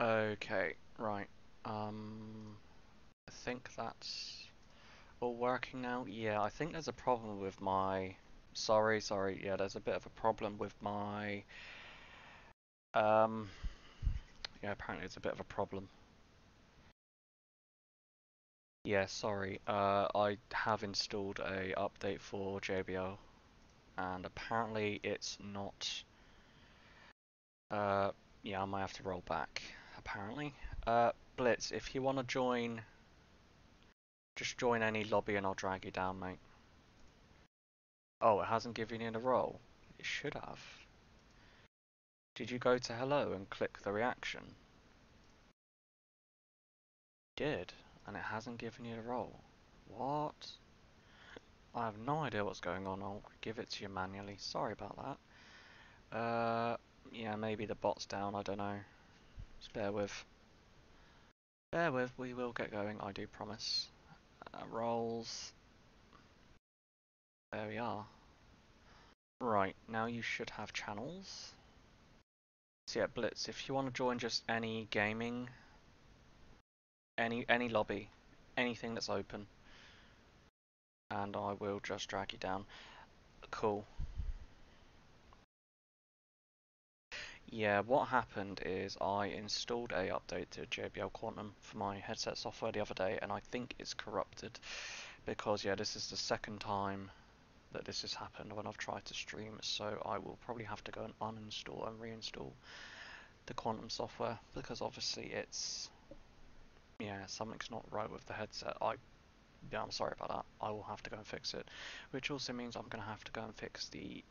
Okay, right. Um, I think that's all working now. Yeah, I think there's a problem with my. Sorry, sorry. Yeah, there's a bit of a problem with my. Um, yeah, apparently it's a bit of a problem. Yeah, sorry. Uh, I have installed a update for JBL, and apparently it's not. Uh, yeah, I might have to roll back. Apparently. Uh, Blitz, if you want to join, just join any lobby and I'll drag you down, mate. Oh, it hasn't given you the role. It should have. Did you go to hello and click the reaction? Did, and it hasn't given you the role. What? I have no idea what's going on. I'll give it to you manually. Sorry about that. Uh, yeah, maybe the bot's down. I don't know. Just bear with. Bear with. We will get going. I do promise. Uh, rolls. There we are. Right, now you should have channels. So yeah, Blitz, if you want to join just any gaming, any any lobby, anything that's open, and I will just drag you down. Cool. Yeah, what happened is I installed a update to JBL Quantum for my headset software the other day, and I think it's corrupted because yeah, this is the second time that this has happened when I've tried to stream, so I will probably have to go and uninstall and reinstall the Quantum software because obviously it's yeah something's not right with the headset. I yeah I'm sorry about that. I will have to go and fix it, which also means I'm gonna have to go and fix the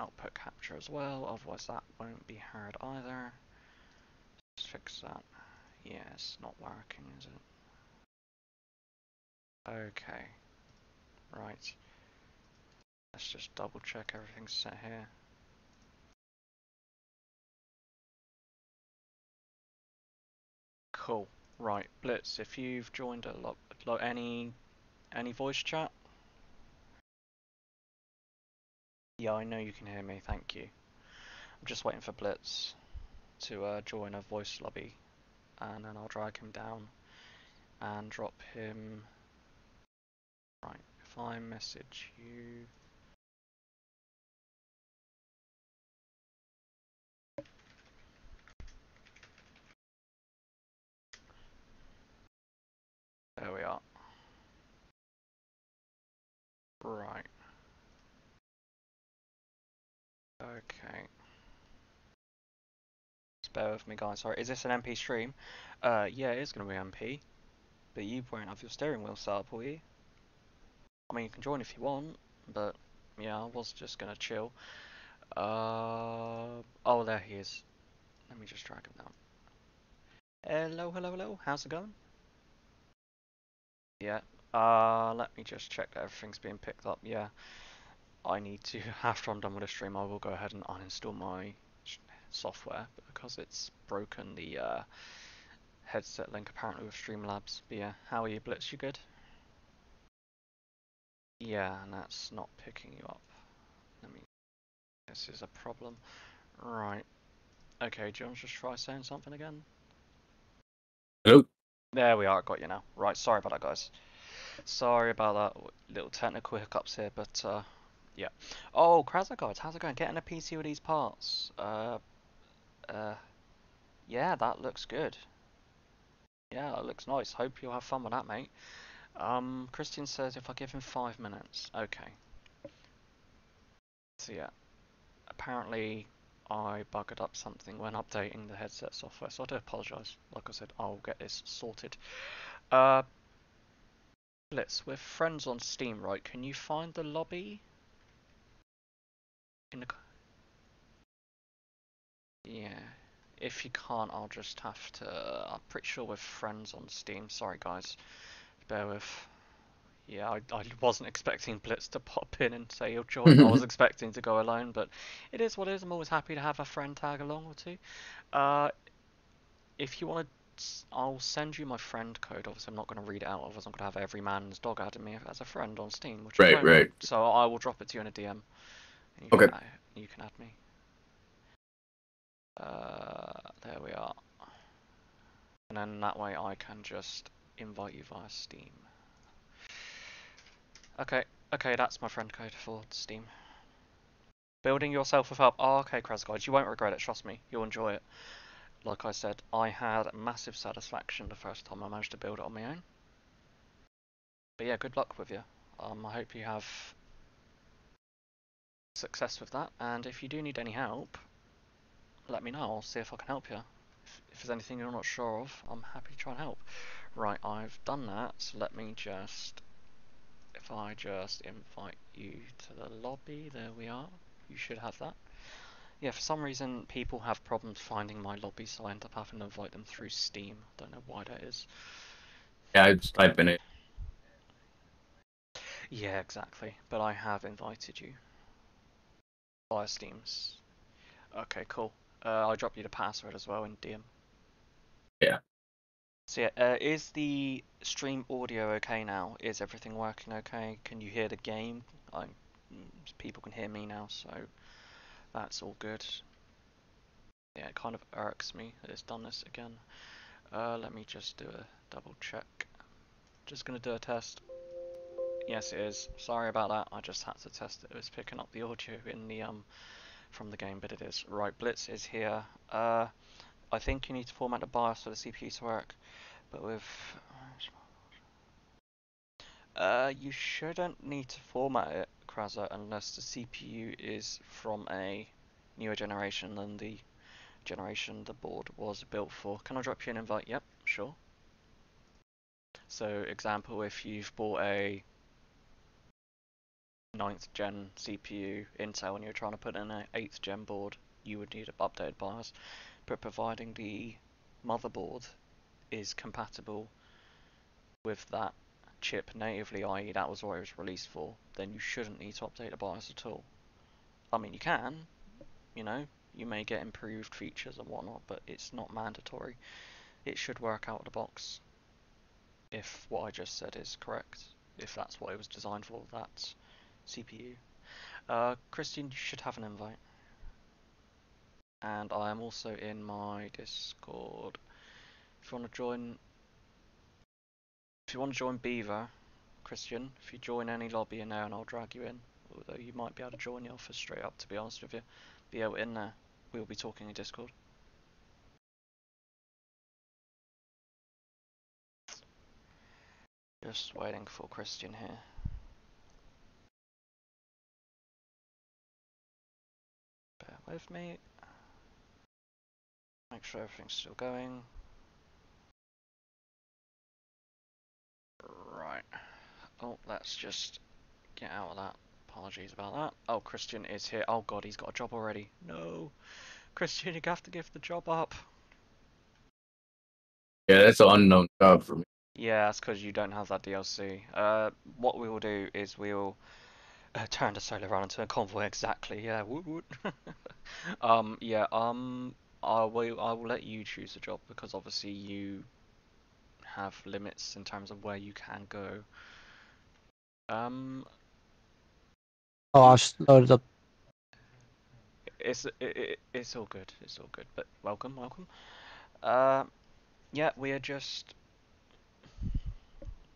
output capture as well. Otherwise that won't be hard either. Let's fix that. Yeah, it's not working, is it? Okay. Right. Let's just double check everything's set here. Cool. Right, Blitz, if you've joined a lot, lo any any voice chat? Yeah, I know you can hear me, thank you. I'm just waiting for Blitz to uh, join a voice lobby and then I'll drag him down and drop him right. If I message you. There we are. Right okay just bear with me guys sorry is this an MP stream uh yeah it is gonna be MP but you won't have your steering wheel set up will you I mean you can join if you want but yeah I was just gonna chill Uh, oh, there he is. Let me just drag him down. Hello, hello, hello. How's it going? Yeah. Uh, let me just check that everything's being picked up. Yeah. I need to, after I'm done with the stream, I will go ahead and uninstall my software because it's broken the uh, headset link apparently with Streamlabs. But yeah, how are you, Blitz? You good? Yeah, and that's not picking you up. Let me. This is a problem. Right. Okay, do you want to just try saying something again? Hello. There we are, got you now. Right, sorry about that, guys. Sorry about that little technical hiccups here, but uh, yeah. Oh, guys, how's it going? Getting a PC with these parts. Uh, uh, yeah, that looks good. Yeah, that looks nice. Hope you'll have fun with that, mate. Um, Christian says if I give him five minutes. Okay. So yeah, apparently I buggered up something when updating the headset software, so I do apologise. Like I said, I'll get this sorted. Uh, Blitz, we're friends on Steam, right? Can you find the lobby? In the... Yeah. If you can't, I'll just have to... I'm pretty sure we're friends on Steam. Sorry, guys. Bear with... Yeah, I, I wasn't expecting Blitz to pop in and say he'll join. I was expecting to go alone, but it is what it is. I'm always happy to have a friend tag along or two. Uh, if you want to, I'll send you my friend code. Obviously, I'm not going to read it out, otherwise I'm going to have every man's dog adding me as a friend on Steam, which Right, right. So I will drop it to you in a DM. You Okay. Can, you can add me. Uh, there we are. And then that way I can just invite you via Steam. Okay, okay, that's my friend code for Steam. Building yourself with help. Oh, okay, guys, you won't regret it. Trust me, you'll enjoy it. Like I said, I had massive satisfaction the first time I managed to build it on my own. But yeah, good luck with you. Um, I hope you have success with that. And if you do need any help, let me know. I'll see if I can help you. If, if there's anything you're not sure of, I'm happy to try and help. Right, I've done that. So let me just, if I just invite you to the lobby, there we are. You should have that. Yeah, for some reason people have problems finding my lobby, so I end up having to invite them through Steam. I Don't know why that is. Yeah, I just type in it. Yeah, exactly. But I have invited you via Steam's. Okay, cool. Uh, I'll drop you the password as well in DM. Yeah. So yeah, uh, is the stream audio okay now? Is everything working okay? Can you hear the game? I, mm, people can hear me now, so that's all good. Yeah, it kind of irks me that it's done this again. Uh, let me just do a double check. Just gonna do a test. Yes, it is. Sorry about that. I just had to test it. It was picking up the audio in the um from the game, but it is. Right, Blitz is here. Uh, I think you need to format the BIOS for the CPU to work, but with uh, you shouldn't need to format it, Kraza, unless the CPU is from a newer generation than the generation the board was built for. Can I drop you an invite? Yep, sure. So, example, if you've bought a ninth gen CPU Intel and you're trying to put in an eighth gen board, you would need an updated BIOS. But providing the motherboard is compatible with that chip natively, i.e. that was what it was released for, then you shouldn't need to update the BIOS at all. I mean, you can, you know, you may get improved features and whatnot, but it's not mandatory. It should work out of the box if what I just said is correct, if that's what it was designed for, that CPU. Uh, Christian, you should have an invite. And I am also in my Discord. If you want to join, if you want to join Beaver, Christian, if you join any lobby in there and I'll drag you in. Although you might be able to join the office straight up, to be honest with you. Be able in there. We'll be talking in Discord. Just waiting for Christian here. With me. Make sure everything's still going. Right. Oh, let's just get out of that. Apologies about that. Oh, Christian is here. Oh god, he's got a job already. No. Christian, you have to give the job up. Yeah, that's an unknown job for me. Yeah, that's because you don't have that DLC. Uh, what we will do is we'll uh, turn the solar run into a convoy. Exactly. Yeah. Woot woot. um. Yeah. Um. I will. I will let you choose the job because obviously you have limits in terms of where you can go. Um. Oh, I just loaded up. It's it, it, it's all good. It's all good. But welcome, welcome. Uh, yeah, we are just.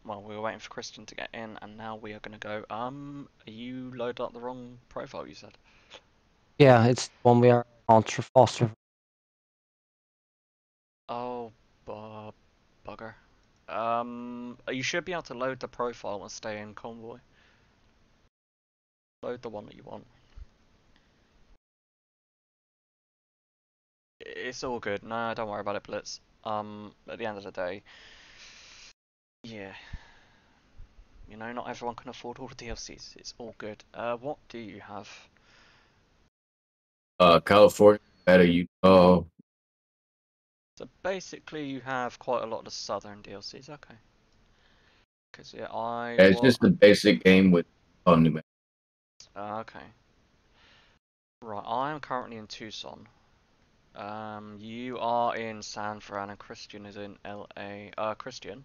Well, we were waiting for Christian to get in, and now we are gonna go. Um, you loaded up the wrong profile. You said. Yeah, it's the one we are on to foster. Oh, bu- bugger. Um, you should be able to load the profile and stay in convoy. Load the one that you want. It's all good. No, don't worry about it, Blitz. Um, at the end of the day, yeah. You know, not everyone can afford all the DLCs. It's all good. Uh, what do you have? Uh, California, Nevada, Utah. So basically, you have quite a lot of the southern DLCs. Okay. Because yeah, I. Yeah, it's just a basic game with oh, New Mexico. Ah, okay. Right, I am currently in Tucson. Um, you are in San Fran and Christian is in LA. Uh, Christian.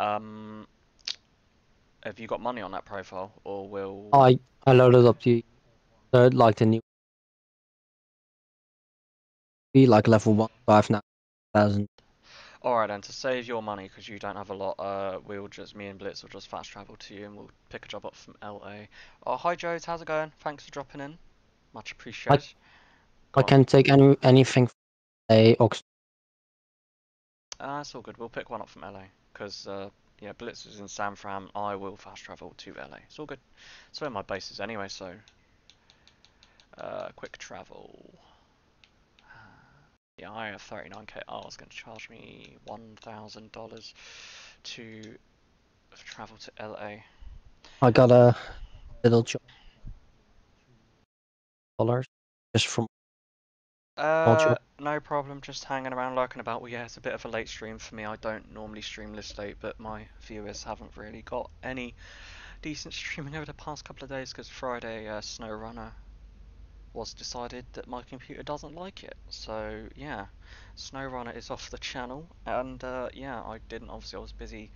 Um, have you got money on that profile, or will? I I loaded up the third like the new. Be like level one five now thousand. Alright then, to save your money, because you don't have a lot, uh, we'll just, me and Blitz will just fast travel to you and we'll pick a job up from LA. Oh, hi Joes, how's it going? Thanks for dropping in. Much appreciated. Go I can take any anything from a Ox. Ah, that's all good. We'll pick one up from LA because uh, yeah, Blitz is in San Fran. I will fast travel to LA. It's all good. It's where my base is anyway, so uh, quick travel. Yeah, I have 39k. Oh, it's going to charge me $1,000 to travel to LA. I got a little job. Dollars just from Uh, no problem. Just hanging around, lurking about. Well, yeah, it's a bit of a late stream for me. I don't normally stream this late, but my viewers haven't really got any decent streaming over the past couple of days because Friday, uh, SnowRunner was decided that my computer doesn't like it. So yeah, SnowRunner is off the channel, and uh, yeah, I didn't. Obviously, I was busy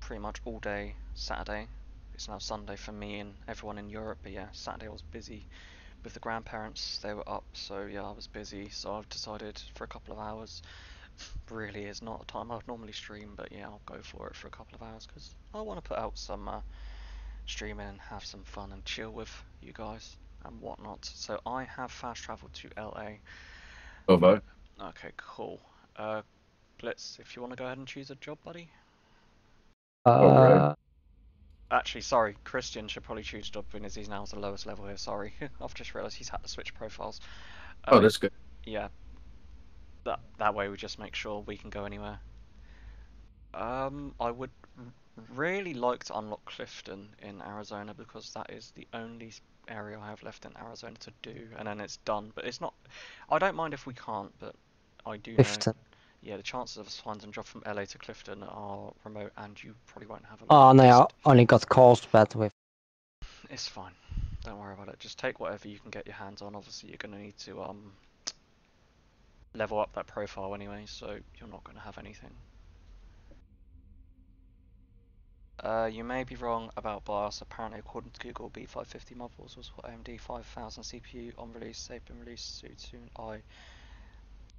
pretty much all day Saturday. It's now Sunday for me and everyone in Europe, but yeah, Saturday I was busy with the grandparents. They were up, so yeah, I was busy. So I've decided for a couple of hours. Really is not a time I'd normally stream, but yeah, I'll go for it for a couple of hours because I want to put out some uh, streaming and have some fun and chill with you guys and whatnot. So I have fast traveled to LA. Oh, bud. Okay, cool. Uh, Blitz, if you want to go ahead and choose a job, buddy. Alright. Uh, Actually, sorry, Christian should probably choose job because he's now at the lowest level here. Sorry, I've just realised he's had to switch profiles. Oh, Um, that's good. yeah. That that way we just make sure we can go anywhere. Um, I would really like to unlock Clifton in Arizona because that is the only area I have left in Arizona to do, and then it's done. But it's not. I don't mind if we can't, but I do know. Yeah, the chances of us finding a job from LA to Clifton are remote, and you probably won't have a. Oh, no, I only got calls bad with. It's fine. Don't worry about it. Just take whatever you can get your hands on. Obviously, you're gonna need to um level up that profile anyway, so you're not gonna have anything. Uh, you may be wrong about BIOS. Apparently, according to Google, B550 motherboards was what AMD 5000 CPU on release. They've been released soon. I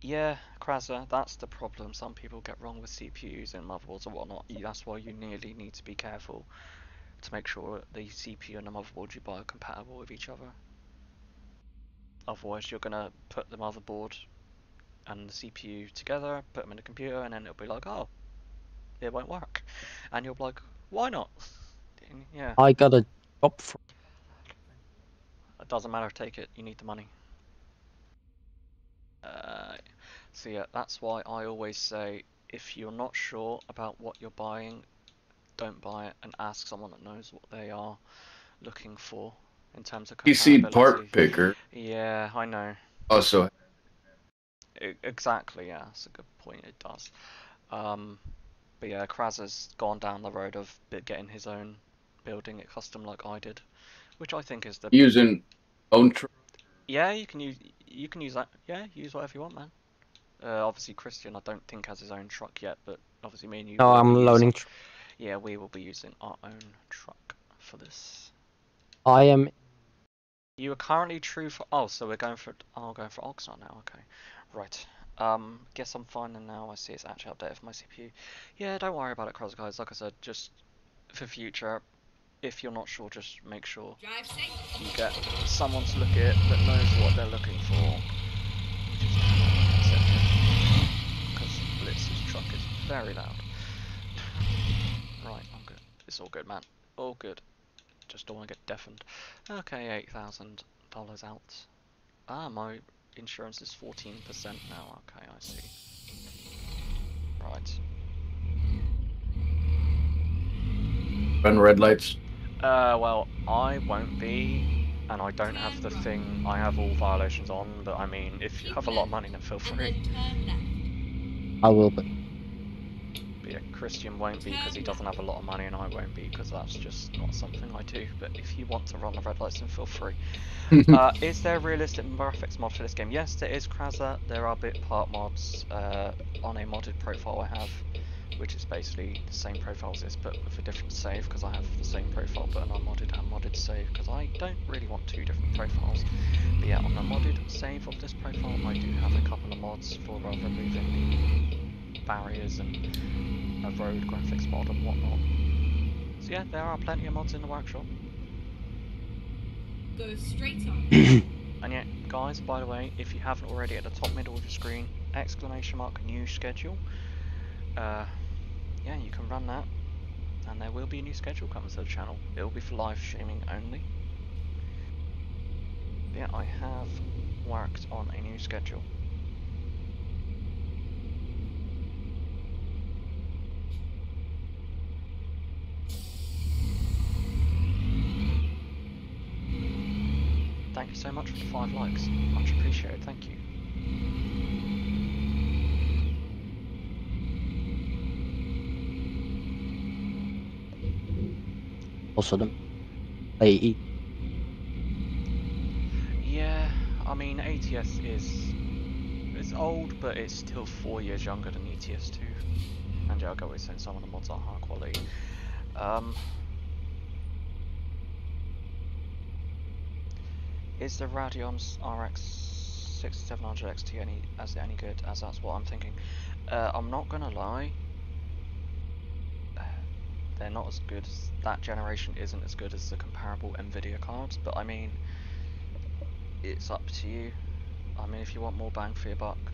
yeah, Kraza, that's the problem. Some people get wrong with CPUs and motherboards and whatnot. That's why you nearly need to be careful to make sure the CPU and the motherboard you buy are compatible with each other. Otherwise, you're gonna put the motherboard and the CPU together, put them in the computer, and then it'll be like, oh, it won't work, and you'll be like, why not? And Yeah, I got a job for. it doesn't matter. Take it. You need the money. Uh, so yeah, that's why I always say if you're not sure about what you're buying, don't buy it and ask someone that knows what they are looking for in terms of PC part picker Yeah, I know. also exactly, yeah, that's a good point. It does. Um, but yeah, Kraz has gone down the road of getting his own, building it custom like I did, which I think is the using own Yeah, you can use you can use that. Yeah, use whatever you want, man. Uh, obviously, Christian, I don't think has his own truck yet, but obviously, me and you. No, I'm using- loading. tr- Yeah, we will be using our own truck for this. I am. You are currently true for. Oh, so we're going for. Oh, going for Oxnard now. Okay, right. Um, guess I'm finding now. I see it's actually updated for my CPU. Yeah, don't worry about it, Cross guys. Like I said, just for future, if you're not sure, just make sure you get someone to look at it that knows what they're looking for. Because Blitz's truck is very loud. right, I'm good. It's all good, man. All good. Just don't want to get deafened. Okay, eight thousand dollars out. Ah, my insurance is fourteen percent now. Okay, I see. Right. run red lights. Uh, well, I won't be, and I don't have the thing. I have all violations on, but I mean, if you have a lot of money, then feel free. then turn left. I will be. But yeah, Christian won't be because he doesn't have a lot of money, and I won't be because that's just not something I do. But if you want to run the red lights, then feel free. uh, is there a realistic graphics mod for this game? Yes, there is, Kraza. There are bit part mods uh, on a modded profile I have, which is basically the same profile as this, but with a different save because I have the same profile but an unmodded and modded save because I don't really want two different profiles. But yeah, on the modded save of this profile, I do have a couple of mods for uh, removing the barriers and a road graphics mod and whatnot. So yeah, there are plenty of mods in the workshop. Go straight on. And yeah, guys, by the way, if you haven't already, at the top middle of your screen, exclamation mark new schedule. Uh, yeah, you can run that, and there will be a new schedule coming to the channel. It will be for live streaming only. Yeah, I have worked on a new schedule. Thank you so much for the five likes. Much appreciated. Thank you. Also the E. AE. Yeah, I mean ATS is it's old, but it's still four years younger than ETS two. And yeah, I'll go with saying some of the mods are high quality. Um, is the Radeon's RX 6700 XT any as any good? As that's what I'm thinking. Uh, I'm not gonna lie. They're not as good as that generation isn't as good as the comparable Nvidia cards, but I mean, it's up to you. I mean, if you want more bang for your buck,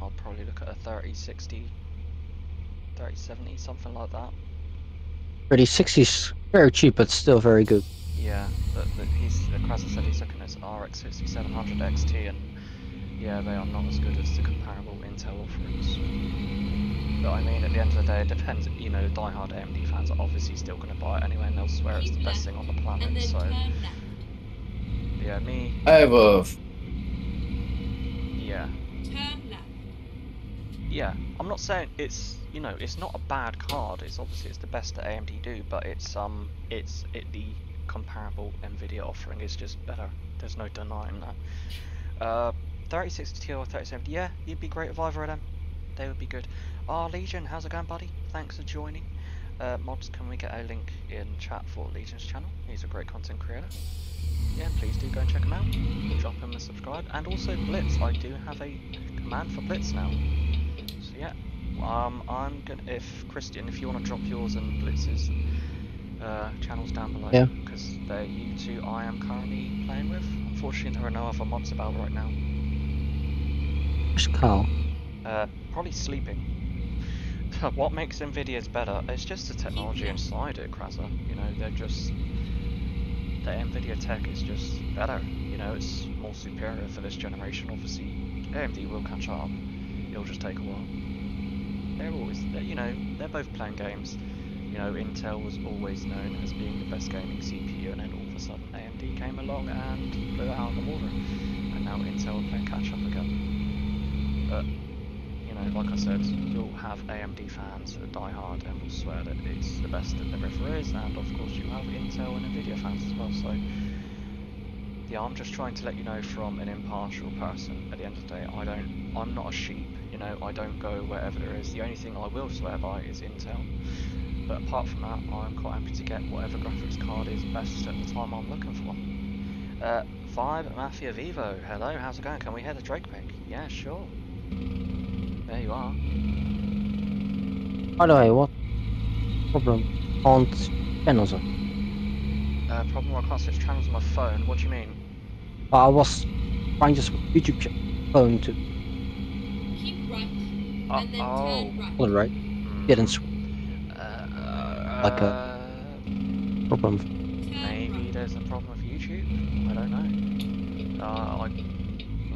I'll probably look at a 3060, 3070, something like that. 3060 is very cheap, but still very good. Yeah, but, but he's, Krasner said he's looking at his RX 5700 XT, and yeah, they are not as good as the comparable Intel offerings. But I mean, at the end of the day, it depends. You know, diehard AMD fans are obviously still going to buy it anyway, and they'll swear it's the best thing on the planet. So yeah, me, I have a. yeah. Yeah, I'm not saying it's you know it's not a bad card. It's obviously it's the best that AMD do, but it's um it's it the comparable Nvidia offering is just better. There's no denying that. Uh, 3060 Ti or 3070, yeah, you'd be great with either of them. They would be good. Ah, Legion, how's it going, buddy? Thanks for joining. Uh, mods, can we get a link in chat for Legion's channel? He's a great content creator. Yeah, please do go and check him out. Drop him a subscribe, and also Blitz. I do have a command for Blitz now. So yeah, um, I'm gonna if Christian, if you want to drop yours and Blitz's uh, channels down below, Yeah. because they're you two I am currently playing with. Unfortunately, there are no other mods about right now. Where's Carl? Uh, probably sleeping. what makes Nvidia's better? It's just the technology inside it, Kraza. You know, they're just the Nvidia tech is just better. You know, it's more superior for this generation. Obviously, AMD will catch up. It'll just take a while. They're always, they're, you know, they're both playing games. You know, Intel was always known as being the best gaming CPU, and then all of a sudden AMD came along and blew it out of the water. And now Intel are playing catch up again. But know, like I said, you'll have AMD fans that die hard and will swear that it's the best that there ever is, and of course you have Intel and Nvidia fans as well. So yeah, I'm just trying to let you know from an impartial person. At the end of the day, I don't, I'm not a sheep. You know, I don't go wherever there is. The only thing I will swear by is Intel. But apart from that, I'm quite happy to get whatever graphics card is best at the time I'm looking for. Uh, Vibe Mafia Vivo, hello, how's it going? Can we hear the Drake pick? Yeah, sure. There you are. By the way, what problem on channels? Uh, problem I can't switch channels on my phone. What do you mean? I was trying to switch YouTube ch- phone to Keep right. Uh, and then oh. turn right. other right. Hmm. Didn't switch. Uh, Like a- uh, Problem. Maybe right. there's a problem with YouTube. I don't know. Uh, I,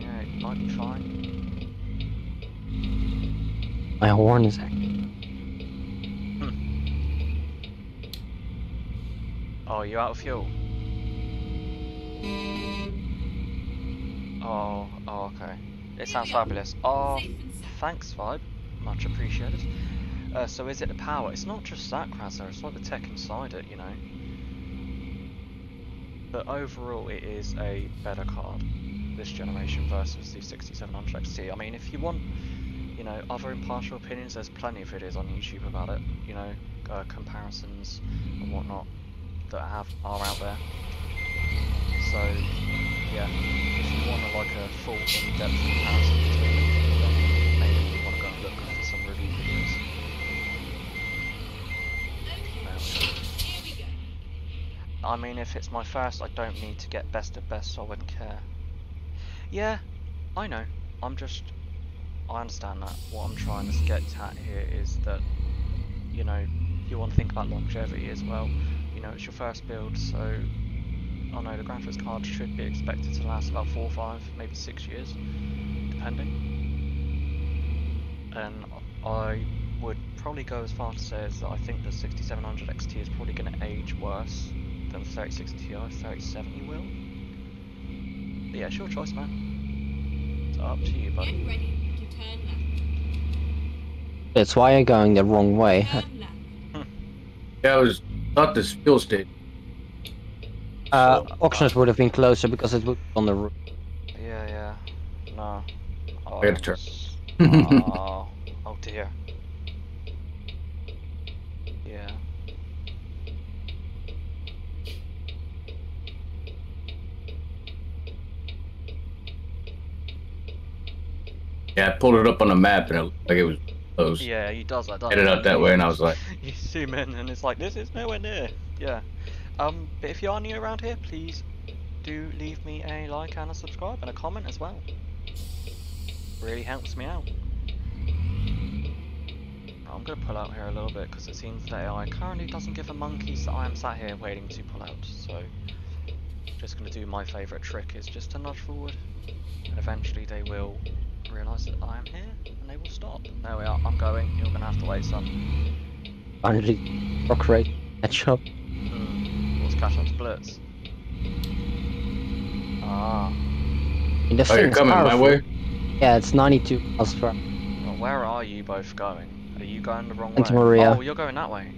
yeah, it might be fine. My horn is acting. Oh, you out of fuel? Oh, oh, okay. It sounds fabulous. Oh, thanks, Vibe. Much appreciated. Uh, so is it the power? It's not just that, Krasner. It's like the tech inside it, you know. But overall, it is a better card this generation versus the 6700 XT. I mean, if you want, you know, other impartial opinions, there's plenty of videos on YouTube about it. You know, uh, comparisons and whatnot that have are out there. So, yeah, if you want a, like a full in-depth comparison between them, maybe you want to go and look for some review videos. I mean, if it's my first, I don't need to get best of best, so I wouldn't care. Yeah, I know. I'm just. I understand that. What I'm trying to get at here is that, you know, you want to think about longevity as well. You know, it's your first build, so I know the graphics card should be expected to last about four, five, maybe six years, depending. And I would probably go as far to say that I think the 6700 XT is probably going to age worse than the 3060 Ti, 3070 will. But yeah, your choice, man. It's up to you, buddy. Ready to turn left. That's why you're going the wrong way. Turn left. Yeah, I was not this fuel station. Uh, So- auctions would have been closer because it would be on the roof. Yeah, yeah. No. Oh, I gotta turn. oh, oh dear. Yeah. Yeah, I pulled it up on the map and it looked like it was close. Yeah, he does that. doesn't Headed he? out that way, and I was like, you zoom in and it's like this is nowhere near. Yeah. Um, but if you are new around here, please do leave me a like and a subscribe and a comment as well. Really helps me out. I'm gonna pull out here a little bit because it seems that AI currently doesn't give a monkeys that I am sat here waiting to pull out. So, just gonna do my favourite trick is just to nudge forward, and eventually they will realise that I am here and they will stop. There we are. I'm going. You're gonna have to wait some. Finally, rock rate catch up. Hmm. What's catch up to Blitz? Ah. I mean, the "Oh, you're thing's coming my way." Yeah, it's 92 miles per hour. Well, where are you both going? Are you going the wrong Santa way? Maria. Oh, you're going that way.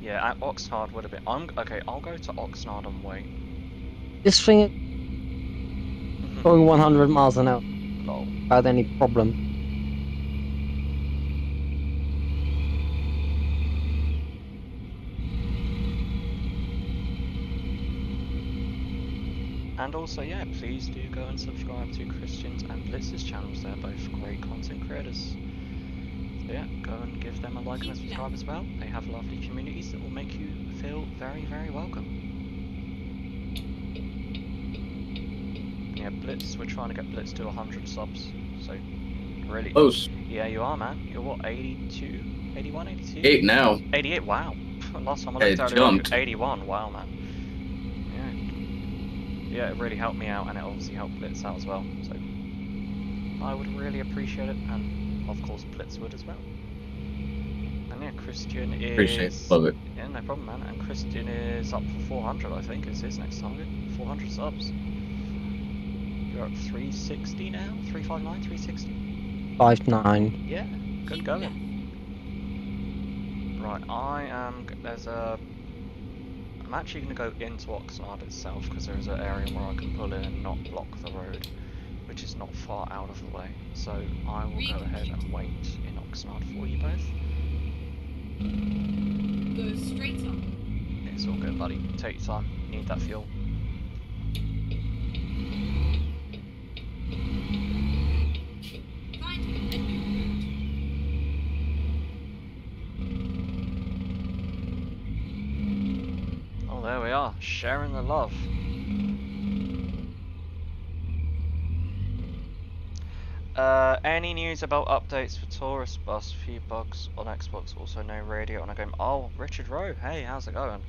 Yeah, at Oxnard would have been. I'm okay. I'll go to Oxnard and wait. This thing is going 100 miles an hour Lol. without any problem. And also, yeah, please do go and subscribe to Christian's and Blitz's channels. They're both great content creators. So yeah, go and give them a like and a subscribe as well. They have lovely communities that will make you feel very, very welcome. Yeah, Blitz, we're trying to get Blitz to 100 subs. So, really. Close. Yeah, you are, man. You're what, 82? 81, 82? Eight now. 88, wow. Last time I looked it jumped. 81, wow, man. Yeah. Yeah, it really helped me out, and it obviously helped Blitz out as well. So, I would really appreciate it, and of course, Blitz would as well. And yeah, Christian is. Appreciate it. Love it. Yeah, no problem, man. And Christian is up for 400, I think, is his next target. 400 subs. You're at 360 now? 359, 360? 5'9. Yeah, good going. Right, I am. There's a. I'm actually going to go into Oxnard itself because there is an area where I can pull in and not block the road, which is not far out of the way. So I will go ahead and wait in Oxnard for you both. Go straight on. It's all good, buddy. Take your time. Need that fuel. Find a new route. Oh, there we are, sharing the love. Uh, any news about updates for Tourist Bus? Few bugs on Xbox, also no radio on a game. Oh, Richard Rowe, hey, how's it going?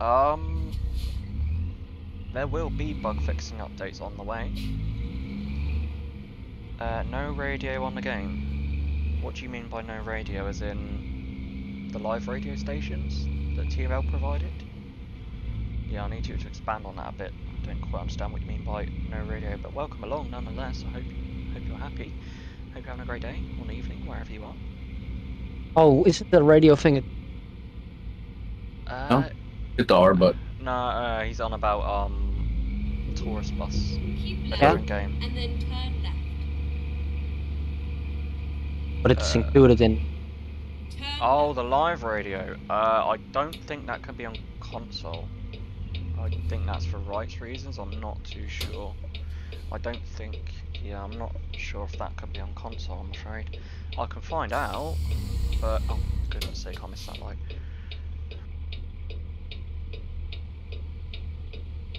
Um, there will be bug fixing updates on the way. Uh, no radio on the game. What do you mean by no radio? As in the live radio stations that TML provided? Yeah, I need you to expand on that a bit. I don't quite understand what you mean by no radio, but welcome along nonetheless. I hope hope you're happy. Hope you're having a great day or evening, wherever you are. Oh, is it the radio thing? Uh, Hit the R button. no, uh, he's on about um tourist bus, Keep left different game. and then turn left. But it's Uh, included in. Oh, the live radio. Uh, I don't think that can be on console. I think that's for rights reasons. I'm not too sure. I don't think. Yeah, I'm not sure if that can be on console. I'm afraid. I can find out, but oh goodness sake, I missed that light.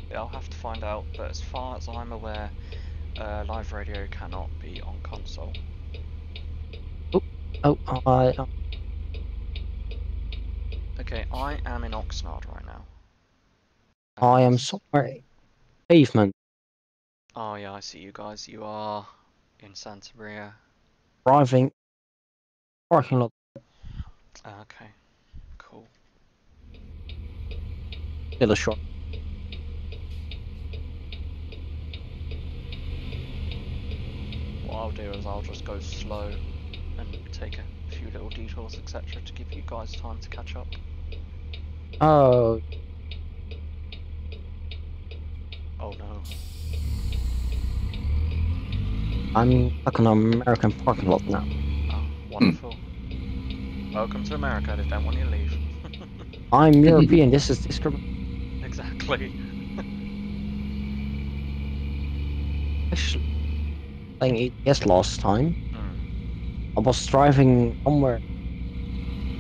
Yeah, I'll have to find out. But as far as I'm aware, uh, live radio cannot be on console. Oh, I. Uh, Okay, I am in Oxnard right now. I am sorry. Pavement. Oh yeah, I see you guys. You are in Santa Maria. Driving. Parking lot. Ah, Okay, cool. Still a short. do is I'll just go slow take a few little detours, etc., to give you guys time to catch up. Oh, Oh no. I'm stuck in an American parking lot now. Oh, wonderful. Welcome to America. They don't want you to leave. I'm European. This is discrimination. exactly. Actually, playing ETS last time. I was driving somewhere.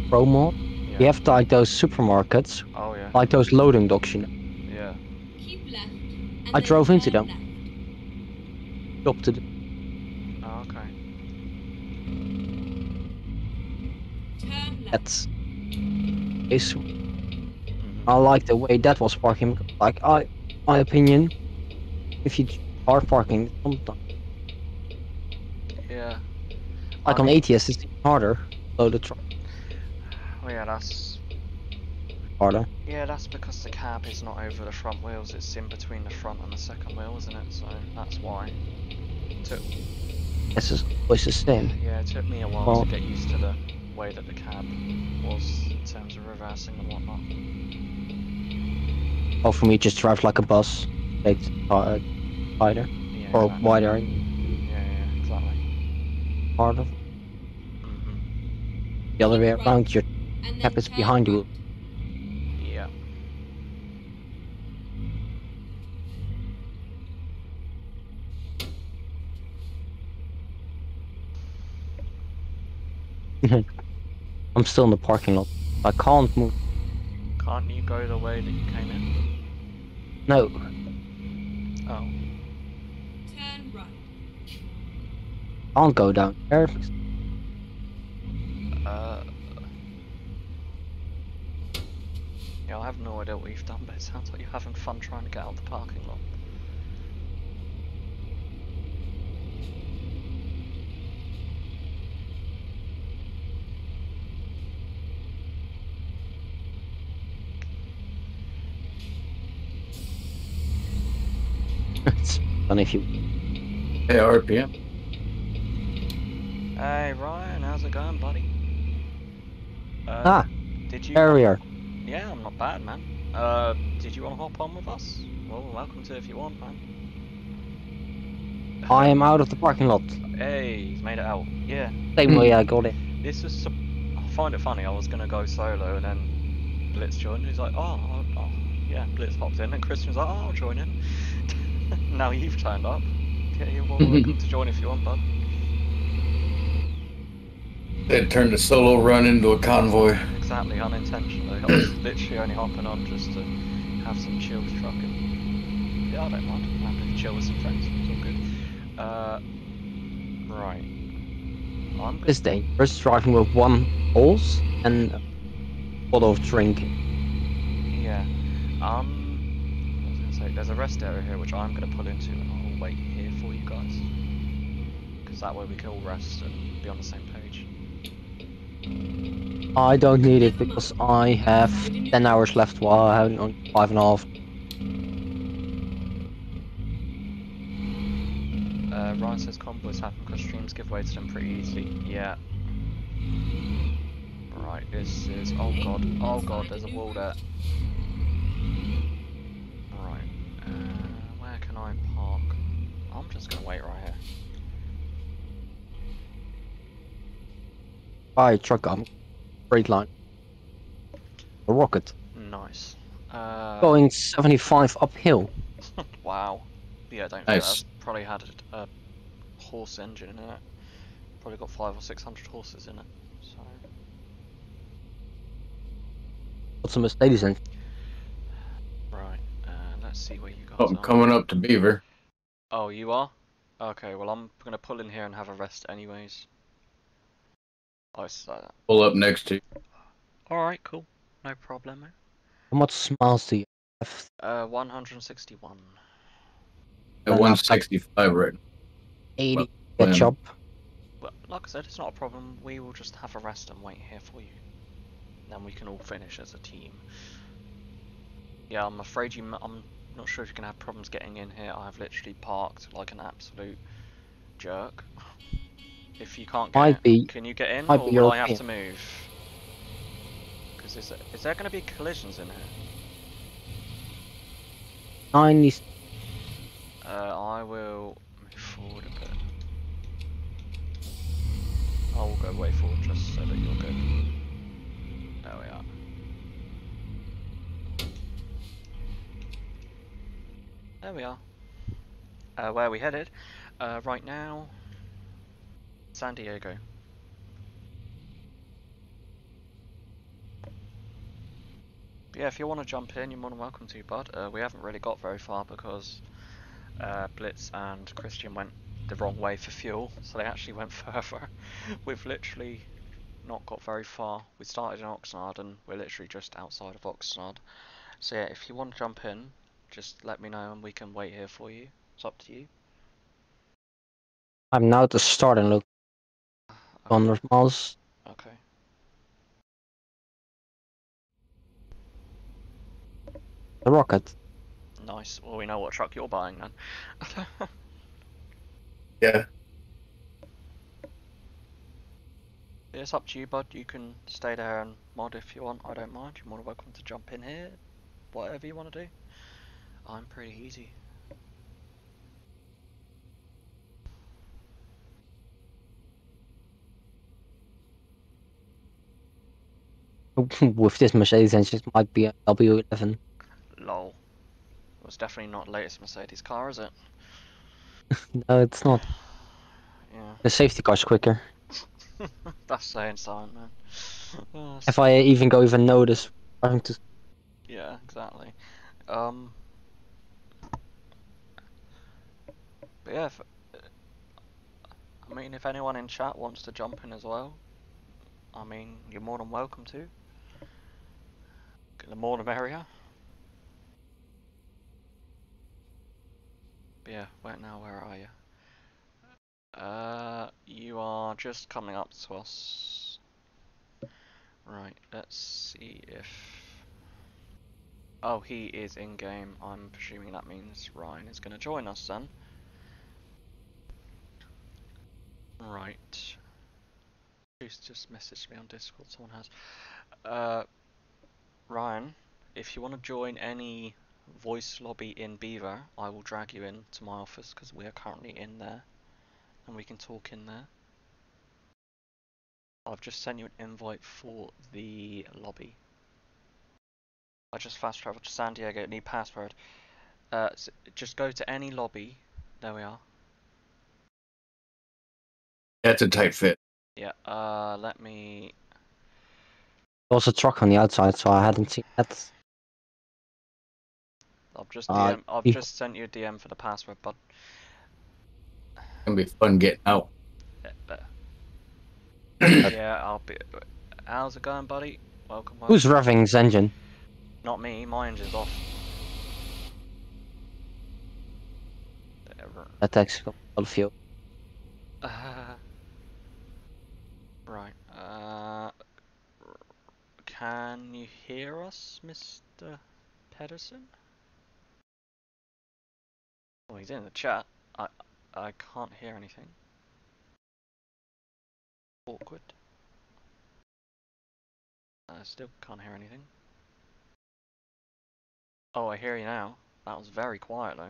Pro mod. Yeah. You have like those supermarkets, Oh yeah. like those loading docks, you know. Yeah. Keep left. I drove into them. left. Stop to Oh, okay. Turn left. that's. Is Mhm. I like the way that was parking. Like I, my opinion, if you are parking, sometimes Yeah. Like on ATS, it's harder. So the truck Well, yeah, that's harder. yeah, that's because the cab is not over the front wheels. It's in between the front and the second wheel, isn't it? So that's why. Took This is always the same. yeah, it took me a while Well- to get used to the way that the cab was in terms of reversing and whatnot. Or for me, just drive like a bus, take uh, wider Yeah. or exactly. wider, exactly. harder. hmm The other way around, your And then cap is behind you. Yeah. I'm still in the parking lot. I can't move. Can't you go the way that you came in? No, Oh. Turn right. Can't go down there. Uh. Yeah, I have no idea what you've done, but it sounds like you're having fun trying to get out of the parking lot. it's funny if you. Hey, RPM. Hey Ryan, how's it going, buddy? Uh, Ah, did you? there we are. Yeah, I'm not bad, man. Uh, did you want to hop on with us? Well, welcome to if you want, man. I am out of the parking lot. Hey, he's made it out. Yeah, Same way I got it. this is. I find it funny. I was gonna go solo, and then Blitz joined. He's like, oh, oh, oh, yeah. Blitz hopped in, and Christian's like, oh, I'll join in. now you've turned up. Yeah, you're welcome to join if you want, bud. They turned a solo run into a convoy. Exactly, unintentionally. I was literally only hopping on just to have some chill with trucking. Yeah, I don't mind. I'm happy to chill with some friends. It's all good. Uh, right. I'm good. It's dangerous driving with one horse and a bottle of drink. Yeah. Um, I was gonna say, there's a rest area here which I'm gonna pull into and I'll wait here for you guys. Because that way we can all rest and be on the same page. I don't need it because I have 10 hours left while I have only five and a half. Uh, Ryan says combos happen because streams give way to them pretty easily. Yeah. Right, this is. Oh god, oh god, there's a wall there. Right, uh, where can I park? I'm just gonna wait right here. Buy a truck on straight line. A rocket. Nice. Uh, Going 75 uphill. wow. Yeah, don't Nice. nice. that's probably had a, a horse engine in it. Probably got five or six hundred horses in it. So. What's a Mercedes engine? Right, uh, let's see where you guys Oh, I'm are. coming up to Beaver. Oh, you are? Okay, well I'm gonna pull in here and have a rest anyways. It's like that. Pull up next to you. Alright, cool. No problem. How much miles do you have? Uh, 161. At 165 right 80. Well, Catch um, up. Well, like I said, it's not a problem. We will just have a rest and wait here for you. Then we can all finish as a team. Yeah, I'm afraid you. m- I'm not sure if you're gonna have problems getting in here. I've literally parked like an absolute jerk. If you can't get in, be- can you get in, might or will I have to move? Because is, there- is there going to be collisions in here? Nine is Uh, I will move forward a bit. I will go way forward just so that you're good. There we are. There we are. Uh, where are we headed? Uh, right now, San Diego. But yeah, if you want to jump in, you're more than welcome to, bud. Uh, we haven't really got very far because uh, Blitz and Christian went the wrong way for fuel, so they actually went further. We've literally not got very far. We started in Oxnard and we're literally just outside of Oxnard. So yeah, if you want to jump in, just let me know and we can wait here for you. It's up to you. I'm now at the start and look Okay. 100 miles. okay. The rocket. Nice. Well, we know what truck you're buying then. Yeah. Yeah, It's up to you, bud. You can stay there and mod if you want. I don't mind. You're more than welcome to jump in here. Whatever you want to do. I'm pretty easy. With this Mercedes engine, it might be a W11. Lol. It was definitely not the latest Mercedes car, is it? No, it's not. Yeah. The safety car's quicker. That's saying something, man. Oh, If I even go even notice, having to Yeah, exactly. Um. But yeah, if, I mean, if anyone in chat wants to jump in as well, I mean, you're more than welcome to. The more the. But yeah, where now? Where are you? Uh, you are just coming up to us. Right, let's see if. Oh, he is in game. I'm presuming that means Ryan is going to join us then. Right. Who's just messaged me on Discord? Someone has. Uh, Ryan, if you want to join any voice lobby in Beaver, I will drag you in to my office because we are currently in there, and we can talk in there. I've just sent you an invite for the lobby. I just fast traveled to San Diego. Need password. Uh, s just go to any lobby. There we are. That's a tight fit. Yeah. Uh, let me. There was a truck on the outside, so I hadn't seen that. I've just Uh, DM, I've just sent you a DM for the password, but It's gonna be fun getting out. yeah, there. yeah, I'll be. How's it going, buddy? Welcome. welcome. Who's revving his engine? Not me. My engine's off. There. That takes a lot of fuel. Uh, right. Uh, can you hear us, Mr. Pedersen? Oh, he's in the chat. I I can't hear anything. Awkward. I still can't hear anything. Oh, I hear you now. That was very quiet though.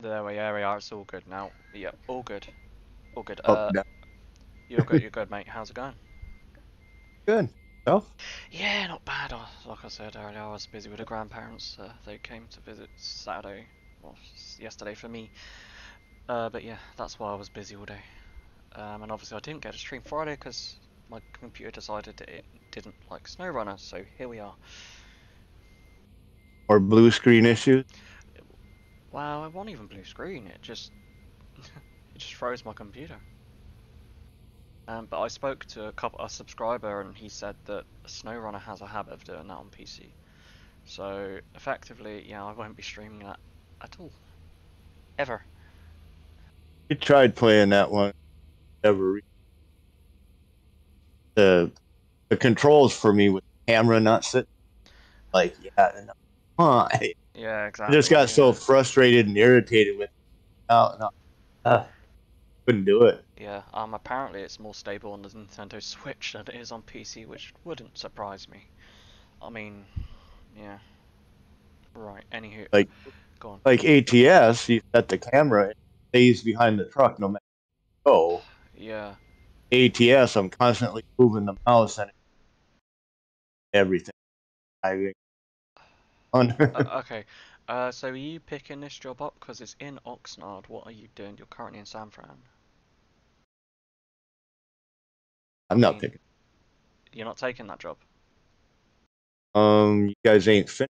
There we, there we are. It's all good now. Yeah, all good. All good. Oh, Uh, no. You're good. You're good, mate. How's it going? Good. Oh, Yeah, not bad. I, like I said earlier, I was busy with the grandparents. Uh, they came to visit Saturday, well, yesterday for me. Uh, but yeah, that's why I was busy all day. Um, and obviously, I didn't get to stream Friday because my computer decided that it didn't like SnowRunner. So here we are. or blue screen issues. Wow, it wasn't even blue screen. It just it just froze my computer. Um, but I spoke to a couple a subscriber and he said that SnowRunner has a habit of doing that on PC. So effectively, yeah, I won't be streaming that at all, ever. You tried playing that one. Ever The the controls for me with the camera not sitting. Like yeah, and, why? Yeah, I exactly. just got yeah. so frustrated and irritated with. No, no, uh, couldn't do it. Yeah, um, apparently it's more stable on the Nintendo Switch than it is on PC, which wouldn't surprise me. I mean, yeah. Right, anywho. Like- Go on. Like ATS, you set the camera, it stays behind the truck no matter. Oh, Yeah, ATS, I'm constantly moving the mouse and everything. I under. uh, okay. Uh, so are you picking this job up because it's in Oxnard? What are you doing? You're currently in San Fran. I'm not mean- picking. You're not taking that job? Um, you guys ain't finished.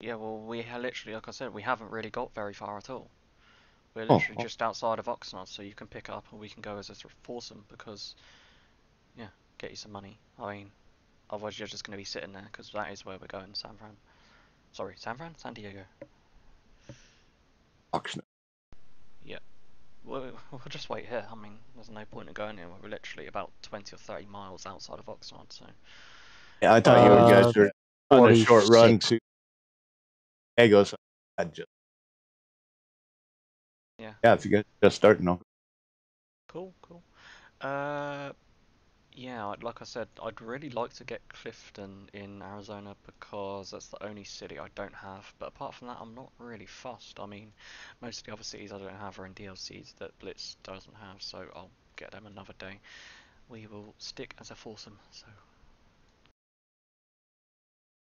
Yeah, well, we literally, like I said, we haven't really got very far at all. We're Oh, literally oh. just outside of Oxnard, so you can pick up and we can go as a foursome because, yeah, get you some money. I mean, otherwise you're just going to be sitting there because that is where we're going, San Fran. Sorry, San Fran? San Diego. Oxnard. We'll, we'll just wait here. I mean, there's no point in going anywhere. We're literally about 20 or 30 miles outside of Oxnard, so. Yeah, I thought you Uh, guys were on a short run 46. to Diego. So I just Yeah. yeah. If you guys just starting off, Cool, cool. Uh, yeah, like I said, I'd really like to get Clifton in Arizona because that's the only city I don't have. But apart from that, I'm not really fussed. I mean, most of the other cities I don't have are in DLCs that Blitz doesn't have, so I'll get them another day. We will stick as a foursome, so.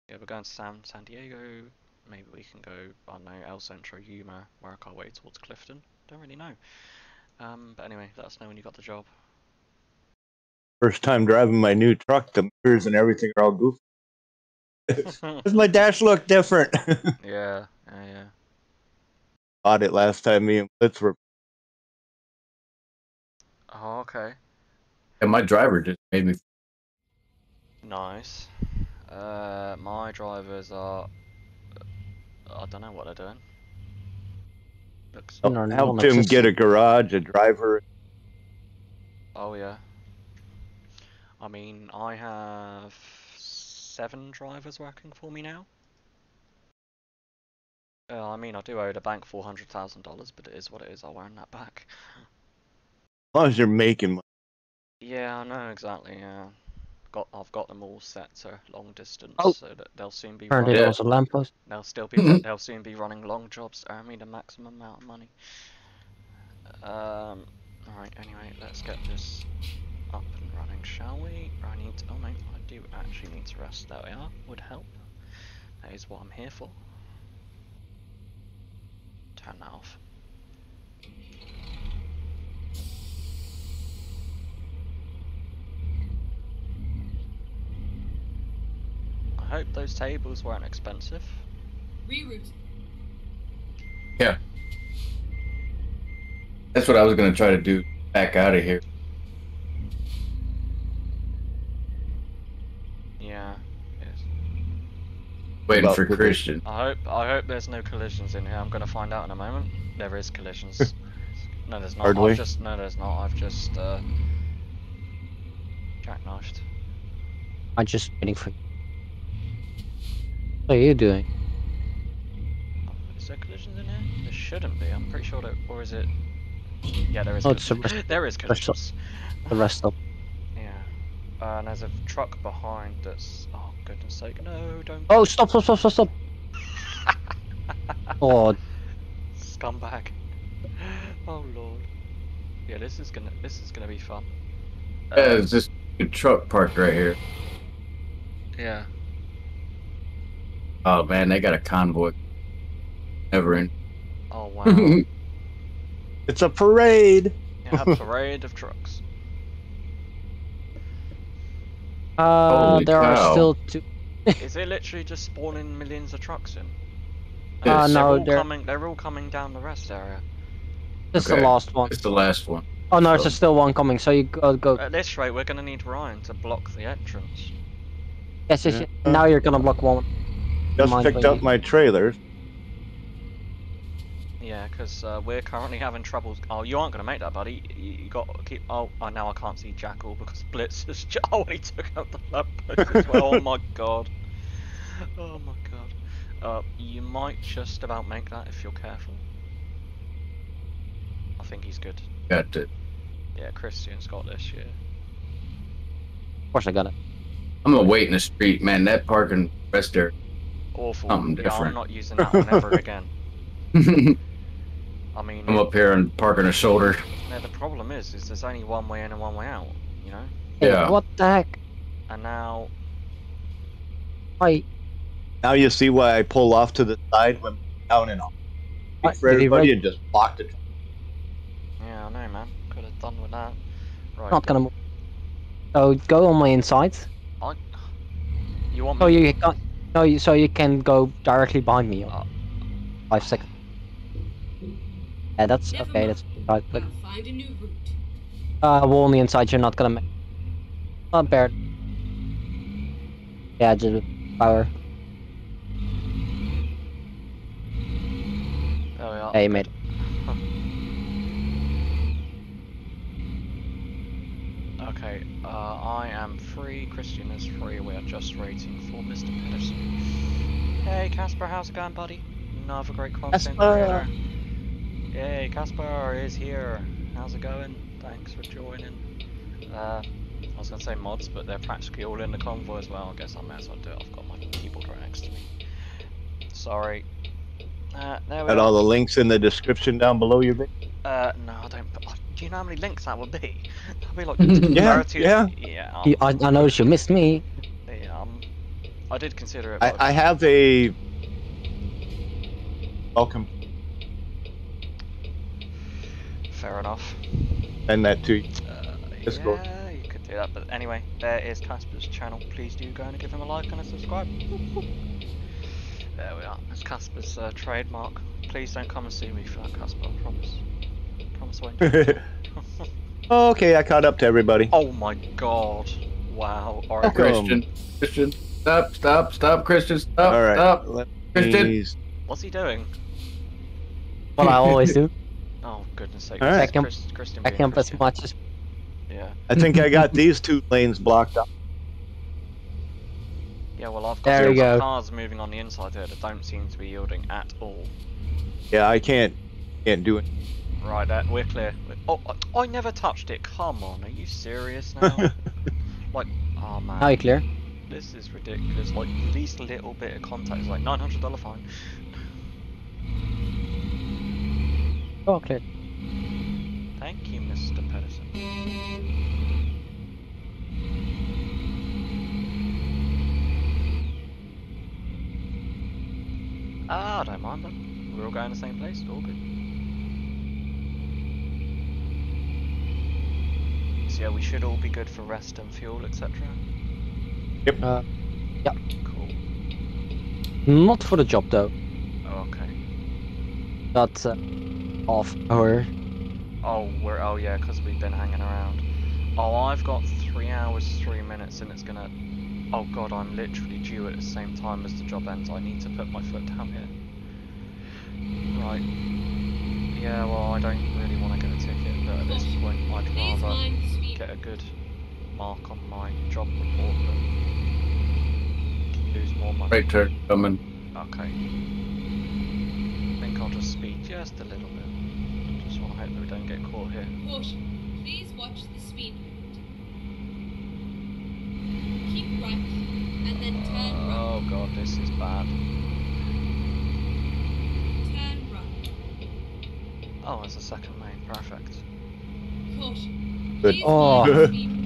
Yeah, we're going to San, San Diego. Maybe we can go, I don't know, El Centro, Yuma, work our way towards Clifton. Don't really know. Um, but anyway, let us know when you got the job. First time driving my new truck, the mirrors and everything are all goofy. Does my dash look different? yeah, yeah, yeah. Bought it last time me and Blitz were. Oh, okay. And my driver just made me. Nice. Uh, my drivers are. I don't know what they're doing. Looks. No, no, helped him just- get a garage, a driver. Oh yeah. I mean, I have seven drivers working for me now. Uh, I mean, I do owe the bank four hundred thousand dollars, but it is what it is. I'll earn that back. As long as you're making money. Yeah, I know exactly. Yeah, got I've got them all set to long distance, Oh. so that they'll soon be Apparently running. there was a lamppost. They'll still be they'll soon be running long jobs to earn me the maximum amount of money. Um. Alright. Anyway, let's get this up and running, shall we? I need. To, oh no, I do actually need to rest. There we are. Would help. That is what I'm here for. Turn that off. I hope those tables weren't expensive. Reroute. Yeah. That's what I was gonna try to do. Back out of here. Yeah. Yes. Waiting About for with. Christian. I hope I hope there's no collisions in here. I'm gonna find out in a moment. There is collisions. no, there's not. Hardly. I've just no, there's not. I've just uh, jackknifed. I'm just waiting for. What are you doing? Oh, is there collisions in here? There shouldn't be. I'm pretty sure that, or is it? Yeah, there is. Oh, it's col- the rest- there is collisions. The rest of. Yeah. Uh, and there's a truck behind that's. Oh goodness sake! No, don't. Oh, stop! Stop! Stop! Stop! Stop! Oh, Scumbag. Oh lord. Yeah, this is gonna this is gonna be fun. Yeah, Uh, it's just a truck parked right here. yeah. Oh man, they got a convoy. Never in. Oh wow. It's a parade. Yeah, a parade of trucks. Uh, Holy there cow. are still two. Is it literally just spawning millions of trucks in? Uh, Yes. they're no, all they're. coming. They're all coming down the rest area. This is Okay. the last one. it's the last one. Oh no, so- there's still one coming. So you go. go. At this rate, we're gonna need Ryan to block the entrance. Yes, yes, yes. Now you're gonna block one. Just picked blanking. up my trailers. Yeah, because uh, we're currently having troubles. Oh, you aren't gonna make that, buddy. You, you got to keep. Oh, oh, now I can't see Jackal because Blitz has. Ju- oh, he took out the lamppost as well. oh my god. Oh my god. Uh, you might just about make that if you're careful. I think he's good. Got it. Yeah, Christian's got this, yeah. Of course I got it. I'm gonna wait in the street, man. That parking rest there. Awful. Something yeah, I'm not using that one ever again. I'm I'm up here and parking a shoulder. no, the problem is, is there's only one way in and one way out, you know? Yeah. What the heck? And now, I Now you see why I pull off to the side when I'm down and off. What, For everybody write- and just blocked it. yeah, I know, man. Could have done with that. Right. not gonna move. So go on my inside. I... You want So me? you can no, you, so you can go directly behind me. Oh. Five seconds. Yeah, that's Never okay. mind. That's right. But I'll find a new route. uh, wall on the inside, you're not gonna make. Not bad. Yeah, just power. There we are. Hey, mate. Okay, uh, I am free, Christian is free, we are just waiting for Mr. Pedersen. Hey Casper, how's it going buddy? Another great content Casper! Creator. Yay, Casper is here. How's it going? Thanks for joining. Uh, I was gonna say mods, but they're practically all in the convoy as well. I guess I may as well do it. I've got my keyboard right next to me. Sorry. Uh, there we Got are. all the links in the description down below you. Vic? Uh, no, I don't. oh, Do you know how many links that would be? That'd be like Yeah, yeah. yeah. um, I, I noticed you missed me. yeah, um, I did consider it. I, I have a welcome. Fair enough. And that too. you. Uh, Let's yeah, go. you could do that. But anyway, there is Casper's channel. Please do go and give him a like and a subscribe. there we are. That's Casper's uh, trademark. Please don't come and see me for that, Casper. I promise. promise I won't. do it. okay, I caught up to everybody. oh my god! Wow. Alright. Christian. Christian. Stop, stop, stop, Christian. Stop, All right. stop. Christian. me- What's he doing? What I always do. Oh goodness sake! All right. this I can- Chris, Christian I being camp as Christian. much as Yeah. I think I got these two lanes blocked up. Yeah, well, I've got There we go. cars moving on the inside here that don't seem to be yielding at all. Yeah, I can't can't do it. Right, that we're clear. Oh, I, I never touched it. Come on, are you serious now? like, oh man, now you clear. this is ridiculous. Like, least little bit of contact is like nine hundred dollar fine. Oh, clear. Thank you, Mr. Pedersen. Ah, I don't mind that. We're all going the same place. All good. So yeah, we should all be good for rest and fuel, etc. Yep. Uh, Cool. not for the job though. Oh, okay. That's uh, off hour. Oh, we're oh yeah, 'cause we've been hanging around. Oh, I've got three hours, three minutes, and it's gonna. Oh god, I'm literally due at the same time as the job ends. I need to put my foot down here. Right. Yeah, well, I don't really want to get a ticket, but at this point, I'd Please rather mind the speed. get a good mark on my job report than lose more money. Right turn coming. Okay. I think I'll just speed just a little bit. Just want to hope that we don't get caught here. Caution. Please watch the speed limit. Keep right and then turn right. Oh god, this is bad. Turn right. Oh, there's a second lane. Perfect. Caution. Good. Please Oh. mind the speed limit.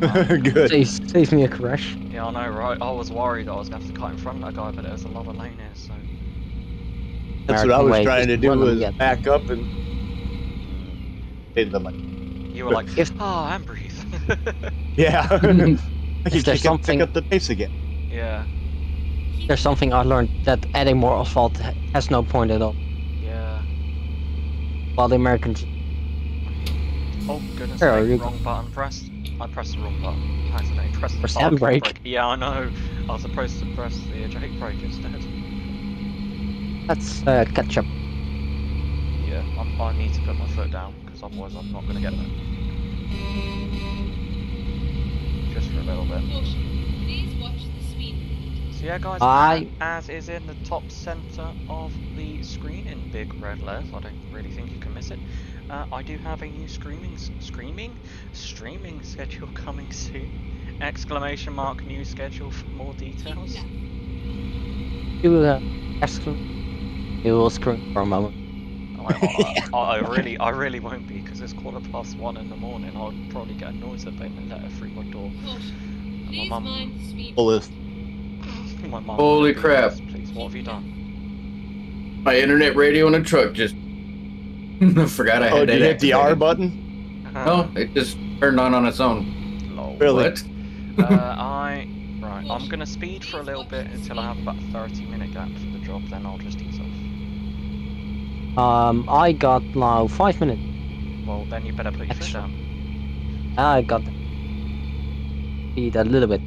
Good. Saves, saves me a crash. Yeah, I know, right? I was worried I was going to have to cut in front of that guy, but there's a lot of lane here, so. That's what I was way, trying to do was back up and save the money. You were like, If- ah, and breathe. Yeah. I If can there's pick up, something- pick up the pace again. yeah, There's something I learned that adding more asphalt has no point at all. yeah. While the Americans, Oh, goodness Where are sake, you? wrong button pressed. I pressed the wrong button. I accidentally pressed the Press parking handbrake. Yeah, I know. I was supposed to press the eject brake instead. that's uh, ketchup. Yeah, I'm, I need to put my foot down, because otherwise I'm not going to get there. Just for a little bit. Please watch the speed. So yeah, guys, I- as is in the top center of the screen in big red letters, I don't really think you can miss it. Uh, I do have a new screaming, screaming, streaming schedule coming soon. Exclamation mark new schedule for more details. left. You will uh, scream. You will scream for a moment. I, I, I really, I really won't be because it's quarter past one in the morning. I'll probably get a noise abatement letter through my door. Caution. Please mum- mind the speed. Fullest. My mum Holy will crap. like, Please, what have you done? My internet radio in the truck just forgot I had Oh, that did you hit the R activated. button? No, it just turned on on its own. Lol. Really? What? uh, I right. I'm gonna speed for a little bit until I have about a 30 minute gap for the job. Then I'll just ease off. Um, I got now five minutes. Well, then you better put your foot Extra. down. I got speed a little bit.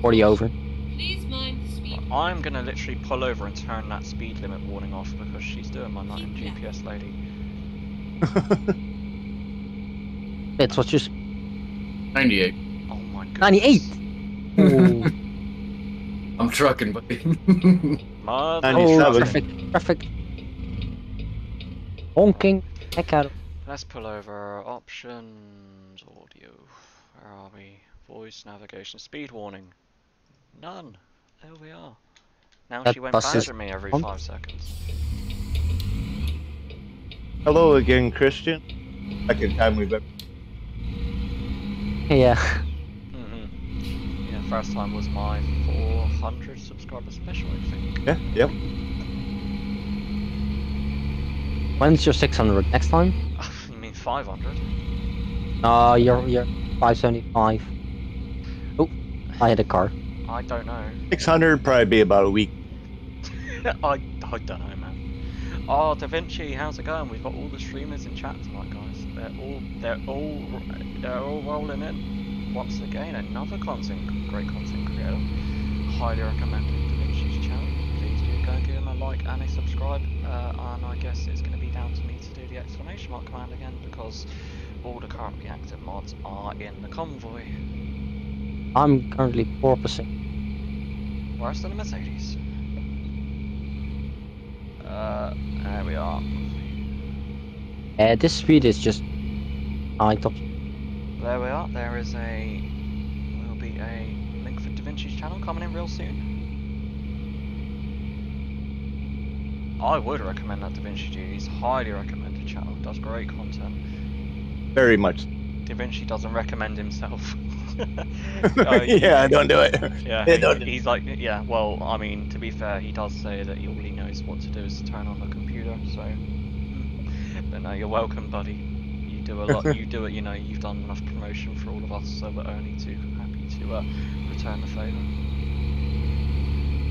40 over. Please mind the speed. I'm gonna literally pull over and turn that speed limit warning off because she's doing my nothing GPS lady. It's what just 98. Oh my god. 98. I'm trucking, buddy. Mother. oh, 97. traffic, traffic. Honking. Heck out. Let's pull over options, audio. Where are we? Voice, navigation, speed warning. None. There we are. Now That she went bus is me every on. five seconds. Hello again, Christian. Second time we've ever. Yeah. hmm Yeah, first time was my 400 subscriber special, I think. Yeah, yep. When's your 600? Next time? you mean 500? Uh, you're, you're 575. Oh, I hit a car. I don't know. 600 probably be about a week. I, I don't know, man. Oh, Da Vinci, how's it going? We've got all the streamers in chat tonight, guys. They're all, they're all, they're all rolling in. Once again, another content, great content creator. Highly recommended Da Vinci's channel. Please do go give him a like and a subscribe. Uh, and I guess it's going to be down to me to do the exclamation mark command again because all the currently active mods are in the convoy. I'm currently 4%. than the Mercedes? Uh, there we are. Uh, this speed is just high top. There we are. There is a will be a link for Da Vinci's channel coming in real soon. I would recommend that Da Vinci G. He's highly recommended channel. Does great content. Very much. Da Vinci doesn't recommend himself. Uh, yeah, don't do it. Yeah, Yeah, he- don't- he's like, yeah. Well, I mean, to be fair, he does say that he all he knows what to do is to turn on the computer. So, but no, you're welcome, buddy. You do a lot. you do it. You know, you've done enough promotion for all of us, so we're only too happy to uh, return the favour.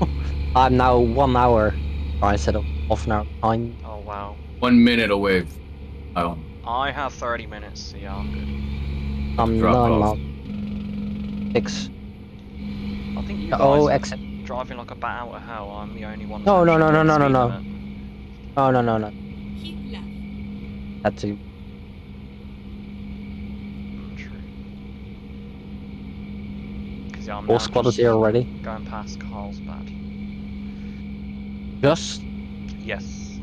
I'm now one hour. I set up half an hour time. Oh wow. One minute away. Oh, I have 30 minutes. So yeah, I'm good. I'm Drop nine off. miles. Six. I think you guys Oh, are exit. driving like a bat out of hell. I'm the only one. No, that's no, no, actually no, no, no. Oh, no, no, no. That's too. Mm, yeah, I'm All squad is here already. Going past Carlsbad. Just. Yes.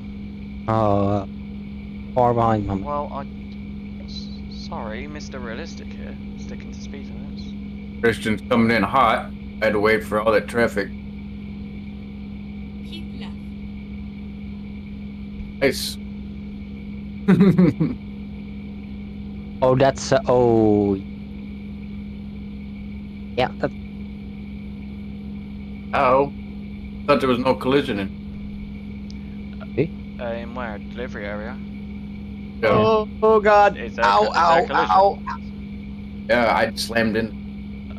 Uh, far behind, man. Well, I. s- Sorry, Mr. Realistic here. Sticking to speed limits. Christian's coming in hot. I had to wait for all that traffic. Keep left. Nice. Oh, that's. Uh, oh. Yeah, that, oh. Thought there was no collision in. Uh, in where? Delivery area? Yeah, Oh, oh God. Is there, Ow, is there ow, collision? ow. yeah I slammed in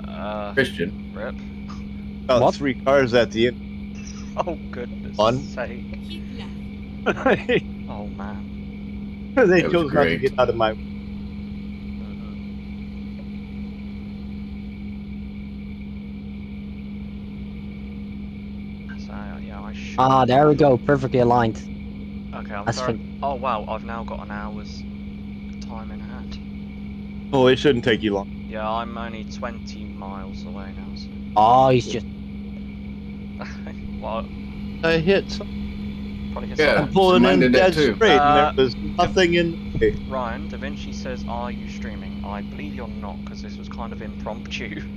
Uh, Christian. rip. About What? three cars at the end. Oh, goodness One. sake. Keep left. they Oh, man. chose not to get out of my. Mhm. So, yeah, I should. ah, there we go. Perfectly aligned. Okay, I'm That's sorry. Oh, wow, I've now got an hour's time in hand. Oh, it shouldn't take you long. Yeah, I'm only 20 miles away now, so. Oh, he's just. what? I hit. Probably hit Yeah. I'm someone. pulling in dead straight, Uh, and there was nothing in. Ryan, Da Vinci says, "Are you streaming?" I believe you're not, because this was kind of impromptu.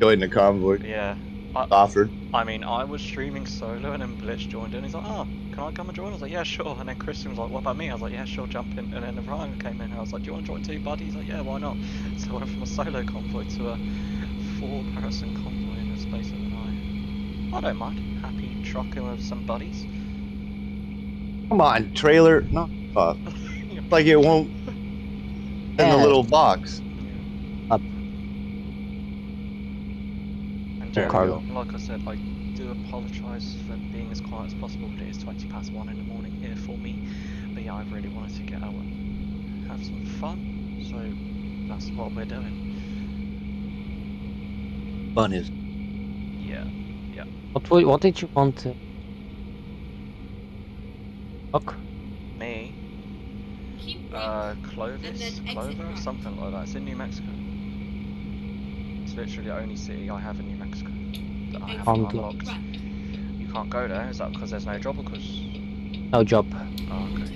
Join the convoy. yeah. I, Offered. I mean, I was streaming solo, and then Blitz joined in. He's like, "Oh, can I come and join?" I was like, "Yeah, sure." And then Christian was like, "What about me?" I was like, "Yeah, sure, jump in." And then Ryan came in, and I was like, "Do you want to join too, buddy?" He's like, "Yeah, why not?" So I went from a solo convoy to a four-person convoy in the space of an eye. I don't mind. Happy trucking with some buddies. Come on, trailer. No. Uh, like it won't. In the little box. And There we like I said, I do apologise for being as quiet as possible, but it is 20 past 1 in the morning here for me. But yeah, I really wanted to get out and have some fun, so that's what we're doing. Fun is. Yeah. What would, what did you want to? Fuck. Me, Keep right. uh, Clovis, Clover, something like that. It's in New Mexico. It's literally the only city I have in New Mexico that I have Can't unlocked. You can't go there, is that because there's no job or because... No job. Oh, okay.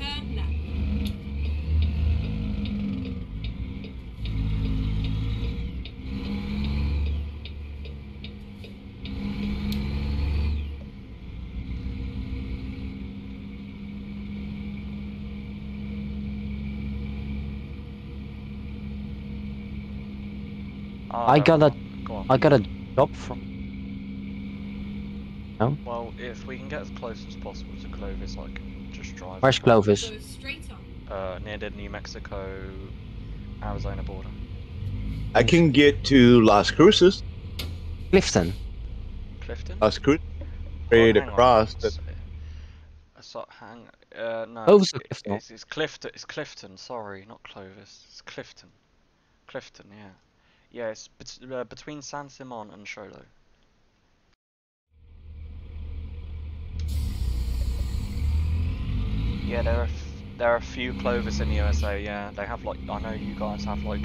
I got a- ah, Go. I got a job from. Well, if we can get as close as possible to Clovis, I can just drive. Where's Clovis? Go straight on. Uh, near the New Mexico, Arizona border. I can get to Las Cruces. Clifton. Clifton. Las Cruces. Oh, Straight hang on, across. it's- uh, so, hang. Uh, no. Clovis or it- Clifton? It's, it's Clifton. It's Clifton. Sorry, not Clovis. It's Clifton. Clifton. Yeah. Yeah. It's bet- uh, between San Simon and Show Low. There are a few Clovis in the USA. Yeah, they have like I know you guys have like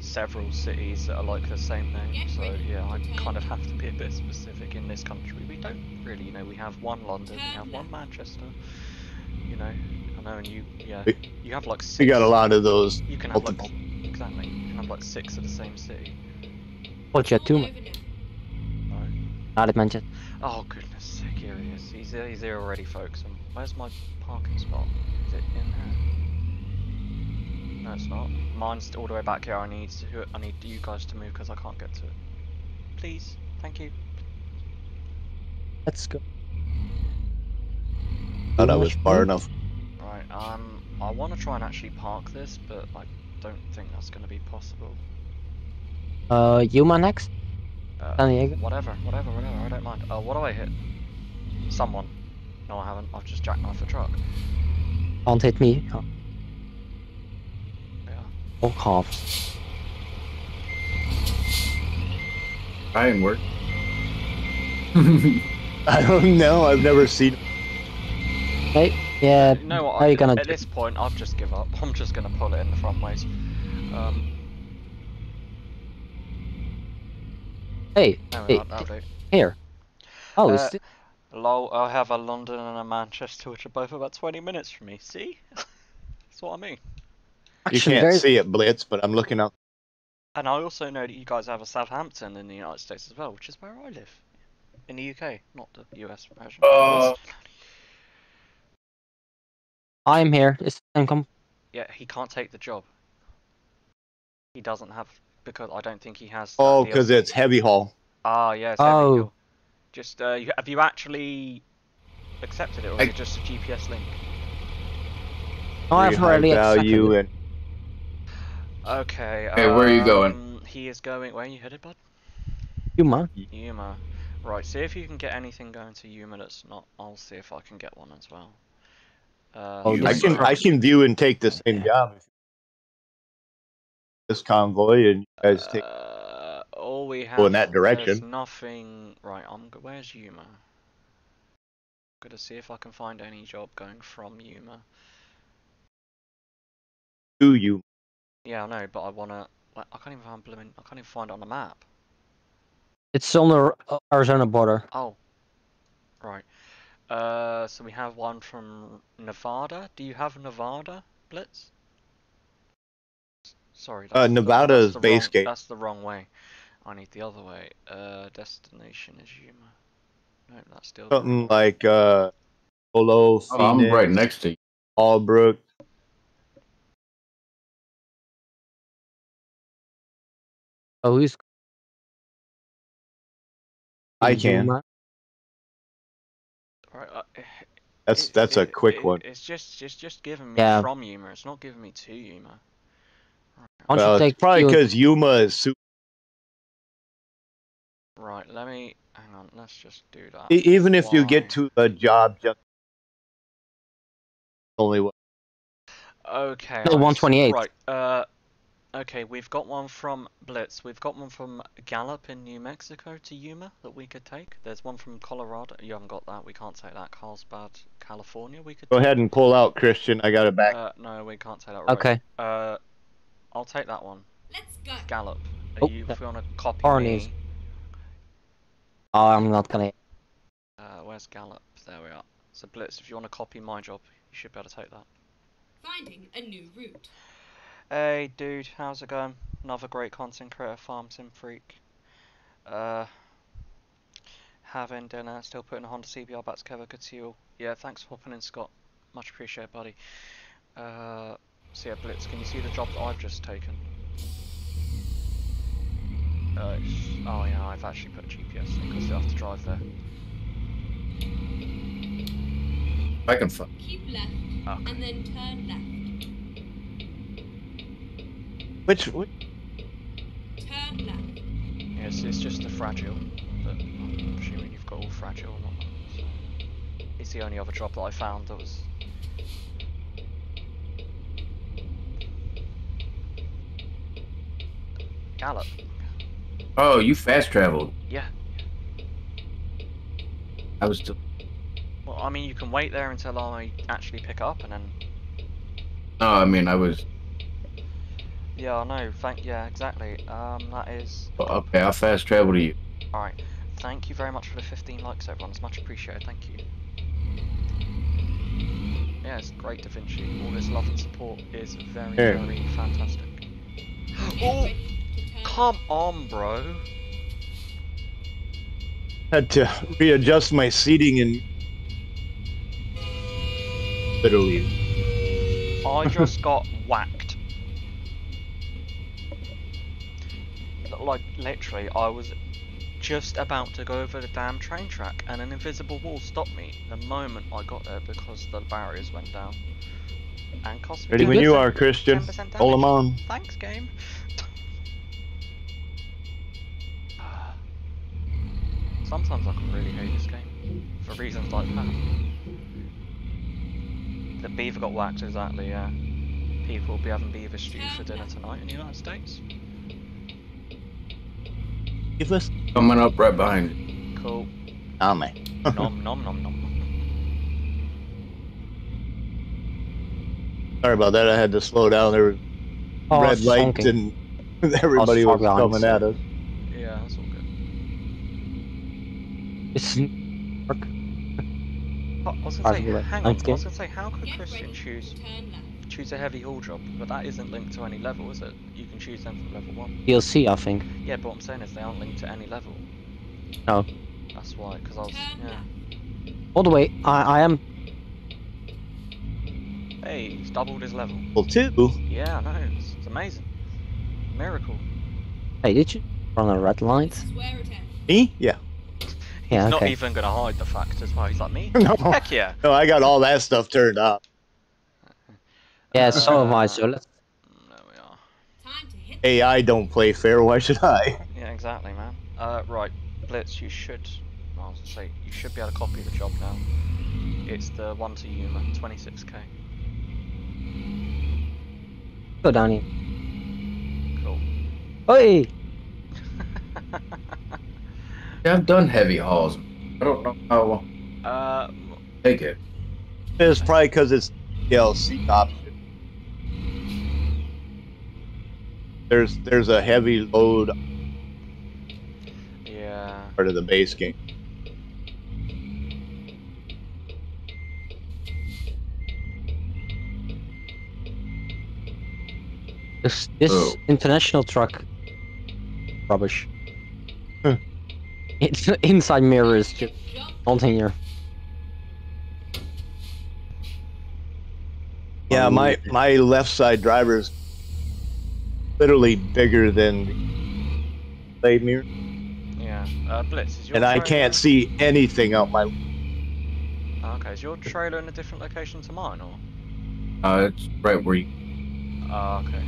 several cities that are like the same name. So yeah, I kind of have to be a bit specific in this country. We don't really, you know, we have one London, we have one. Manchester. You know, I know, and you yeah, you have like six. We got a lot of those. You can have like multiple. exactly. You can have like six of the same city. What you had Pull two? over now. No. Not at Manchester. Oh goodness sake, here he is. He's there, he's here already, folks. And where's my parking spot? Is it in there? No, it's not. Mine's all the way back here. I need to, I need you guys to move because I can't get to it. Please, thank you. Let's go. Thought I How was much far enough. Right. Um, I want to try and actually park this, but I don't think that's going to be possible. Uh, Yuma next. Uh, San Diego. Whatever, whatever, whatever. I don't mind. Uh, what do I hit? Someone. No, I haven't. I've just jackknifed the truck. Can't hit me. Oh, Yeah. oh halves. Try and work. I don't know. I've never seen. Hey, yeah. You know what? How I, you gonna at this point, I've just give up. I'm just gonna pull it in the front ways. Um, Hey, hey, here. Oh, Uh, is it? Lol, I have a London and a Manchester, which are both about 20 minutes from me. See? That's what I mean. You Actually, can't there's- see it, Blitz, but I'm looking up. And I also know that you guys have a Southampton in the United States as well, which is where I live. In the UK, not the US version. Uh, I'm here. It's and come. Yeah, he can't take the job. He doesn't have because I don't think he has. Oh, because it's heavy haul. Ah, yes. Oh. Oh. Just uh, you, have you actually accepted it, or is it just a GPS link? I've Very high already accepted value it. and Okay. Hey, where are you going? um, He is going. Where are you headed, bud? Yuma. Yuma. Right. See if you can get anything going to Yuma that's not. I'll see if I can get one as well. Uh, Oh, I yes. can I can view and take the same job. This convoy and you guys take. All we have. Go in that There's direction. nothing. Right. I'm. g- Where's Yuma? Gonna see if I can find any job going from Yuma. to you. Yeah, I know, but I wanna. like, I can't even find blooming. I can't even find it on the map. It's on the Arizona border. Oh, right. Uh, so we have one from Nevada. Do you have Nevada, Blitz? Sorry. Uh, that's the- Nevada that's the base wrong- gate. That's the wrong way. I need the other way. Uh, destination is Yuma. No, that's still. Something wrong- like uh, Polo, Oh, I'm right next to you. Albrook. Oh, who's? I can. Yuma? Right, uh, That's it- that's a quick it- one. It's just, just, just giving me Yeah. from Yuma. It's not giving me to Yuma. Why don't Well, it's probably because Yuma is super. Right, let me. Hang on. Let's just do that. e- Even if you get to a job, just only one. Okay. No, 128. Right. Uh, okay, we've got one from Blitz. We've got one from Gallup in New Mexico to Yuma that we could take. There's one from Colorado. You haven't got that. We can't take that. Carlsbad, California. We could. Go ahead and pull out, Christian. I got it back. Uh, no, we can't take that. Right. Okay. Uh, I'll take that one. Let's go. Gallup. Are Oh, you, if you want to copy Barney's. me. Oh, I'm not gonna. Uh, where's Gallup? There we are. So Blitz, if you want to copy my job, you should be able to take that. Finding a new route. Hey dude, how's it going? Another great content creator, Farm Sim Freak. Uh, having dinner, still putting a Honda CBR back together, good to you all. Yeah, thanks for hopping in, Scott. Much appreciated, buddy. Uh, so yeah, Blitz, can you see the job that I've just taken? Uh, it's- oh yeah, I've actually put a GPS in because I have to drive there. I can find. Keep left Okay. and then turn left. Which, which Turn left. Yes, it's just the fragile, but I'm assuming you've got all fragile and whatnot. So it's the only other job that I found that was. Gallup. Oh, you fast traveled. Yeah. I was still. Well, I mean, you can wait there until I actually pick up, and then. No, I mean I was. Yeah, I know. Thank. Yeah, exactly. Um, that is. Okay, I'll fast travel to you. All right. Thank you very much for the 15 likes, everyone. It's much appreciated. Thank you. Yeah, it's great, Da Vinci. All this love and support is very, Here. very fantastic. Oh, ready to turn come on, bro. had to readjust my seating and literally. I just got whacked. Like, literally, I was just about to go over the damn train track, and an invisible wall stopped me the moment I got there because the barriers went down. And cost me Ready when you are, Christian. 10% Hold 'em on. Thanks, game. Sometimes I can really hate this game for reasons like that. The beaver got whacked exactly, yeah. People will be having beaver stew for dinner tonight in the United States. Give us. Coming up right behind you. Cool. Man. nom nom nom nom. Sorry about that. I had to slow down. There were Oh, red lights and everybody far was coming at us. Yeah, that's all good. It's Oh, I was gonna say, hang on. I was gonna say, how could Christian choose to turn left. choose a heavy haul job? But that isn't linked to any level, is it? You can choose them from level one. DLC, I think. Yeah, but what I'm saying is they aren't linked to any level. No. That's why, because I was Turn yeah. left. By the way, I, I am. Hey, he's doubled his level. Well, two. Yeah, I know. It's, it's amazing. Miracle. Hey, did you run a red light? Swear it in. Me? Yeah. Yeah, He's not even gonna hide the fact as well. He's like me. No. Heck yeah. No, I got all that stuff turned up. Yeah, so have I. So let's. There we are. Time to hit. AI don't play fair. Why should I? Yeah, exactly, man. Uh, right, Blitz, you should. I was gonna say you should be able to copy the job now. It's the one to Yuma, 26k. Go down here. Cool. Hey! Yeah, I've done heavy hauls. I don't know how uh, take it. It's probably because it's DLC option. There's there's a heavy load. yeah. part of the base game. This this Oh. international truck, rubbish. Huh. It's inside mirrors, just Jump. something here. Yeah, Oh, my my left side driver is literally bigger than the blade mirror, Yeah. Uh, Blitz, is your and I can't see anything out my. Oh, okay, is your trailer in a different location to mine, or? Uh, it's right where you Oh, okay.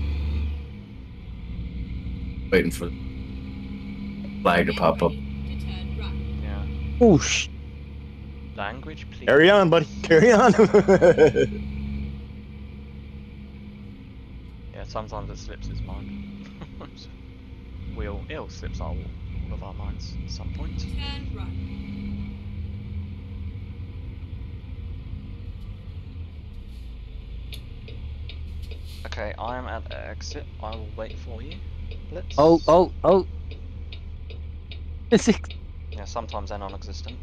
waiting for the flag to pop up. To turn right. Yeah. Whoosh! Language, please. Carry on, buddy. Carry on. Yeah, sometimes it slips his mind. We all, it all slips our, all of our minds at some point. Turn right. Okay, I am at the exit. I will wait for you. Blitz. Oh oh oh! It's Yeah, sometimes they're non-existent.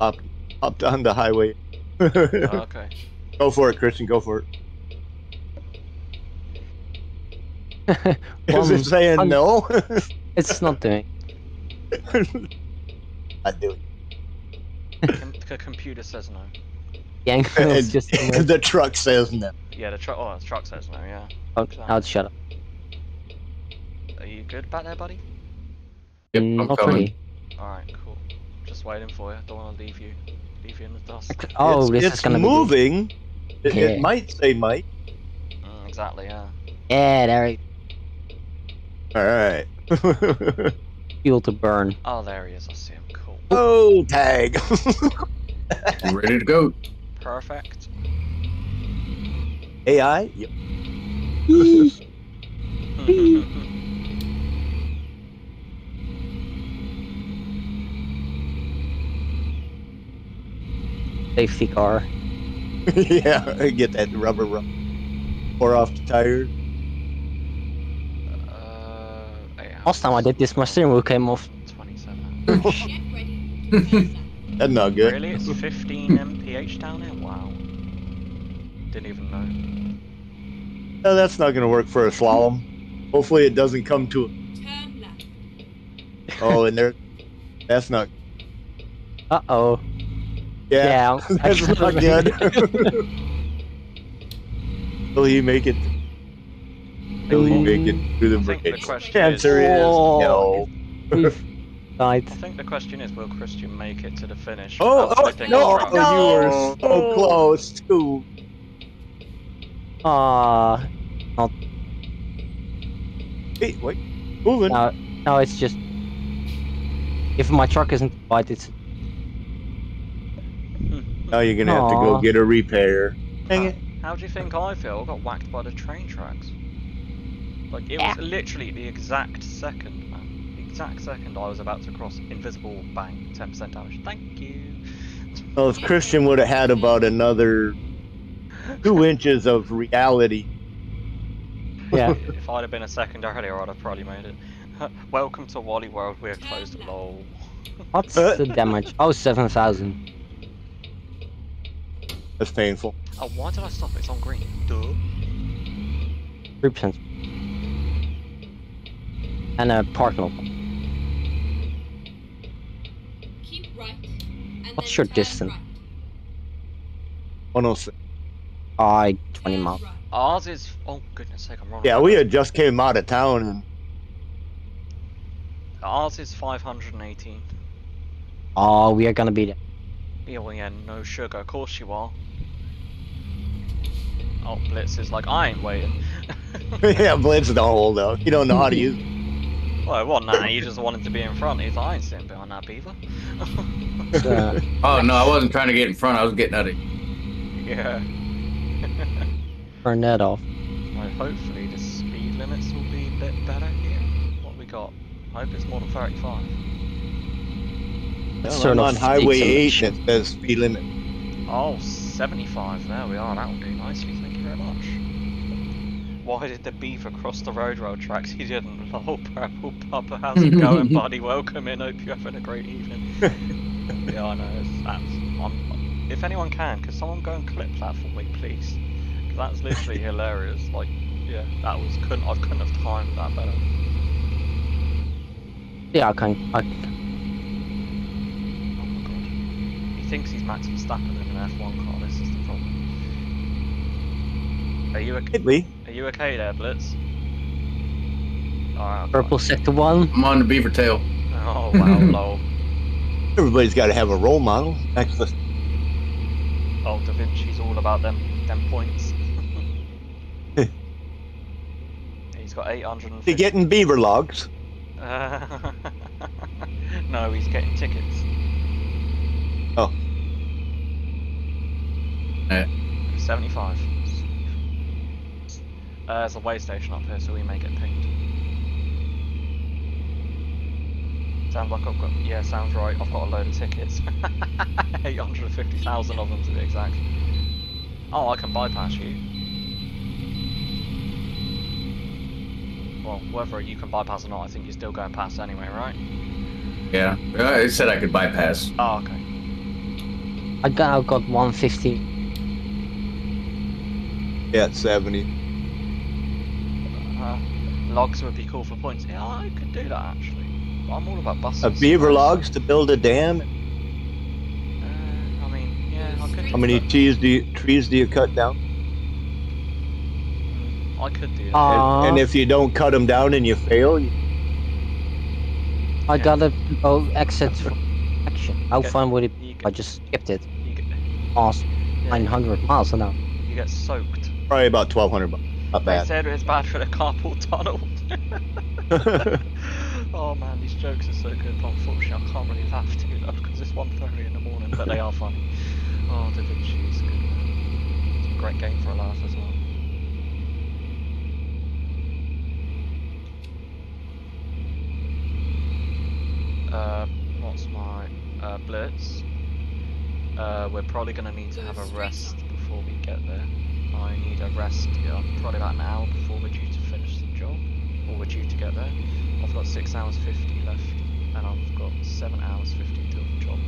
up, up down the highway. Oh, okay. go for it, Christian. Go for it. Is One it saying hun- no? It's not doing. I do. Com- the computer says no. Yang And it's just. the truck says no. Yeah, the truck. Oh, the truck says no. Yeah. Oh, now it's shut up. Are you good back there, buddy? Yep, Mm, I'm not coming. really. All right, cool. Just waiting for you. Don't want to leave you, leave you in the dust. Oh, it's, this it's is gonna moving. It, Yeah. it might say might. Mm, exactly. Yeah. Yeah, there. it- All right. Fuel to burn. Oh, there he is. I see him. Cool. oh, tag. I'm ready to go. Perfect. AI. Yep. Safety car. yeah, get that rubber rub. or off the tire. uh, eight Last time I did this, my steering wheel came off. 27. Get ready to turn left. That's not good. Really? It's 15 mph down there? Wow. Didn't even know. No, that's not going to work for a slalom. Hopefully, it doesn't come to. a Turn left. Oh, and there. That's not. Uh oh. Yeah, Yeah. that's not good. Will he make it? Will he make it through the think the question Answer is, is Oh. no. I think the question is, will Christian make it to the finish? Oh, without oh flipping no! around? Oh, you were so No. close too. Ah. Hey, wait, moving. no, no, it's just. If my truck isn't wide, it's. Now you're gonna have to go get a repair. Dang it. How do you think I feel? I got whacked by the train tracks. Like, it was literally the exact second, man. The exact second I was about to cross invisible bang, 10% damage. Thank you. Well, if Christian would have had about another two inches of reality, Yeah. If I'd have been a second earlier, I'd have probably made it. Welcome to Wally World, we're closed. Lol. What's the damage? Oh, 7,000. That's painful. Oh, why did I stop? It's on green. Duh. 3%. And a parking lot. Keep right. And What's then your turn distance? Right. 106. I 20 miles. right. Ours is. Oh, goodness sake, I'm wrong. Yeah, we had just came out of town Ours is 518. Oh, we are gonna be there. Yeah, well, yeah, no sugar. Of course you are. Oh, Blitz is like, I ain't waiting. yeah, Blitz don't hold up. You don't know how to use. it. well, what now? You just wanted to be in front. He's like, I ain't sitting behind that beaver. Uh, Oh no, I wasn't trying to get in front. I was getting out of. yeah. turn that off. well, hopefully the speed limits will be a bit better here. What we got? I hope it's more than 35. Let's Well, turn I'm on Highway 8 selection. that says speed limit. Oh, 75. There we are. That'll do nicely. Thank you very much. Why did the beaver cross the road rail tracks? He didn't. Lol, Purple Papa, how's it going, buddy? Welcome in. Hope you're having a great evening. yeah, I know. It's, that's, I'm, if anyone can, could someone go and clip that for me, please? 'Cause that's literally hilarious. Like, yeah, that was couldn't I couldn't have timed that better. Yeah, I can. I, Oh my god. He thinks he's Max Verstappen in an F1 car. This is the problem. Are you okay? Lately, Are you okay there, Blitz? Alright. purple sector one. I'm on the beaver tail. Oh wow, lol. everybody's got to have a role model. Next, let's- Oh, Da Vinci's all about them them points. he's got 850. you getting beaver logs? Uh, no, he's getting tickets. Oh. Eh. 75. Uh, there's a way station up here, so we may get pinged. Sounds like I've got. Yeah, sounds right. I've got a load of tickets. 850,000 of them to be exact. Oh, I can bypass you. Well, whether you can bypass or not, I think you're still going past anyway, right? Yeah. Uh, It said I could bypass. Oh, okay. I got I got 150. Yeah, it's 70. Uh, logs would be cool for points. Yeah, I could do that actually. I'm all about buses. A beaver logs to build a dam. Uh, I mean, yeah, I could. How many trees do you, trees do you cut down? Mm, I could do that. Uh, And, and if you don't cut them down and you fail, you, I Yeah. gotta go exit action. How Okay. fun would it be if get, I just skipped it you get, past yeah, 900 miles an hour? you get soaked. probably about 1200 bucks. Not They bad. said it's bad for the carpool tunnel. oh man, these jokes are so good, but unfortunately I can't really laugh too much because it's 1.30 in the morning, but they are funny. Oh, Da Vinci is good man. It's a great game for a laugh as well. Uh, what's my uh, blitz? Uh, we're probably gonna need to have a rest before we get there. I need a rest, yeah, probably about an hour before we're due to finish the job, or we're due to get there. I've got 6 hours 50 left, and I've got 7 hours 50 till the job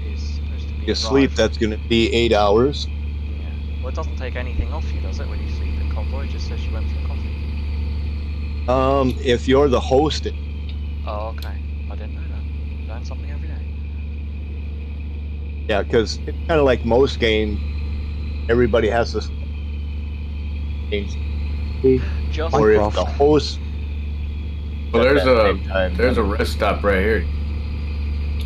is supposed to be you sleep, that's going to be eight hours. Yeah. Well, it doesn't take anything off you, does it, when you sleep in convoy? It just says you went for coffee. Um, if you're the host, it- Oh, okay. I didn't know that. Learn something every day. Yeah, because it's kind of like most games, everybody has this. Just Or if the host. Well, there's a same time, there's a rest stop right here.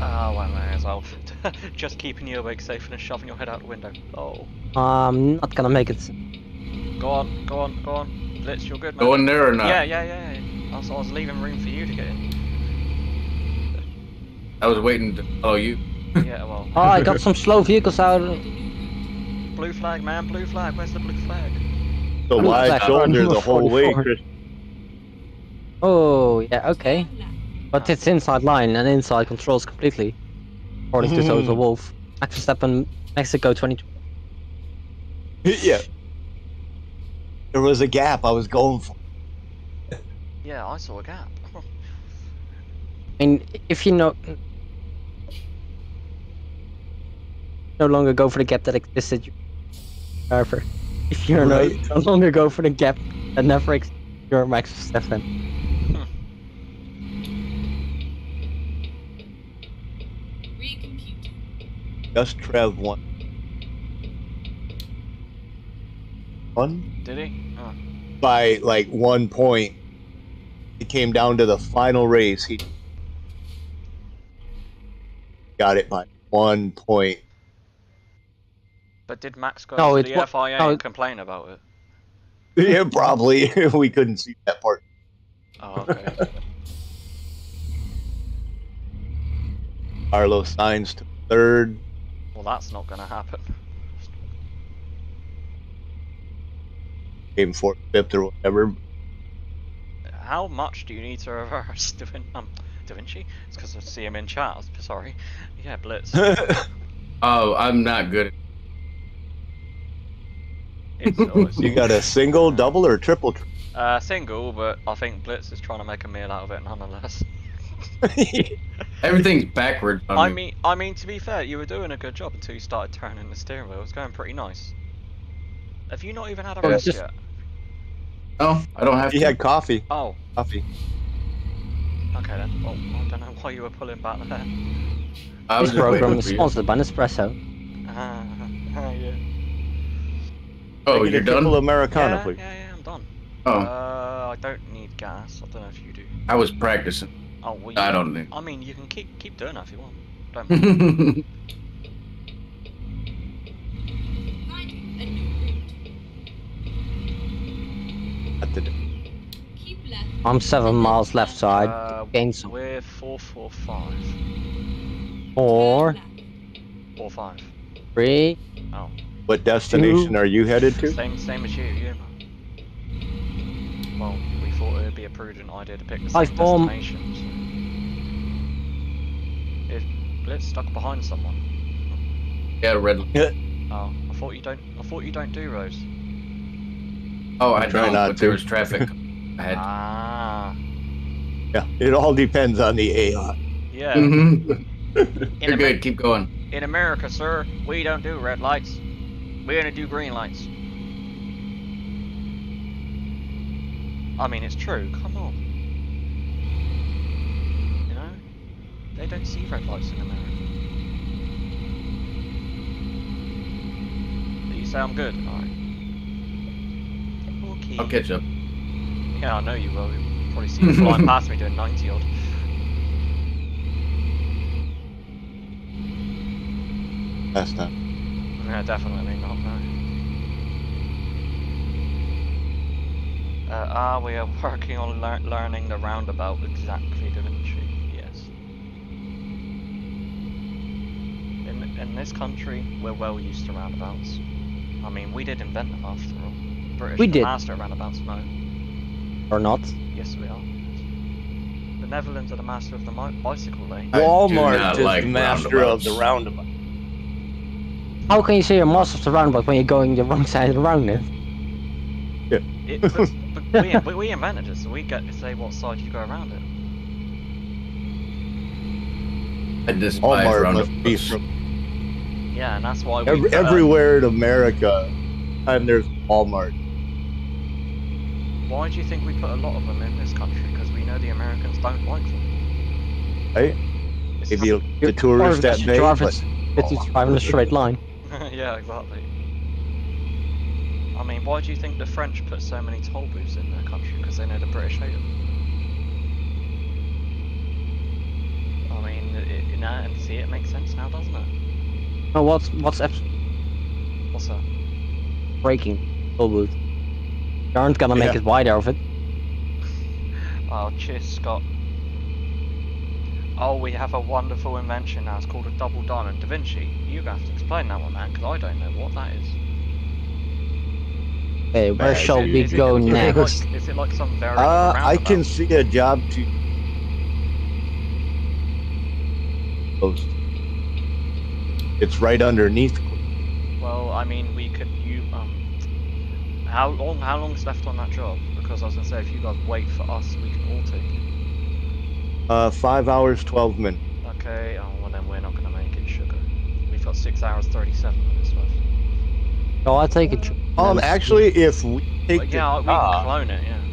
Ah, well, may as well. Just keeping you awake safe and shoving your head out the window. Oh. I'm not gonna make it. Go on, go on, go on. Blitz, you're good, man. Go in there or not? Yeah, yeah, yeah. yeah. I was, I was leaving room for you to get in. I was waiting to follow you. Yeah, well. Oh, I got some slow vehicles out. Blue flag, man, blue flag. Where's the blue flag? The I'm wide shoulder the whole way, Chris. Oh, yeah, okay. But it's inside line and inside controls completely. According to Toto Mhm. Wolff. Max Verstappen, Mexico 22. yeah. There was a gap I was going for. Yeah, I saw a gap. I mean, if you know. No longer go for the gap that existed. However, if you're no, Right. no longer go for the gap that never existed, you're Max Verstappen. Recompute. Just Trev one. One Did he? Oh. by like one point. It came down to the final race. He got it by one point. But did Max go No, to the wa- FIA no, and complain about it? Yeah, probably. we couldn't see that part. Oh, okay. Carlos Sainz to third. well, that's not going to happen. Came fourth, fifth, or whatever. How much do you need to reverse Da, Vin- um, da Vinci? It's because I see him in chat. Sorry. Yeah, Blitz. Oh, I'm not good. It's You got a single, double, or triple? tr- uh, single, but I think Blitz is trying to make a meal out of it nonetheless. Everything's backwards. On I mean, I mean, to be fair, you were doing a good job until you started turning the steering wheel. It was going pretty nice. Have you not even had a Oh, rest just- yet? No, I don't have he to. had coffee. Oh, Coffee. okay then. Well, I don't know why you were pulling back there. I was This program is sponsored by Nespresso. Ah, yeah. Oh, Make it you're a triple done. Americano, yeah, please. yeah, yeah, I'm done. Oh, Uh, I don't need gas. I don't know if you do. I was practicing. Oh, well, you, I don't think. I mean, you can keep keep doing that if you want. Don't mind. Finding a new route. At the- Keep left. I'm seven miles left, side. Uh, gained some. We're four four five. Four, Four five. three, Oh, What destination are you headed to? same same as you, you know. Well, we thought it would be a prudent idea to pick the I same form- destination. So. If Blitz stuck behind someone. yeah, red. Oh, I thought you don't. I thought you don't do roads. Oh, I Try don't. not but there to. was traffic. I had. Ah, Yeah, it all depends on the AI. yeah. Mm -hmm. In, You're Amer- good. Keep going. in America, sir, we don't do red lights. We only do green lights. I mean, it's true. Come on. You know, they don't see red lights in America. But you say I'm good. All right. Okay. I'll catch up. Yeah, I know you will. You'll probably see you flying past me doing 90 odd. Last time. Yeah, definitely not, no. Uh, ah, we are working on lear learning the roundabout exactly, Da Vinci. Yes. In, in this country, we're well used to roundabouts. I mean, we did invent them after all. British We did. master roundabouts, no. or not. Yes, we are. The Netherlands are the master of the bicycle lane. I Walmart is like the master of the roundabout. How can you see you're master of when you're going the wrong side around it? It, but, but we, we, we invented it, so we get to say what side you go around it. I despise Walmart must be roundabouts. from Yeah, and that's why we. every, put, uh, everywhere in America. And there's Walmart. Why do you think we put a lot of them in this country? Because we know the Americans don't like them. Right? It's Maybe not- the tourists that day. drive but- it, it's just drive a straight line. yeah, exactly. I mean, why do you think the French put so many toll booths in their country? Because they know the British hate them. I mean, it, it, now, and see, it makes sense now, doesn't it? Oh, what's what's abs- What's that? breaking? toll booth. You aren't gonna make Yeah. it wide out of it. Oh, cheers, Scott. Oh, we have a wonderful invention now. It's called a double diamond. Da Vinci, you have to explain that one, man, because I don't know what that is. Hey, where shall it- we is it- go is it next? like- is it like some very? Uh, of a I can see a job to post. It's right underneath. Well, I mean, we could. You um, how long? How long's left on that job? Because I was gonna say, if you guys wait for us, we can all take it. Uh, five hours, twelve minutes. Okay. Oh, well then we're not gonna make it, sugar. We've got six hours thirty-seven minutes left. Oh, I take it. Um, actually, if we take But the yeah, we can job, clone it. Yeah.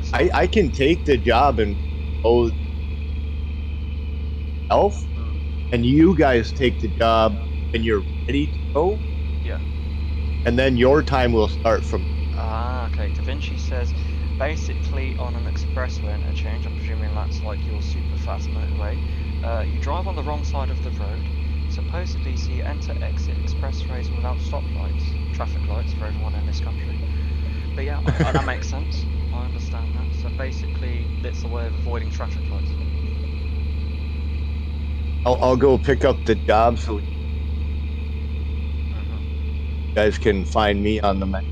So- I, I can take the job and oh, elf, Mm. and you guys take the job and you're ready to go. Yeah. And then your time will start from. Ah, okay. Da Vinci says basically on an expressway interchange, I'm presuming that's like your super fast motorway, uh, you drive on the wrong side of the road, supposedly so you enter exit expressways without stoplights, traffic lights for everyone in this country. But yeah, uh, that makes sense. I understand that. So basically, it's a way of avoiding traffic lights. I'll, I'll go pick up the job so you Mhm. guys can find me on the map.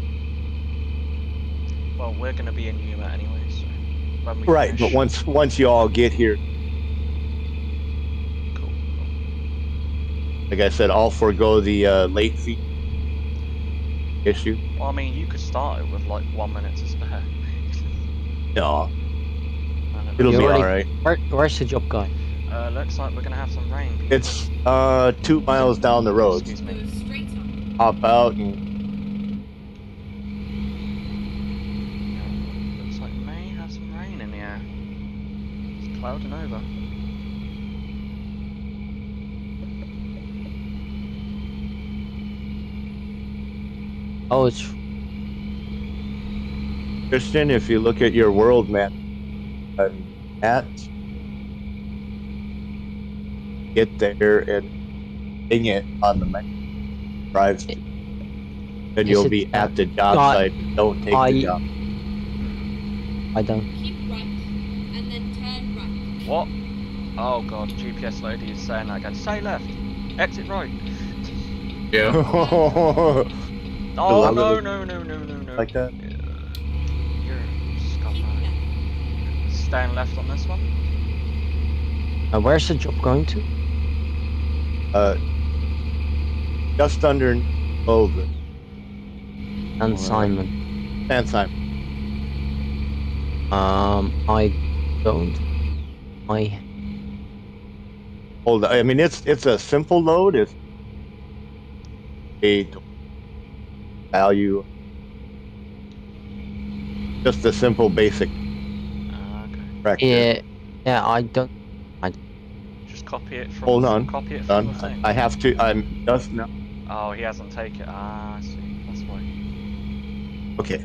Well, we're going to be in Yuma anyway, so when we Right, but once once you all get here, Cool. cool. like I said, I'll forego the uh, late fee. issue. Well, I mean, you could start it with like one minute to spare. No, it it'll looks be already- all right. Where, where's the job guy? Uh, looks like we're gonna have some rain. people. It's uh two miles down the road. Excuse me. Hop out and Yeah, looks like may have some rain in the air. It's and over. Oh, it's Christian, if you look at your world map, and at get there and ping it on the map, drives, to. then you'll be at the job site. Don't take I- the job. I don't. Keep right, and then turn right. What? Oh god, GPS lady is saying that again. Say left. Exit right. Yeah. Oh no no no no no no. like that. You're a scumbag. left. Staying left on this one. Uh, where's the job going to? Uh, just under over. And Alright. Simon. And Simon. Um, I don't. I Hold on. I mean, it's it's a simple load. It's a value. Just a simple basic Ah, okay. yeah yeah I don't. I just copy it from. Hold on. Copy it Done. from the thing. I have to. I'm just now. Oh, he hasn't taken it. Ah, I see. That's why. Okay.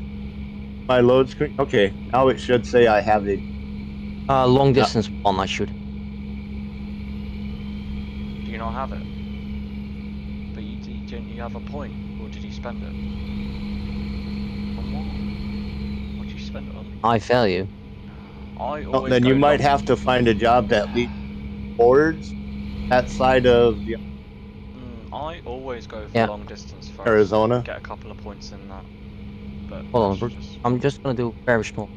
My load screen. Okay. Now it should say I have it. Uh, long distance one I should. Do you not have it? But you, you didn't you have a point, or did you spend it? On what? What did you spend it on? I value. I always Oh, then you might have to find a job that leads towards that side of the Mm, I always go for Yeah. long distance first. Arizona. Get a couple of points in that. But Hold on, just- I'm just gonna do very small.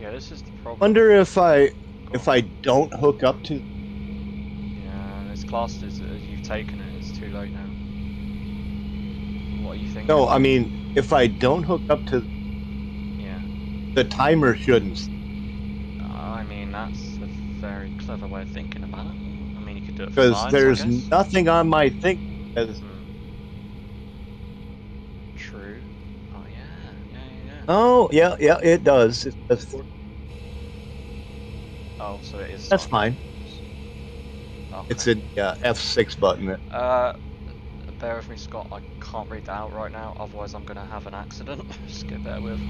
Yeah, this is the problem. Wonder if I if. I don't hook up to Yeah, it's classed as uh, you've taken it. It's too late now. What are you thinking? no, I mean if I don't hook up to Yeah. the timer shouldn't. I mean, that's a very clever way of thinking about it. I mean, you could do it Because there's nothing on my thing As... Hmm. True. Oh yeah, yeah, yeah. yeah. Oh yeah, yeah, it does. It does Oh, so it is. That's fine. Okay. It's a yeah, F6 button. Uh, bear with me, Scott. I can't read that out right now. Otherwise, I'm gonna have an accident. Just get bear with.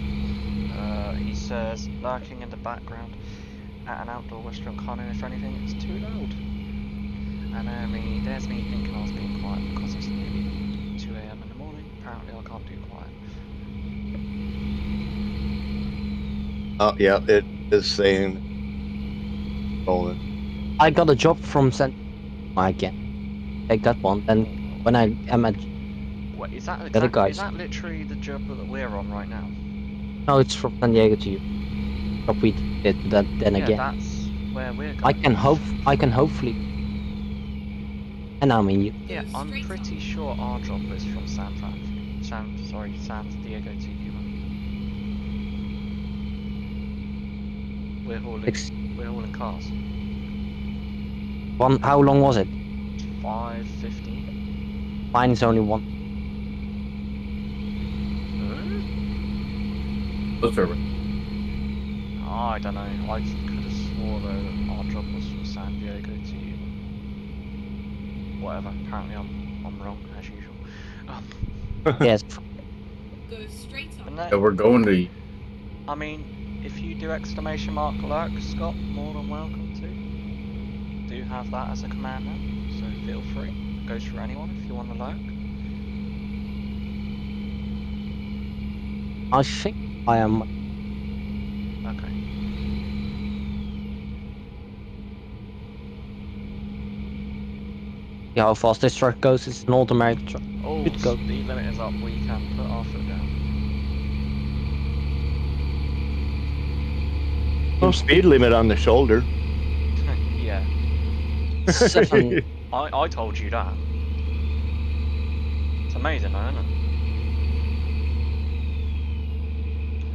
Uh, he says lurking in the background at an outdoor restaurant. Can't hear for anything. It's too loud. And uh, me, there's me thinking I was being quiet because it's nearly 2 a.m. in the morning. Apparently, I can't do quiet. Oh yeah, it is saying rolling. I got a job from San. I can take that one. Then when I am at Wait, is that other exactly, guys. is that literally the job that we're on right now? no, it's from San Diego to you. But we did that then yeah, again. that's where we're going. I can hope. I can hopefully. And I mean, you, Yeah, I'm pretty sure our job is from San Fran. San, sorry, San Diego to Yuma. We're hauling, ex- we're hauling cars. one. How long was it? Five fifteen. Mine's only one. What's over? Oh, I don't know. I could have swore though that our job was from San Diego to Yuma. Whatever. Apparently, I'm I'm wrong as usual. Um, yes. Go straight on. that, Yeah, we're going to. I mean, if you do exclamation mark lurk, Scott, more than welcome to. Do have that as a command now, so feel free. Goes for anyone if you want to lurk. I think I am. Okay. Yeah, how fast this truck goes? It's an American truck. Oh, Good go. speed limit is up. We can put our foot down. No speed limit on the shoulder. yeah. seven. I, I told you that. It's amazing, though, isn't it?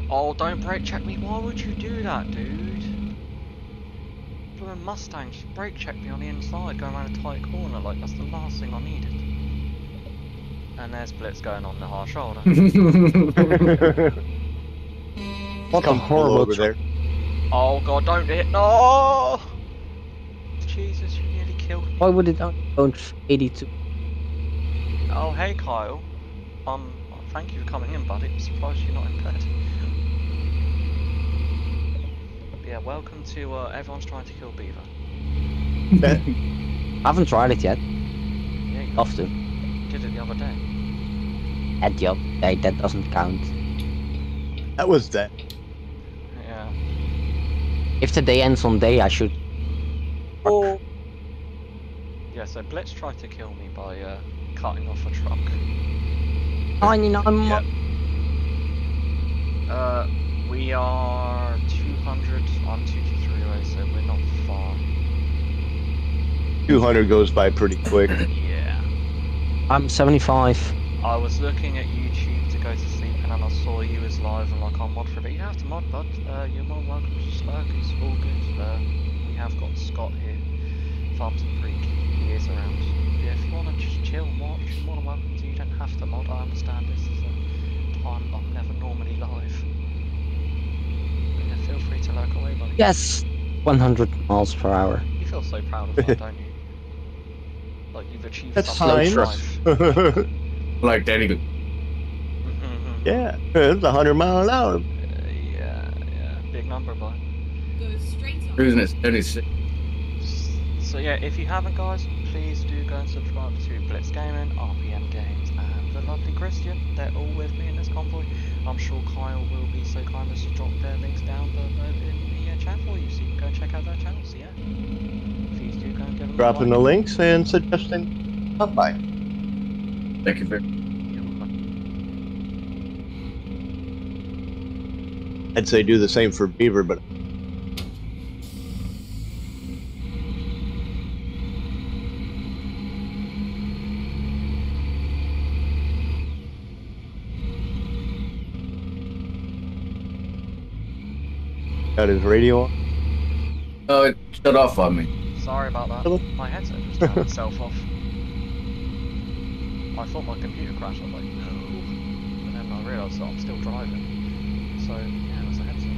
Oh, don't brake check me. Why would you do that, dude? For a Mustang, just brake check me on the inside, going around a tight corner. Like, that's the last thing I needed. And there's Blitz going on the hard shoulder. What a horrible over there. Oh, God, don't hit. No! Jesus, you nearly killed me. Why would it only go 82? Oh, hey Kyle. Um, thank you for coming in, buddy. I'm surprised you're not in bed. But yeah, welcome to uh, Everyone's Trying to Kill Beaver. I haven't tried it yet. Yeah, you Love to. did it the other day. At the other day, that doesn't count. That was that. Yeah. If the day ends on day, I should. Oh. Yeah, so Blitz tried to kill me by uh, cutting off a truck. 99 Yep. Uh, we are 200, I'm 223 away, so we're not far. 200 goes by pretty quick. Yeah. I'm 75. I was looking at YouTube to go to sleep and I saw you as live and like I'll mod for a bit. You have to mod, bud. Uh, you're more than welcome to Slurk. It's all good. Uh, we have got Scott here, Farm Sim Freak. He is around. Yeah, if you want to just chill and watch, you're more than welcome to. You don't have to mod. I understand this is a time I'm never normally live. But yeah, feel free to lurk away, buddy. Yes! 100 miles per hour. You feel so proud of that, don't you? Like you've achieved That's something in fine. life. like that, he goes, Mhm. Yeah, it's a 100 mile an hour. Uh, yeah, yeah, big number, boy. Go straight up. cruising at 36. So yeah, if you haven't, guys, please do go and subscribe to Blitz Gaming, RPM Games, and the lovely Christian. They're all with me in this convoy. I'm sure Kyle will be so kind as to drop their links down below in the uh, chat for you, so you can go and check out their channels. Yeah, please do go and give them Dropping a the links and suggesting Bye by. Thank you very You're welcome. I'd say do the same for Beaver, but got his radio on. Oh, it shut off on me. Sorry about that. Hello? My headset just turned itself off. I thought my computer crashed. I was like, no. And then I realised that I'm still driving. So, yeah, that's a headset.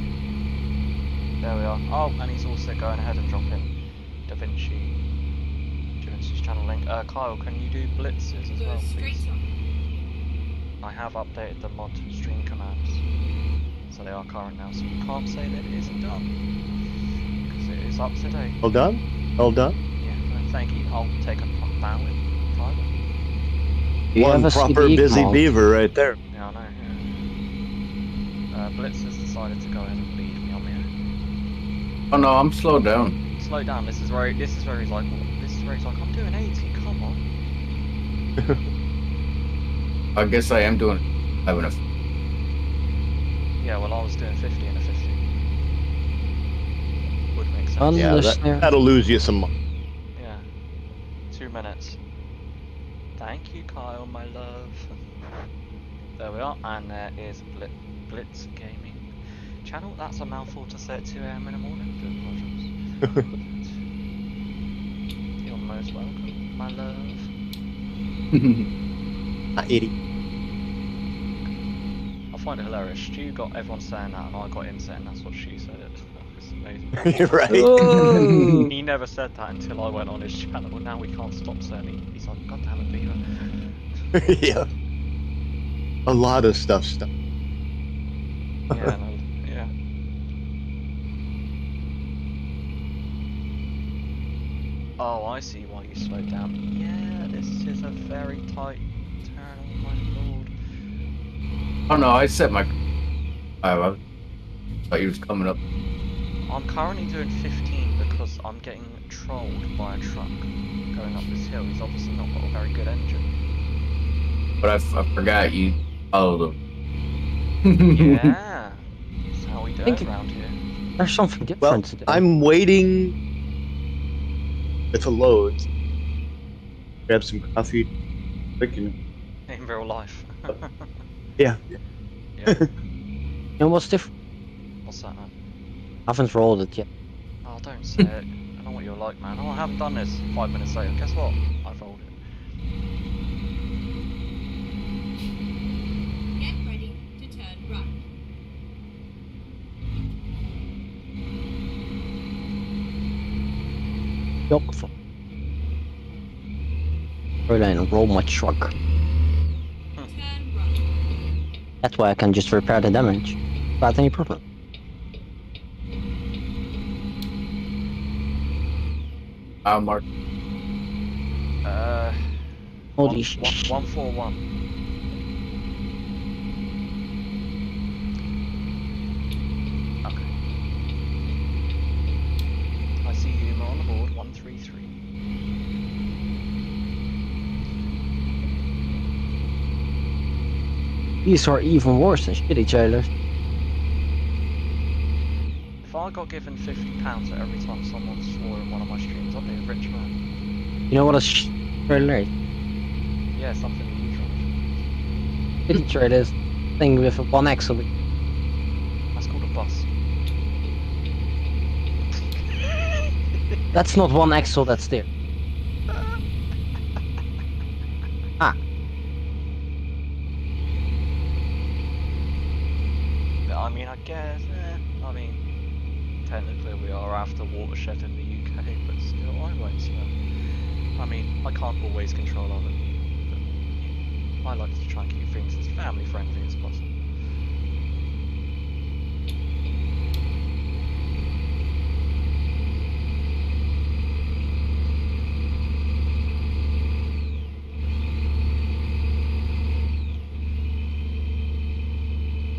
There we are. Oh, and he's also going ahead and dropping Da Vinci. Da Vinci's channel link. Uh, Kyle, can you do blitzes as Go well, please? I have updated the mod stream commands. So they are current now, so you can't say that it isn't done. Because it is up to date. Well done. Well done. Yeah, no, thank you. I'll take a pro- bow in private. You One proper CB busy command? beaver right there. Yeah, I know. Yeah. Uh, Blitz has decided to go ahead and leave me on my own. Oh no, I'm slowed down. Slow down. This is very. This is where he's like. This is where he's like. I'm doing 80. Come on. I guess I am doing having a. Yeah. Well, I was doing 50 and a 50. Would make sense. Un- Yeah, that, that'll lose you some. Yeah. Two minutes. Thank you, Kyle, my love. There we are, and there is Blit Blitz Gaming channel. That's a mouthful to say at 2 a.m. in the morning. Do apologise. You're most welcome, my love. Not idiot. I find it hilarious. Stu got everyone saying that, and I got him saying that's what she said. It's amazing. You're right. He never said that until I went on his channel. Now we can't stop saying it. He's like, God damn it, Beaver. yeah. A lot of stuff stuff. Yeah, no, yeah. Oh, I see why you slowed down. Yeah, this is a very tight turn, oh my lord. Oh no, I set my. I, I thought he was coming up. I'm currently doing 15 because I'm getting trolled by a truck going up this hill. He's obviously not got a very good engine. But I, f- I forgot you followed him. Yeah, that's how we do it it- around here. There's something different Well, today. I'm waiting. With a load. Grab some coffee. Freaking In real life. Yeah. yeah. You know what's different? What's that, man? I haven't rolled it yet. Oh, don't say it. I know what you're like, man. Oh, I haven't done this. Five minutes later, guess what? I've rolled it. Get ready to turn right. Yup. Really, and roll my truck. Turn right. That's why I can just repair the damage without any problem. Uh, Mark. Uh, Holy one, shit. one, one four one. Okay. I see you on the board. One three three. These are even worse than shitty trailers. If I got given fifty pounds for every time someone swore in one of my streams, I'd be a rich man. You know what a sh- trailer is? Yeah, something drive. Shitty trailer is thing with a one axle. That's called a bus. That's not one axle that's there. Ah, But I mean, I guess, eh, I mean, technically we are after watershed in the UK, but still, I won't swear. I mean, I can't always control other people, but I like to try and keep things as family friendly as possible.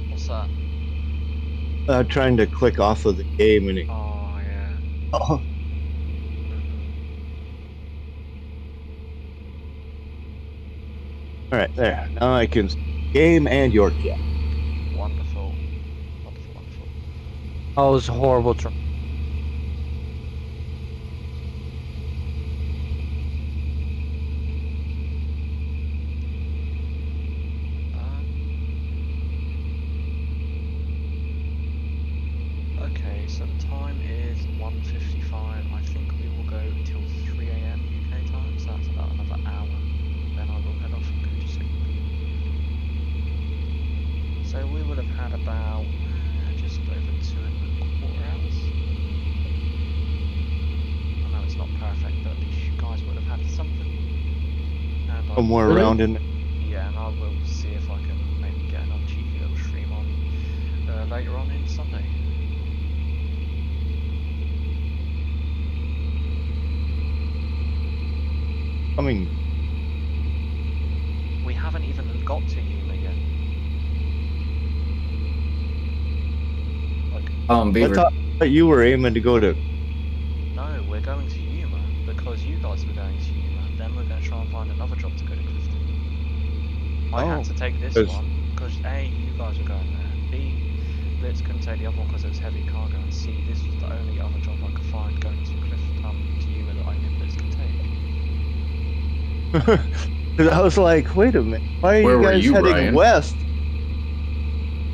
What's that? Uh, trying to click off of the game and it. Oh, yeah. Oh, all right, there. Now I can game and your cat. Wonderful. Wonderful, wonderful. oh, it was a horrible truck. Um, okay, so the time is 1.55. I think we will go till 3 a.m. UK time, so that's about another hour. Then I will head off and go to sleep. So we would have had about uh, just over two and a quarter hours. I know it's not perfect, but at least you guys would have had something. And I around in. yeah, and I will see if I can maybe get another cheeky little stream on uh, later on in Sunday. I mean, We haven't even got to Yuma yet. Like, Um, I Beaver. thought, I thought you were aiming to go to. This 'cause- one because A, you guys were going there. B, Blitz couldn't take the other one because it was heavy cargo. And C, this was the only other job I could find going to Clifton, um, to Yuma that I knew Blitz could take. Because I was like, wait a minute, why are Where you guys you, heading Brian? west?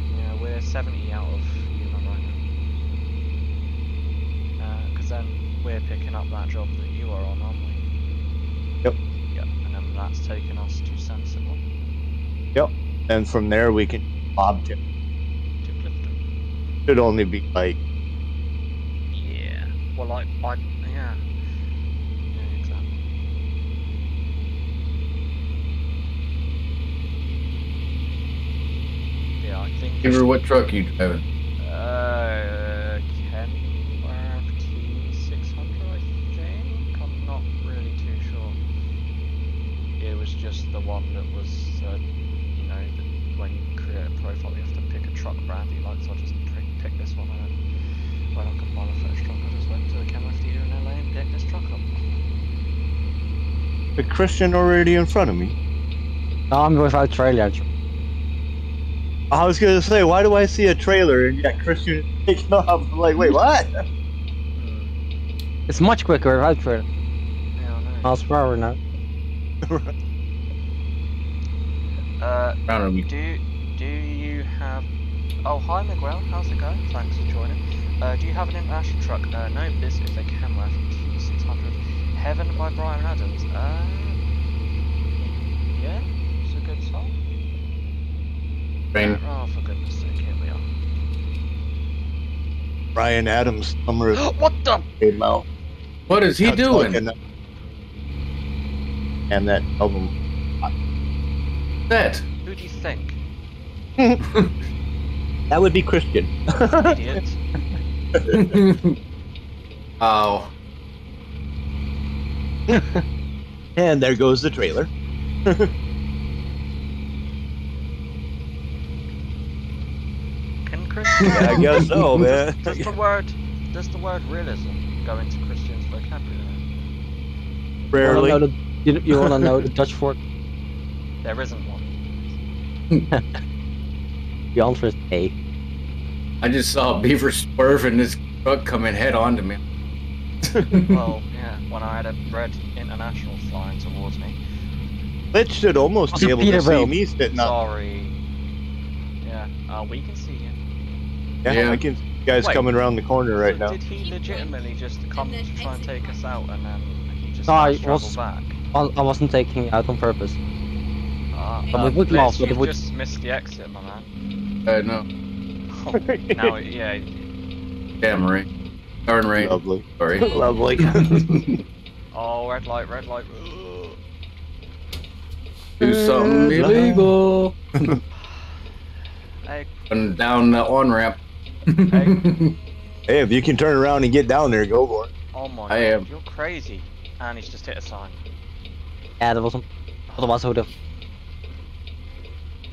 Yeah, we're 70 out of Yuma right now. Because then we're picking up that job that you are on, aren't we? Yep. Yep, and then that's taking us to Sensible, And from there we can bob tip. to Clifton. Should only be like Yeah. Well, I, I, yeah. Yeah, exactly. Yeah, I think. Beaver, what truck you driving? Uh, Kenworth T600, I think. I'm not really too sure. It was just the one that was, uh, you know, the, when you create a profile, you have to pick a truck brand you like. So I just pick- picked this one, and then when I could buy the first truck, I just went to the Kenworth dealer in LA and picked this truck up. the Christian already in front of me. No, I'm without trailer. I was gonna say, why do I see a trailer and yeah, Christian is taking off? I'm like, wait, what? It's much quicker without trailer. miles per hour now. Uh, Around do do you have? Oh, hi Miguel. How's it going? Thanks for joining. Uh, do you have an international truck? Uh, no, but this is a Kenworth T600 Heaven by Bryan Adams. Uh, yeah, it's a good song. Rain. Oh, for goodness sake, here we are. Bryan Adams summer what the? came out. What is he doing? And that album. That. Who do you think? That would be Christian. Idiot. oh. And there goes the trailer. Can Christian? Yeah, I guess so, man. Does the word does the word realism go into Christian's vocabulary? You wanna Rarely. know the, you, you wanna know the Dutch for There isn't one. The answer is A. I just saw a beaver swerve and this truck coming head on to me. Well, yeah, when I had a red international flying towards me. That should almost Also be able to see me sitting up. Sorry. Yeah, uh, we can see you. Yeah, Yeah. I can see you guys Wait. coming around the corner right So now. Did he legitimately just come to try and take us out and then he just No, I was- back? I, I wasn't taking it out on purpose. Uh, But uh, we would Blitz, laugh, but you've it would- just missed the exit, my man. Uh, no. Oh, now, yeah, Damn rain. Darn rain. Lovely. Sorry. Lovely. oh, red light, red light. Do something illegal. Hey, And down the on ramp. hey, if you can turn around and get down there, go for it. oh my I god, am. you're crazy. And he's just hit a sign. Yeah, that wasn't. Otherwise, I would have.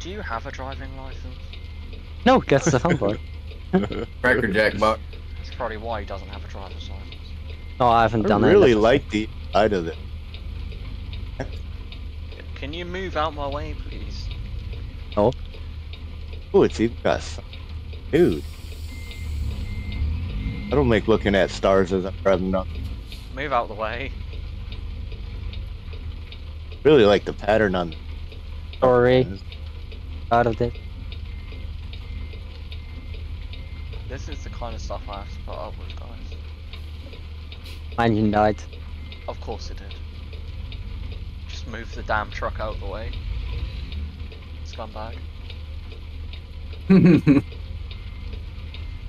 Do you have a driving license? No, that's the fun part. Cracker Jack box. That's probably why he doesn't have a driver's license. No, I haven't I done it. I really like the side of it. Can you move out my way, please? Oh, it's even got. Dude. I don't make looking at stars as I'm driving up. Move out the way. Really like the pattern on Sorry. Out of it. This is the kind of stuff I have to put up with, guys. My engine died. Of course it did. Just move the damn truck out of the way. Scumbag.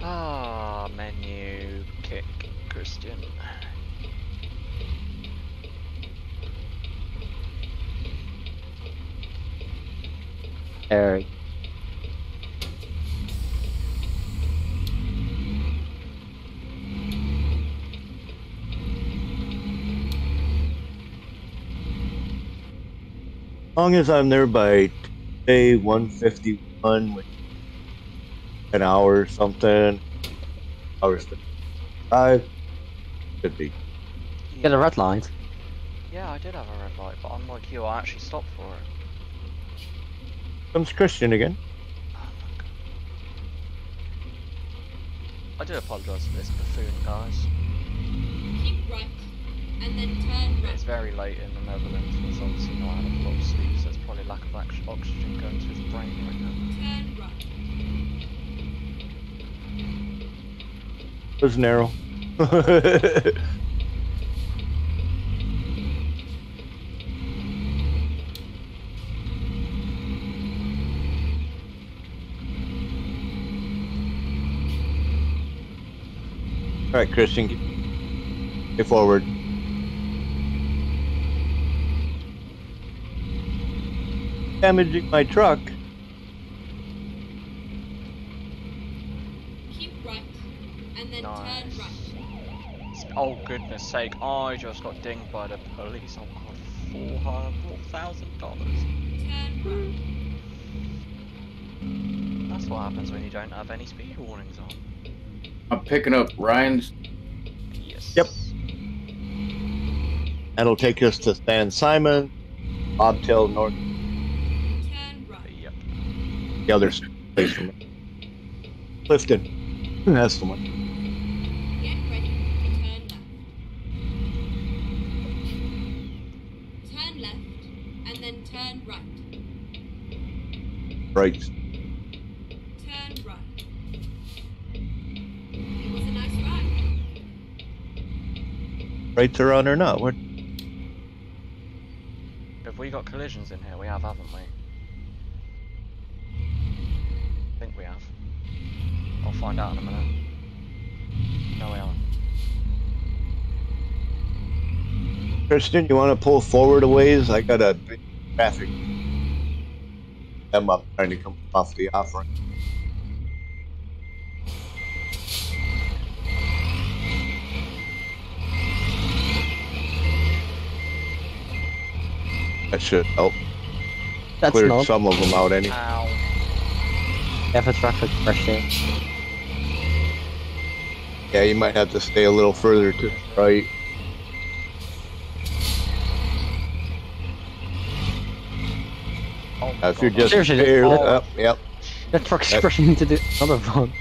Ah, menu, kick, Christian. Eric. As long as I'm there by day 151, which an hour or something, hours to five, should be. You Get a red light. Yeah, I did have a red light, but unlike you, I actually stopped for it. Comes Christian again. Oh my god. I do apologise for this buffoon, guys. Keep right, and then turn It's very late in the Netherlands, and he's obviously not had a lot of sleep, so it's probably lack of oxygen going to his brain right now. Turn right. It was narrow. All right, Christian, get, get forward. Damaging my truck. Keep right, and then turn right. Oh goodness sake, I just got dinged by the police. Oh god, four hundred, four thousand dollars. Turn right. That's what happens when you don't have any speed warnings on. I'm picking up Ryan's. Yes. Yep. That'll take us to San Simon, Bobtail North. Turn right. Yep. The other place from Clifton. That's the one. Right. Rights are on or not? What? Have we got collisions in here? We have, haven't we? I think we have. I'll find out in a minute. No, we haven't. Christian, you want to pull forward a ways? I got a big traffic. I'm up trying to come off the off ramp. That should help. That's Cleared not. some of them out anyway. Ow. Have a traffic pressure. Yeah, you might have to stay a little further to the right. Oh, if you're just Seriously, oh. up, yep, That truck's That- crashing into the other one.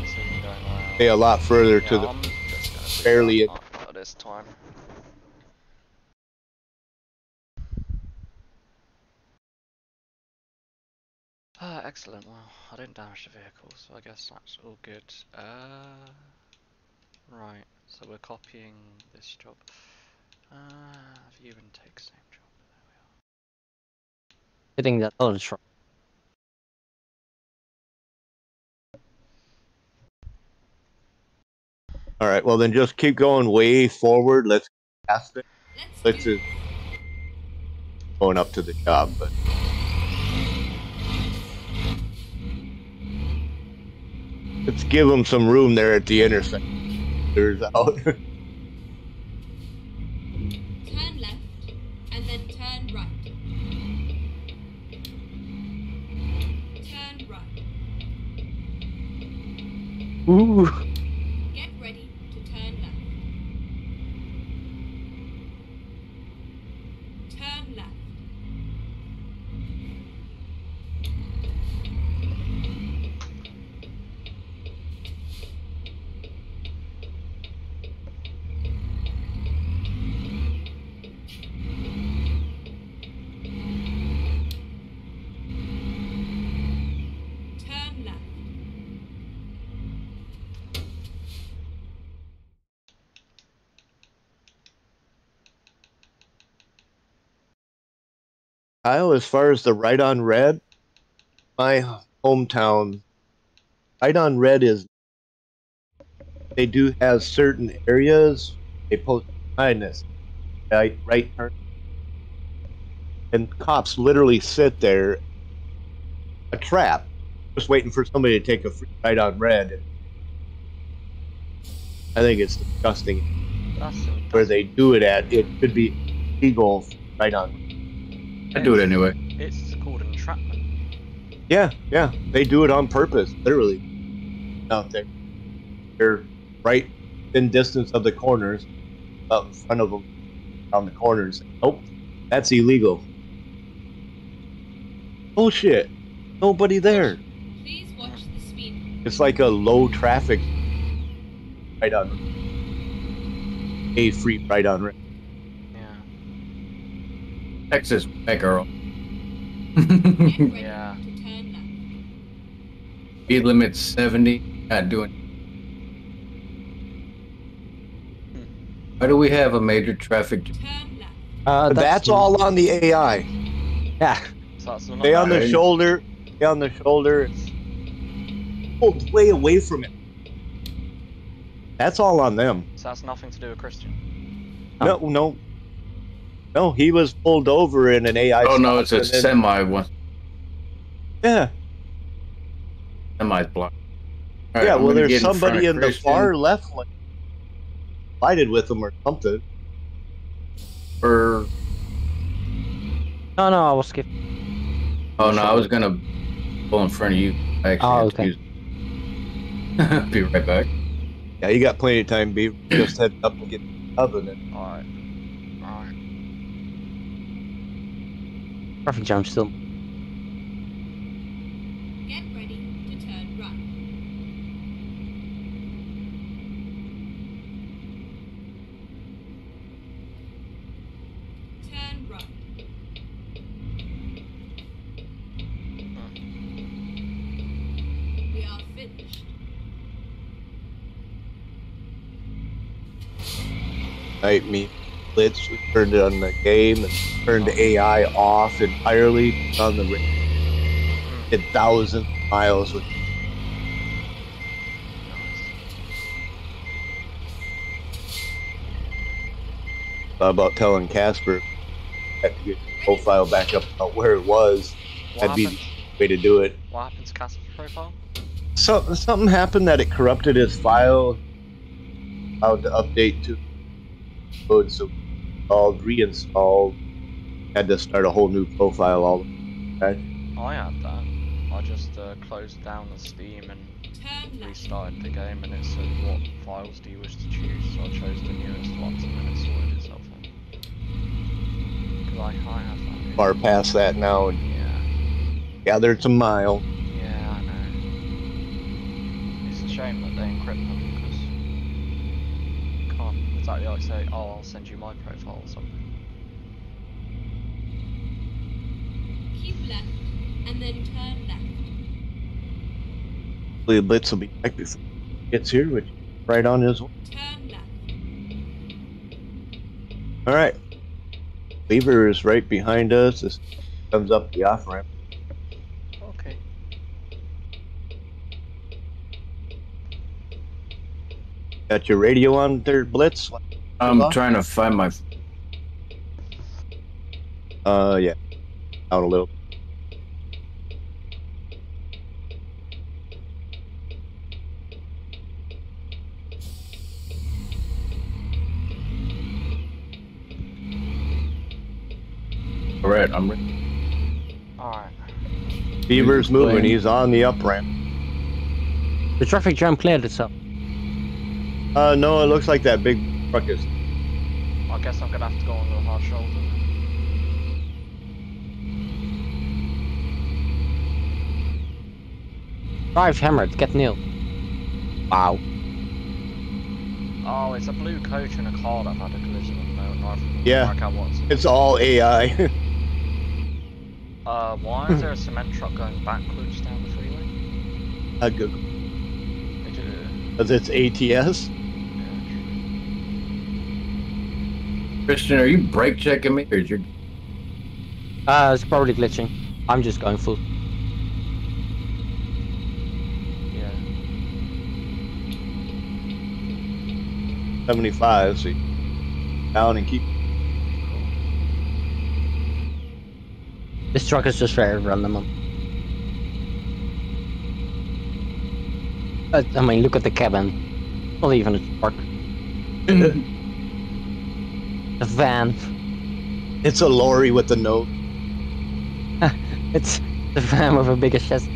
this isn't going well. stay a lot further to Yeah, the. Gonna do barely not at this time. Ah, excellent. Well, I didn't damage the vehicle, so I guess that's all good. Uh, right. So we're copying this job. Uh, view and take same job. There we are. Hitting that other truck. All right, well then just keep going way forward. Let's past it. Let's, Let's just going up to the job, but let's give them some room there at the intersection. There's out. Turn left and then turn right. Turn right. Ooh. Kyle, as far as the right on red, my hometown, right on red is they do have certain areas they post kindness, right, right turn, and cops literally sit there, a trap, just waiting for somebody to take a free right on red. I think it's disgusting where they do it at. It could be legal right on I do it anyway. It's called entrapment. Yeah, yeah, they do it on purpose, literally. Out there, they're right in distance of the corners, up in front of them, on the corners. Nope, that's illegal. Bullshit. Nobody there. Please watch the speed. It's like a low traffic right on a free right on red. Yeah. Texas, hey girl. Yeah. to turn left. Speed limit 70. Not doing. Why do we have a major traffic? jam? Turn left. Uh, That's, all on the AI. Yeah. So that's Stay on the shoulder. Stay on the shoulder. Pulled way away from it. That's all on them. So that's nothing to do with Christian. No, no, no. No, he was pulled over in an AI. Oh no, it's a then- semi one. Yeah, Semi's blocked. All right, yeah. I'm Well, there's get in somebody in the far left lane. Collided with him or something. Or. No, no, I was skipping. oh no, I was gonna pull in front of you. I oh, actually Oh, okay. use- Be right back. Yeah, you got plenty of time. Be just head up and get the oven. And Alright. traffic jam still. Get ready to turn right. Turn right. We are finished. Hate me. Blitz, we turned it on the game and turned oh. AI off entirely on the. Did mm-hmm. thousands of miles with about telling Casper had to get the profile back up about where it was. That'd be the way to do it. What happened to Casper's profile? So something happened that it corrupted his file. Allowed to update to code, so installed, reinstalled. Had to start a whole new profile all. Okay. I had that. I just uh, closed down the Steam and restarted the game, and it said, "What files do you wish to choose?" So I chose the newest ones, and then it sorted itself out. Because I, I have that. Far past that now and Yeah, gathered a mile. yeah, I know. It's a shame that they encrypt them because can't say, "Oh, I'll send you my profile" or something. Keep left and then turn left. Hopefully Blitz will be back before he gets here, which right on his. Turn left. All right. Beaver is right behind us. This comes up the off ramp. Okay. Got your radio on there, Blitz? I'm Hello? trying to find my. Uh, yeah. Out a little. All right, I'm. ready. All right. Beaver's Who's moving. playing? He's on the up ramp. The traffic jam cleared itself. Uh, no, it looks like that big truck is. I guess I'm gonna have to go on the hard shoulder. Drive hammered, get nil. Wow. Oh, it's a blue coach and a car that had a collision on the road. Yeah. Work out what's It's all AI. Uh, why is there a cement truck going backwards down the freeway? Uh, Google. It, Because it's ATS. yeah. Christian, are you brake checking me, or is your? Uh, it's probably glitching. I'm just going full. Yeah. 75. So down and keep. This truck is just very random. man. I mean, look at the cabin. Not even a truck. A van. It's a lorry with a note. It's the van with a bigger chest.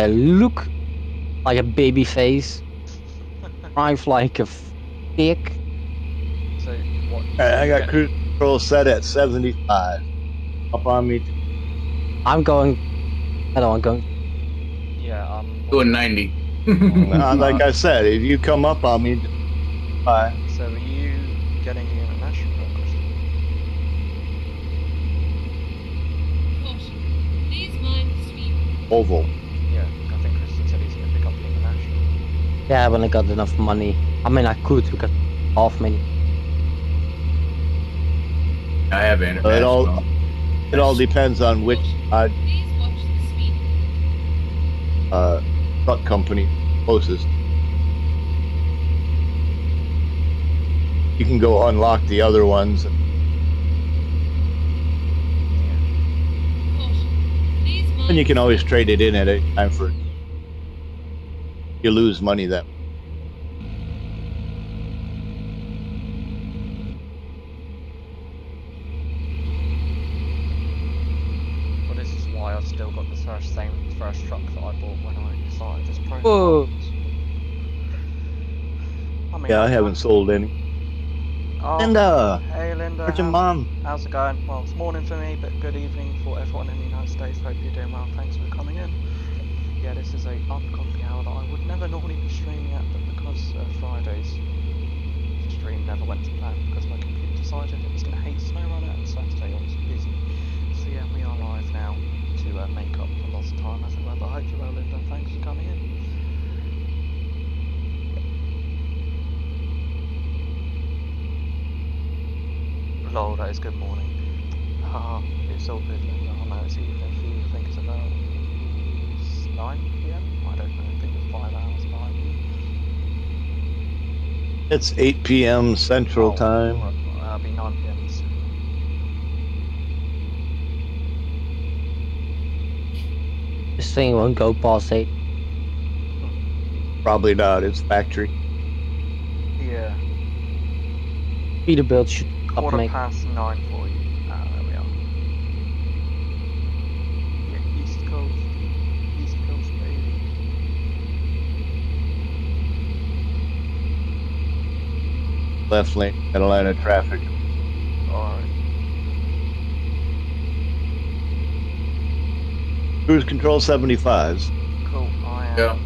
They look like a baby face. Drive like a dick. So what? Alright, I got cruise control set at 75. Up on me. I'm going. I don't want going. Yeah. Um. Doing 90. Uh, like I said, if you come up on me, bye. So are you getting the international or Christian? Caution. Please mind speed. Oval. Yeah, when I got enough money. I mean, I could because half money. I have Uh, it all international. it all depends on which uh, Please watch the speed. uh, truck company closest. You can go unlock the other ones. Yeah. Caution. Please mind And you can always trade it in at any time for you lose money that way. Well, this is why I've still got the first thing, first truck that I bought when I started this program. Whoa. I mean, yeah, I haven't sold any. Oh, Linda! Hey Linda! How's your mom? How's it going? Well, it's morning for me, but good evening for everyone in the United States. Hope you're doing well. Thanks for coming in. Yeah, this is a uncoffee hour that I would never normally be streaming at, but because uh, Friday's stream never went to plan because my computer decided it was going to hate SnowRunner and Saturday I was busy. So yeah, we are live now to uh, make up for lost time as it were. But I hope you're well, Linda. Thanks for coming in. Lol, that is good morning. Haha, it's all good, Linda. I know it's evening for you. Think it's about s- 9 pm? I don't know. I think it's 5 hours behind you. It's 8 p.m. Central Oh, Time. right, well, That'll be 9 pm. so- This thing won't go past eight. Probably not. It's factory. Yeah, Peterbilt should up quarter make. past 9 for you. Ah, there we are. Yeah, East Coast. East Coast, baby. Left lane, got a line of traffic. Alright. Cruise control 75s. Cool. Oh, I am. Yeah.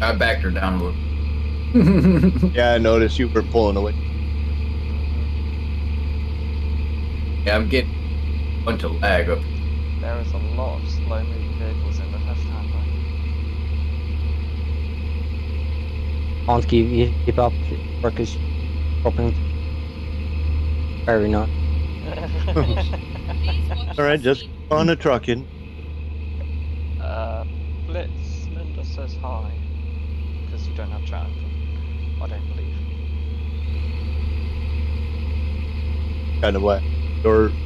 I backed her down a little. Yeah, I noticed you were pulling away. yeah, I'm getting a bunch of lag up. There is a lot of slow moving vehicles in the left hand lane. Can't keep, keep up. Work is dropping. Very nice. All right, just keep on the trucking. uh, Blitz, Linda says hi. Because you don't have chat. I don't believe. Kind of way. Or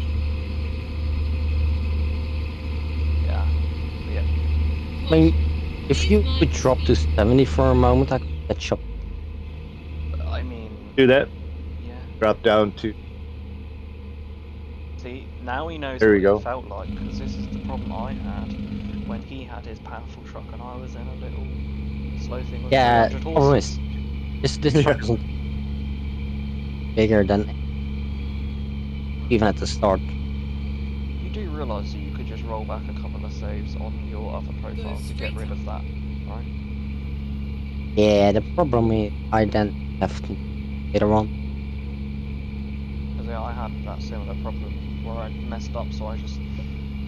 Yeah. Yeah. I mean, if you could drop to 70 for a moment, I could catch up. I mean, do that. yeah. Drop down to. See, now he knows There what we go. it felt like, because this is the problem I had when he had his powerful truck and I was in a little slow thing with Yeah, 300 problem horses. is, this, this truck isn't bigger than even at the start. You do realise that you could just roll back a couple of saves on your other profile to get rid of that, right? Yeah, the problem is I then have to later on. Because yeah, I had that similar problem where I messed up, so I just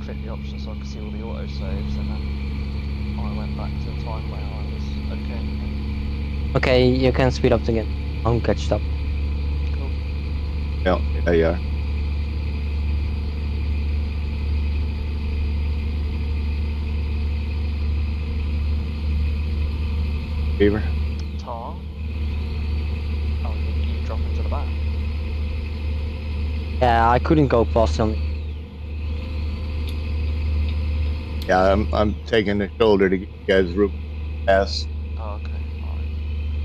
clicked the option so I could see all the auto saves, and then I went back to the time where I was okay. Okay, you can speed up again. I'm catched up. Cool. Yeah, there you are. Beaver. Tar. Oh, you, you drop into the back. Yeah, I couldn't go past him. Yeah, I'm I'm taking the shoulder to get you guys room pass. Oh, okay. Alright.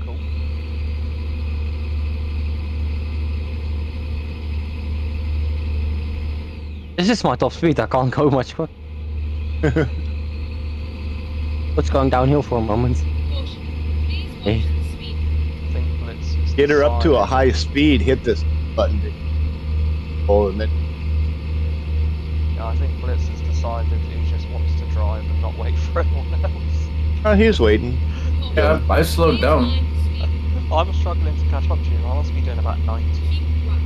Cool. This is my top speed, I can't go much quicker. Let's going downhill for a moment. Is Get her up to a high speed. Hit this button. To oh, and then Yeah, I think Blitz has decided he just wants to drive and not wait for anyone else. oh, he's waiting. Yeah, I slowed Please down. mind the speed. I'm struggling to catch up to you. I must be doing about 90. Right.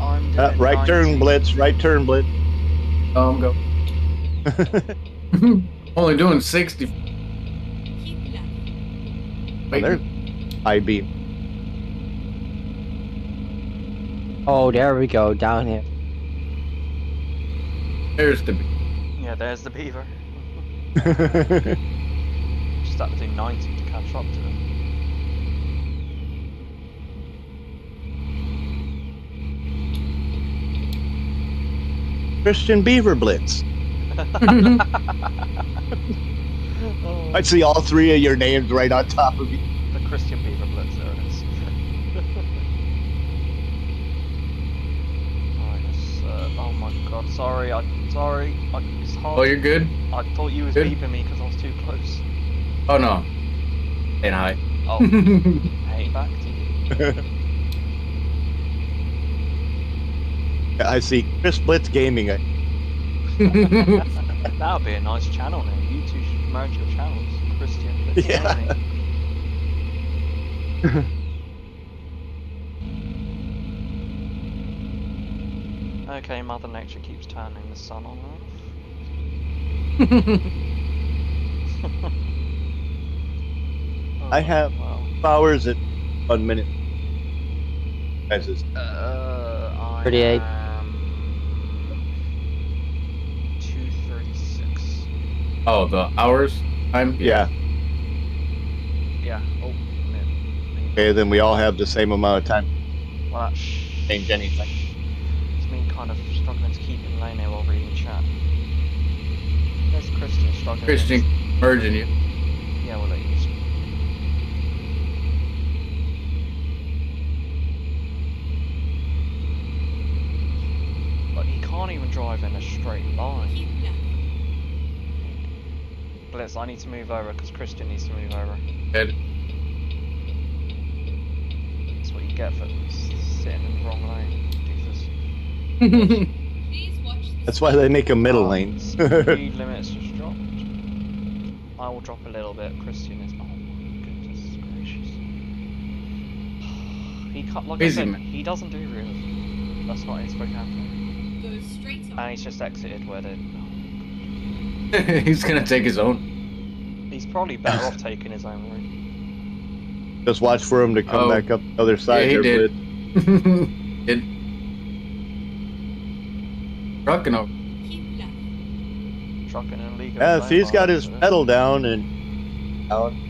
I'm doing Uh, right 90. turn, blitz. Right turn, blitz. Um, go. Only doing 60. Keep left. Wait, there. High beam. Oh, there we go, down here. there's the. Yeah, there's the beaver. Just have to do 90 to catch up to him. Christian Beaver Blitz. Oh, I see all three of your names right on top of you. the Christian Beaver Blitz, there it is. Uh, oh my god, sorry, I sorry. I, it's hard. Oh, you're good? I thought you was good? beeping me because I was too close. Oh no. Saying hi. Oh, hey, back to you. I see Chris Blitz Gaming. That would be a nice channel name. You two should merge your channels, Christian. Yeah. Okay, Mother Nature keeps turning the sun on and off. Oh, I have- Well, Hours at one minute. Guys, it's- uh, I 38. am 236. Oh, the hours time? yeah. Yeah. Oh, minute. Okay, then we all have the same amount of time. Well, that's Change anything. It's me kind of struggling to keep in line there while reading chat. There's Christian struggling. Christian merging you. Yeah, we'll let you. speak. But he can't even drive in a straight line. Keep left. Blitz, I need to move over because Christian needs to move over. Good. That's what you get for sitting in the wrong lane, doofus. Please watch the That's why they make a middle Um, lane. Speed limit's just dropped. I will drop a little bit. Christian is. Oh my goodness gracious. He cut like Easy, I said. man. He doesn't do realism. That's not his vocabulary. Go straight And he's just exited where they. He's gonna take his own. He's probably better off taking his own route. Just watch for him to come Oh. back up the other side. Yeah, he there, did. Did trucking over. Keep. Trucking and legal. Yeah, if he's got his pedal down and down.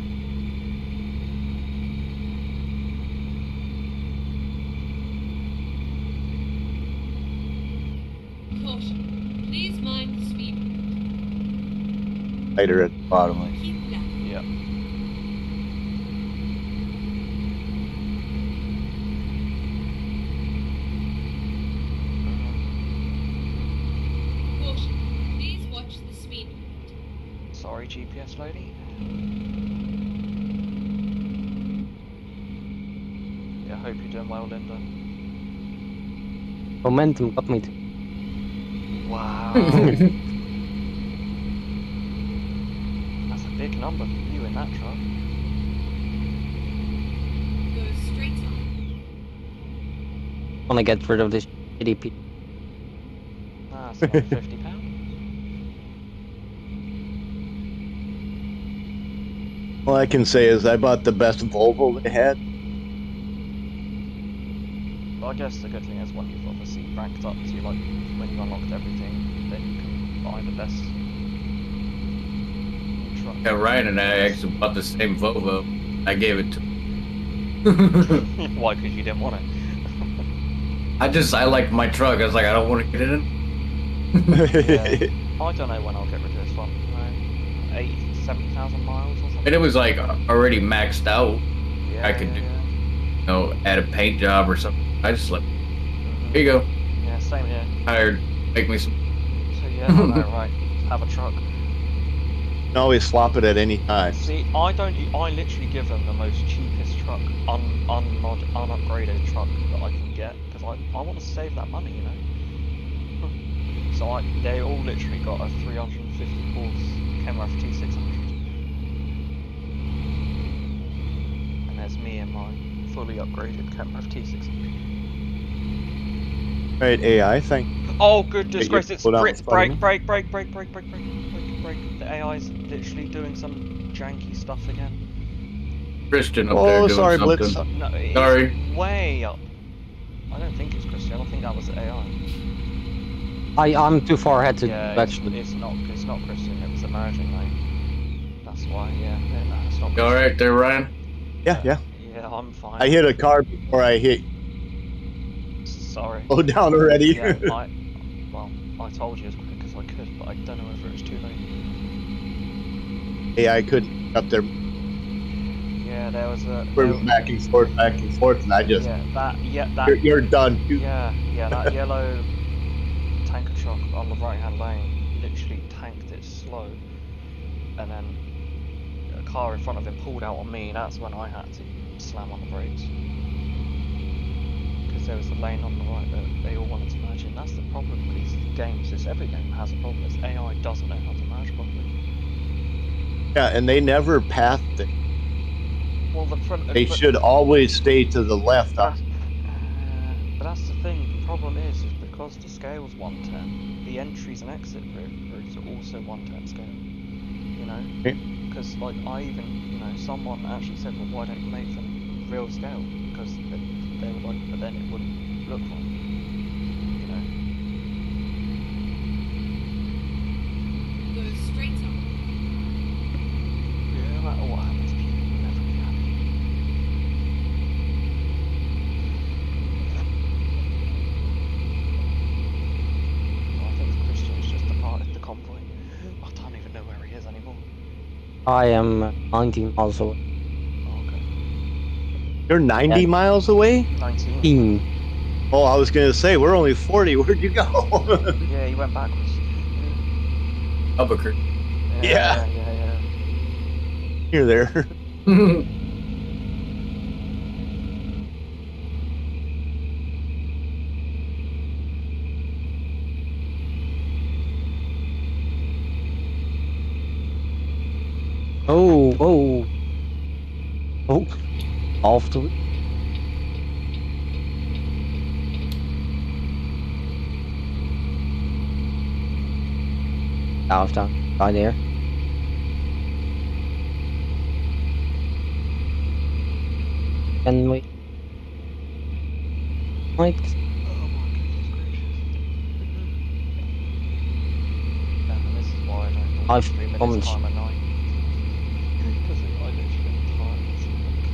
Caution. Please mind the speed limit. lighter at the bottom. Like. Keep left. Yeah. Please watch the speed. Sorry, GPS lady. Yeah, hope you're doing well, Linda. Momentum got me to. Wow. That's a big number for you in that truck. Go straight on. Wanna get rid of this shitty P. Ah, it's fifty pounds. All I can say is I bought the best Volvo they had. But I guess the good thing is when you've obviously ranked up to like when you've unlocked everything, then you can buy the best new truck. Yeah, Ryan and I actually bought the same Volvo. I gave it to. Why? Because you didn't want it. I just I like my truck. I was like I don't want to get it in. I don't know when I'll get rid of this one. Uh, 80, 70,000 miles or something. And it was like already maxed out. yeah, I could yeah, do- Yeah. You know, at a paint job or something. I just like Mhm. here you go. yeah, same here. Hired. Make me some. So yeah, I know, right. Have a truck. Can always swap it at any time. See, I don't. I literally give them the most cheapest truck, un unmod, unupgraded truck that I can get because I I want to save that money, you know. so I they all literally got a 350 horse Kenworth T600, and there's me and my fully upgraded Kenworth T600. Right, AI, thank Oh goodness you gracious! pulled out Brake, the brake, Spider-Man? brake, brake, brake, brake, brake, brake, brake, brake. The AI's literally doing some janky stuff again. Christian up Oh, there doing sorry, something. Blitz. No, Sorry. way up. I don't think it's Christian. I don't think that was AI. I I'm too far ahead to yeah, it's, actually. it's not. It's not Christian. It was a merging lane. That's why. Yeah, yeah no, it's not. You all right there, Ryan? Yeah, yeah. Yeah, I'm fine. I hit a car before I hit Sorry. Oh, down already. Yeah, I. Well, I told you as quick as I could, but I don't know whether it was too late. AI couldn't up there Yeah, there was a. we're there- back and forth, back and forth, and I just yeah, that. Yeah, that. you're, you're done. Yeah, yeah, that yellow tanker truck on the right hand lane literally tanked it slow, and then a car in front of him pulled out on me. And that's when I had to slam on the brakes because there was a lane on the right that they all wanted to merge in. That's the problem with these games. Is every game has a problem. Is AI doesn't know how to merge properly. Yeah, and they never path it. Well, the front. They should always stay to the left. That's, uh, but that's the thing. The problem is, is because the scale's 110, the entries and exit routes are also 110 scale. You know, because like I even, you know, someone actually said, well, why don't you make them real scale? Because they, they were like, but then it wouldn't look right. You know. Go straight up. Yeah, no matter what happens, people will never be happy. I think Christian's just departed the convoy. I don't even know where he is anymore. I am uh, 19 miles away. Oh, okay. You're 90 Yeah. miles away? 19. 19. Oh, I was gonna say we're only 40. Where'd you go? Yeah, you went backwards. Albuquerque. Yeah. Yeah, yeah, yeah. You're there. Oh, oh. Oh. After. After. Right there. Can we? Like, Oh my goodness gracious. And this is why I don't I've stream at this comments. time of night. Because I literally am tired. It's like-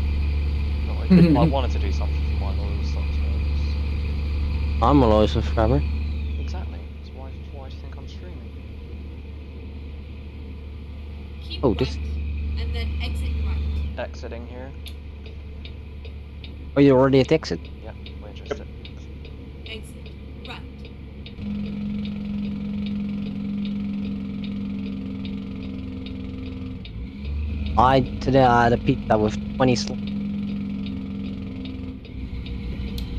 No, I, wanted to do something for my loyal subscribers. I'm a loyal subscriber. Exactly. That's why, why do you think I'm streaming? Keep Oh, right, this- and then exit right. Exiting here. Oh, you're already at exit? Yep, we're just at Exit right. I today I had a pizza with 20 sl-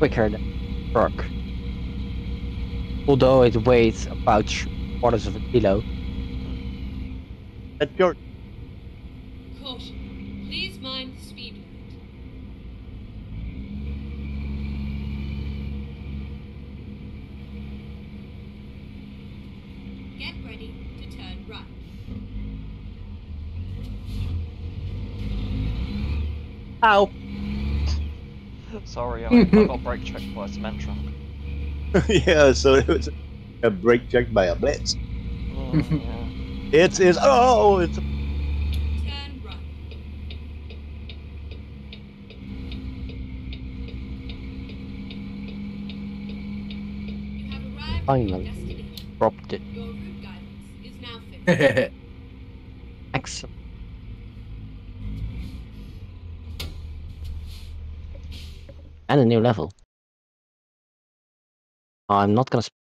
quicker than truck. Although it weighs about three quarters of a kilo. That's your Caution. Please mind the speed limit. Get ready to turn right. Ow! Sorry, I, I got brake checked by a cement truck. yeah. So it was a brake check by a blitz. Mm, oh, yeah. It's is oh it's Turn right. You have arrived at your Finally. destination. Dropped it. And a new level. I'm not gonna. Sp-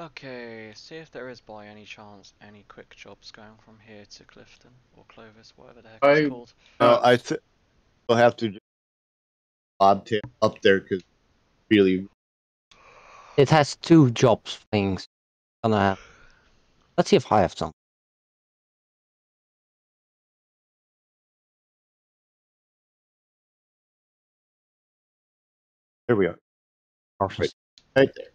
Okay, see if there is by any chance any quick jobs going from here to Clifton or Clovis, whatever the heck I- it's called. no, I th- we'll have to bobtail up there because really it has two jobs things. Gonna have. Let's see if I have some. There we are Horses. right there.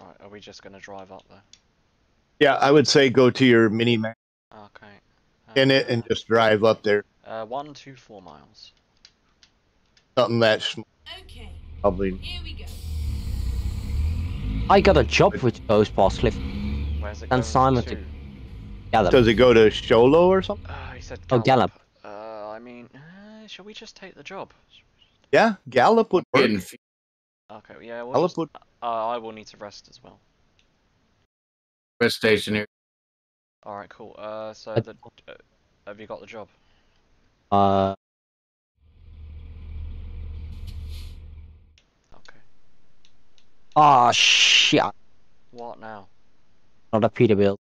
Alright, are we just gonna drive up there? Yeah, I would say go to your mini map Okay. in it and uh, just drive up there. Uh, one, two, four miles. Something that's Okay, probably here we go. I got a job which goes past Cliff. Where's it And Simon to? to- Gallup. does it go to Show Low or something? Uh, he said Oh, Gallup. Gallup. Uh, I mean, uh, shall we just take the job? Yeah, Gallup would work. Okay, yeah. We'll just, would... Uh, uh, I will need to rest as well. Rest stationary. All right, cool. Uh, so the, uh, have you got the job? Uh. Okay. Ah oh, shit. What now? Not a Peterbilt.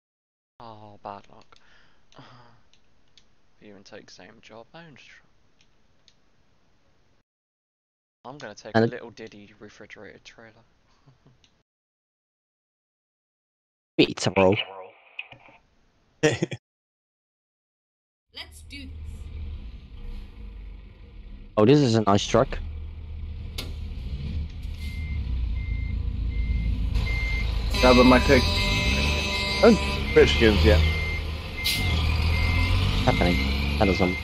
Oh, bad luck. You and take same job, own truck. I'm gonna take And a little Diddy refrigerated trailer. Pizza roll. Let's do this. Oh, this is a nice truck. That would my take. Oh, Christians, yeah. Happening. That is.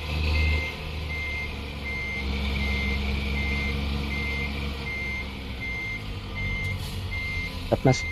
Hit.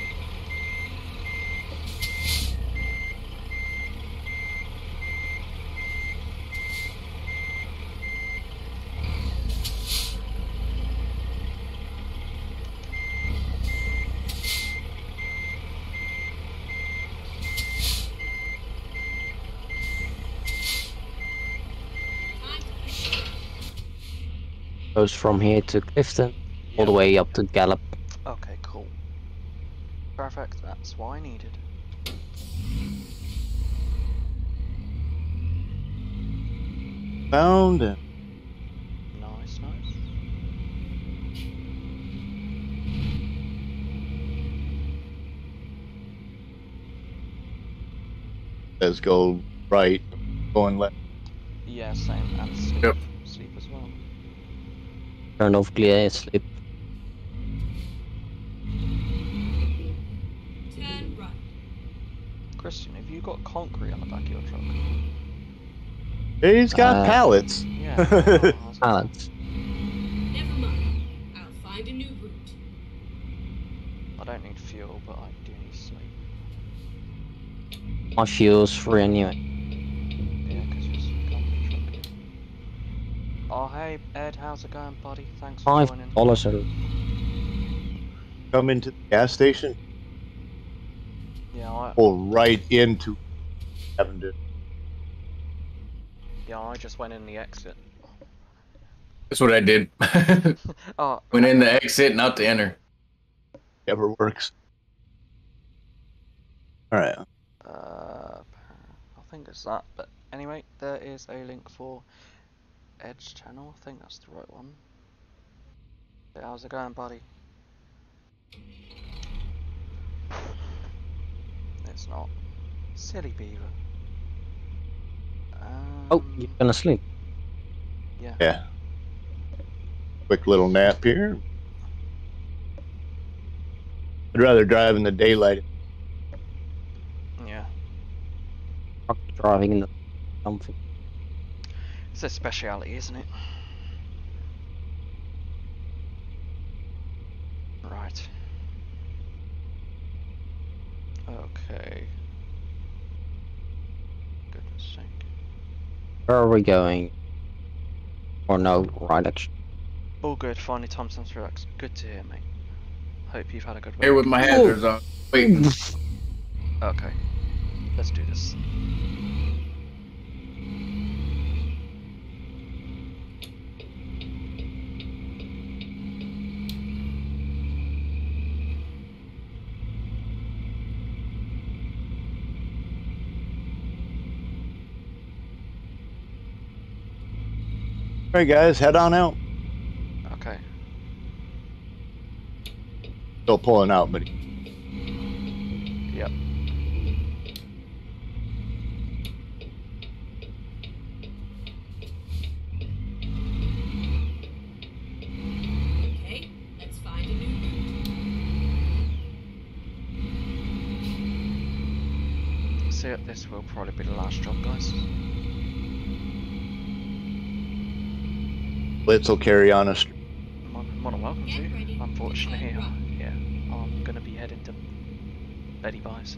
Goes from here to Clifton, all the way up to Gallup. Okay. Perfect, that's what I needed. Found it. Nice, nice. Let's go right, going left. Yeah, same, and sleep. Yep. Sleep as well. Turn off clear, sleep. Turn right. Christian, have you got concrete on the back of your truck? He's got Uh, pallets. Yeah. oh, I. Never mind. I'll find a new route. I don't need fuel, but I do need sleep. My fuel's free anyway. Yeah, because it's a company truck. Oh, hey, Ed, how's it going, buddy? Thanks for Five joining. dollars Come into the gas station, Yeah, I, pull right into having to. yeah, I just went in the exit. That's what I did. Oh, Went in the exit, not to enter. Ever works. All right. Uh, I think it's that. But anyway, there is a link for Edge channel. I think that's the right one. Yeah, how's it going, buddy? It's not. Silly beaver. Oh, Um, you're gonna sleep. yeah. Yeah. Quick little nap here. I'd rather drive in the daylight. Yeah. Truck driving in the something. It's a speciality, isn't it? Right. Okay. Goodness sake. Where are we going? Or no, right actually. All good, finally time since relax. Good to hear, mate. Hope you've had a good week. Here with my hazards on. Wait, Okay. Let's do this. All right, guys, head on out. Okay. Still pulling out, but Yep. Okay, let's find a new route. See, this will probably be the last job, guys. Blitz will carry on us. More, more than welcome Get to. ready. Unfortunately, Turn uh, yeah, I'm gonna be heading to Betty Buys.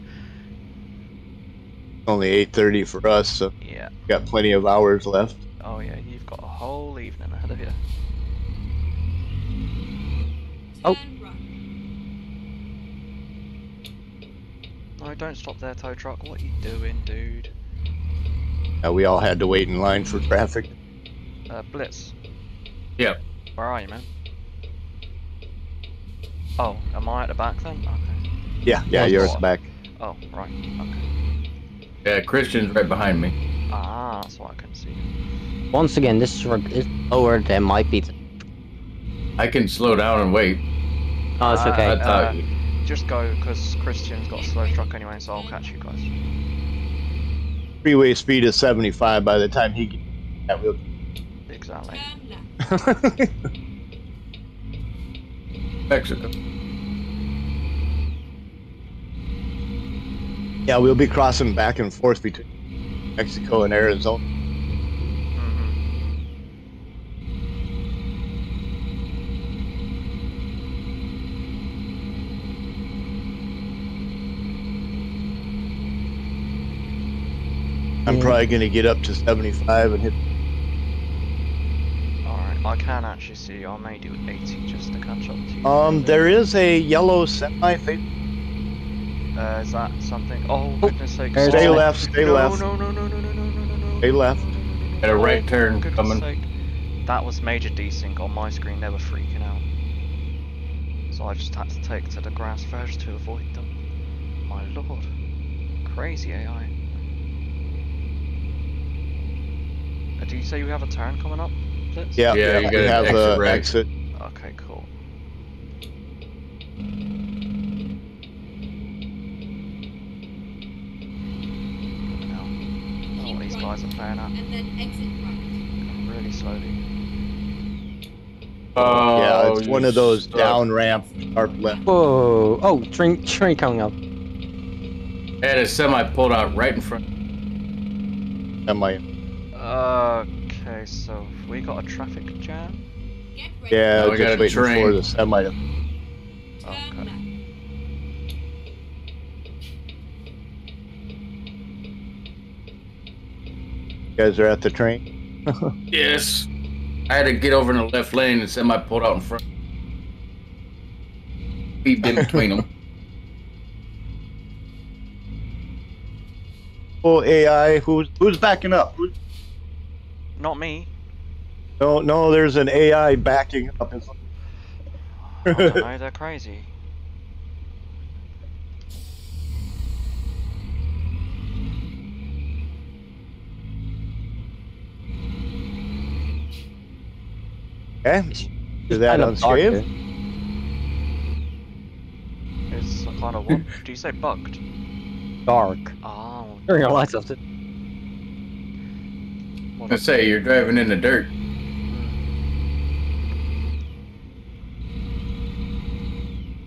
Only 8:30 for us, so Yeah. we got plenty of hours left. Oh yeah, you've got a whole evening ahead of you. Oh. Turn right. No, don't stop there, tow truck. What are you doing, dude? Uh, we all had to wait in line for traffic. Uh, Blitz. Yeah. Where are you, man? Oh, am I at the back then? Okay. Yeah, yeah, Yes. you're at the back. Oh, right. Okay. Yeah, Christian's right behind me. Ah, that's why I couldn't see. Once again, this road is lower than my pizza. I can slow down and wait. Oh, it's Uh, okay. I Uh, Just go, because Christian's got a slow truck anyway, so I'll catch you guys. Freeway speed is 75 by the time he gets that wheel. Exactly. Turn. Mexico. yeah, we'll be crossing back and forth between Mexico and Arizona. hmm I'm probably going to get up to 75 and hit. I can actually see you. I may do 80 just to catch up to you. Um, there is a yellow semi. Uh, is that something? Oh, oh goodness sake. Stay left, stay no, left. No, no, no, no, no, no, no, no. Stay left. Got a right oh, turn coming. Sake. That was major desync on my screen. They were freaking out. So I just had to take to the grass verge to avoid them. My lord. Crazy AI. Uh, do you say you have a turn coming up? Blitz? Yeah, Yeah, you we got an have exit a exit. Okay, cool. Oh, these guys are playing up And then exit right. really slowly. Oh, yeah, it's one of those suck. down ramp, sharp left. Whoa! Oh, train, train coming up. And a semi pulled out right in front. Semi. Uh, Okay, so we got a traffic jam. Get ready. Yeah, Now we got just a waiting train. for the semi. Okay. You guys are at the train. Yes. I had to get over in the left lane and semi pulled out in front. Weaved in between them. Oh, AI, who's who's backing up? Who's, Not me. no, no, there's an AI backing up. It's- oh, I don't they're crazy. Eh? Okay, do that Kind on of stream. Eh? It's a kind of what? Do you say bugged? Dark. Oh. Turn your lights off. What I say you're driving in the dirt.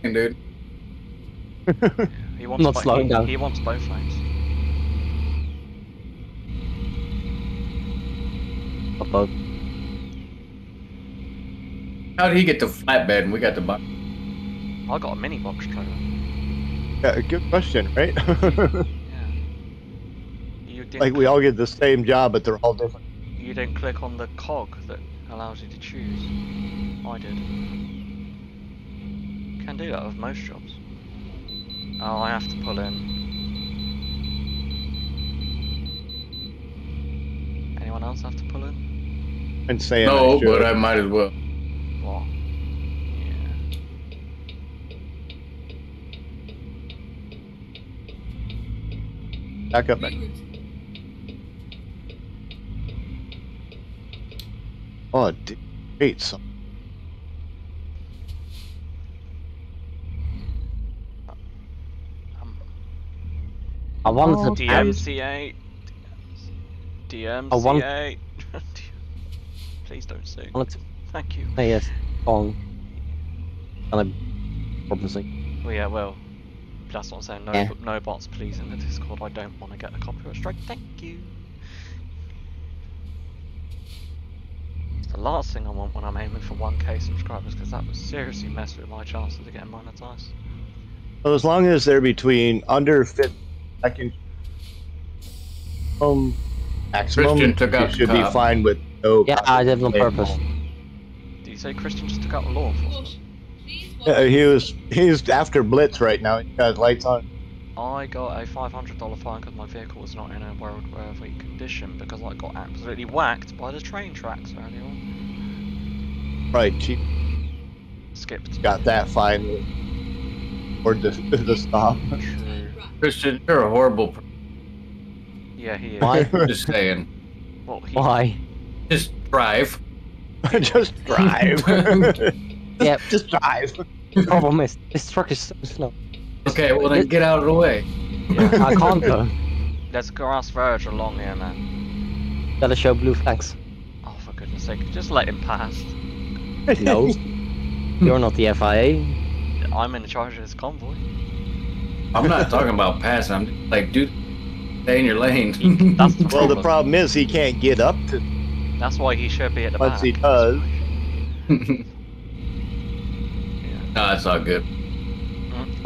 And dude, He wants not bo- slowing he, down. He wants both lanes. Above. how did he get the flatbed and we got the box? I got a mini box trailer. Yeah, good question, right? Yeah. You like we all get the same job, but they're all different. You didn't click on the cog that allows you to choose. I did. Can do that with most jobs. Oh, I have to pull in. Anyone else have to pull in? And say No, I but I might as well. What? Yeah. back up. Back. Oh, d- great. So, Um, I wanted Oh, to DMCA. DMCA. I want- Please don't sing. I wanted to Thank you. play a song. And I purposely. Well, yeah, well, that's what I'm saying. No, Yeah. no bots, please, in the Discord. I don't want to get a copyright strike. Thank you. It's the last thing I want when I'm aiming for 1k subscribers, because that would seriously mess with my chances of getting monetized. so as long as they're between under fit, I can. Um, maximum. Christian took you out should the be cop. fine with no. Yeah, I did it on purpose. Do you say Christian just took out the law enforcement? Push. Please watch. Yeah, he was. He's after Blitz right now. He got his lights on. I got a $500 fine because my vehicle was not in a roadworthy condition because I got absolutely whacked by the train tracks earlier on. Right, cheap. skipped. got that fine. Or the, the stop. True. Christian, you're a horrible. Per- Yeah, he is. Why? just saying. Well, he, Why? Just drive. Just drive. Yeah. Just drive. Problem is, this truck is so slow. Okay, well then get out of the way. Yeah. I can't go. There's grass verge along here, man. Gotta show blue flags. Oh, for goodness sake, just let him pass. No. You're not the FIA. I'm in charge of this convoy. I'm not talking about passing. I'm like, dude, stay in your lane. That's the Well, problem. the problem is he can't get up to That's why he should be at the once back. he does. no, Yeah. it's all good.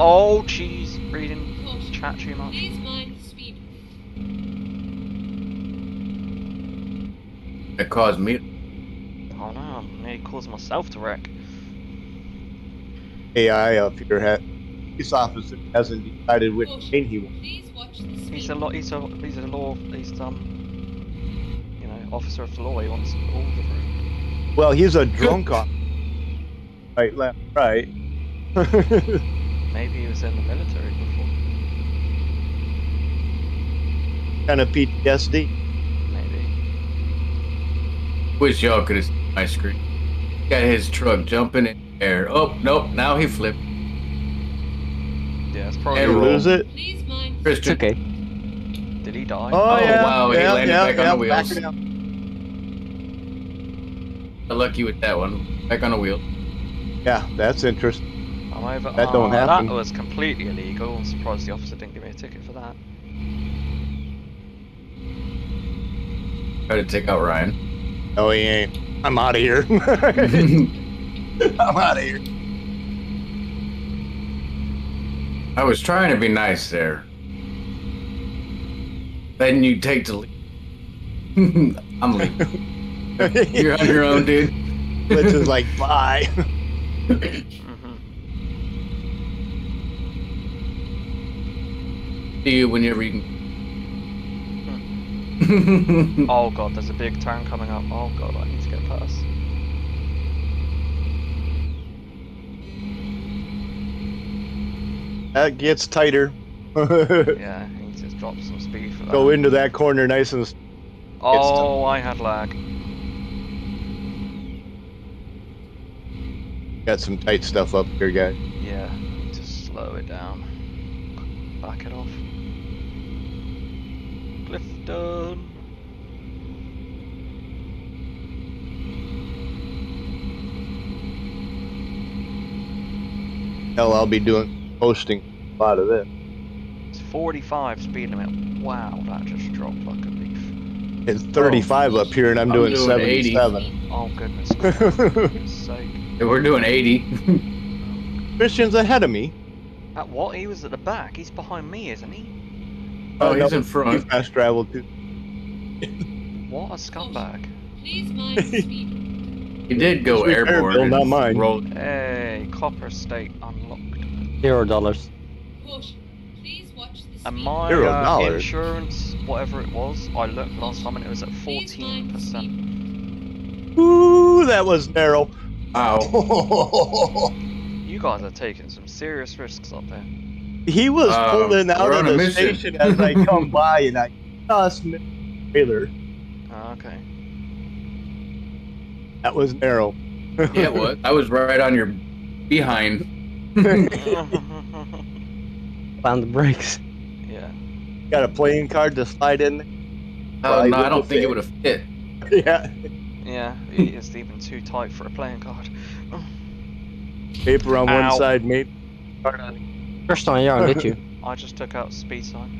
Oh, jeez, reading Caution. chat too much. Please mind speed. It caused me. Oh no, I nearly caused myself to wreck. AI up here ha police officer hasn't decided which lane he wants. Please watch the speed. He's a lot. He's a. He's a law. He's um. You know, officer of the law. He wants all the room. Well, he's a drunk off. Right, left, right. Maybe he was in the military before. kind of PTSD. Maybe. Wish y'all could have seen my screen. Got his truck jumping in the air. Oh, nope. Now he flipped. Yeah, it's probably. Did you lose it? Please mind the It's okay. Did he die? Oh, Oh, yeah, wow, he yeah, landed yeah, back on yeah, the back wheels. down. Lucky with that one. Back on the wheel. Yeah, that's interesting. I'm over. That oh, don't oh, happen. That was completely illegal. I'm surprised the officer didn't give me a ticket for that. Try to take out Ryan. No, he ain't. I'm out of here. I'm out of here. I was trying to be nice there. Then you take the lead. I'm leaving. You're on your own, dude. Which is like, bye. Hmm See you whenever you can. Oh god, there's a big turn coming up. Oh god, I need to get past. that gets tighter. Yeah, I need to drop some speed for that. Go into that corner nice and. s- Oh, I had lag. Got some tight stuff up here, guys. Yeah, just slow it down. Back it off. Clifton. Hell, I'll be doing posting a lot of this. It's 45 speed limit. Wow, that just dropped like a leaf. It's 35 up here, and I'm, I'm doing, doing 80. 77. Oh goodness, for goodness sake. If we're doing 80. Christian's ahead of me. At what? He was at the back. He's behind me, isn't he? Oh, he's no, in He front. fast traveled too. What a scumbag. Please mind speed. He did go It's airborne. bill, not mine. rolled- Hey, Copper State unlocked. Zero dollars. Caution. Please watch the. And my Zero uh, dollars? insurance, whatever it was, I looked last time and it was at Please mind the 14%. speed. Ooh, that was narrow. Ow. You guys are taking some serious risks up there. He was Uh, pulling out of the mission. station as I come by, and I just missed the trailer. Ah, okay. That was narrow. yeah, it was. I was right on your behind. Found the brakes. yeah. Got a playing card to slide in. Oh, no, I don't the think it would have fit. yeah, Yeah, it is even too tight for a playing card. paper on one side, mate. First time you did you? I just took out speed sign.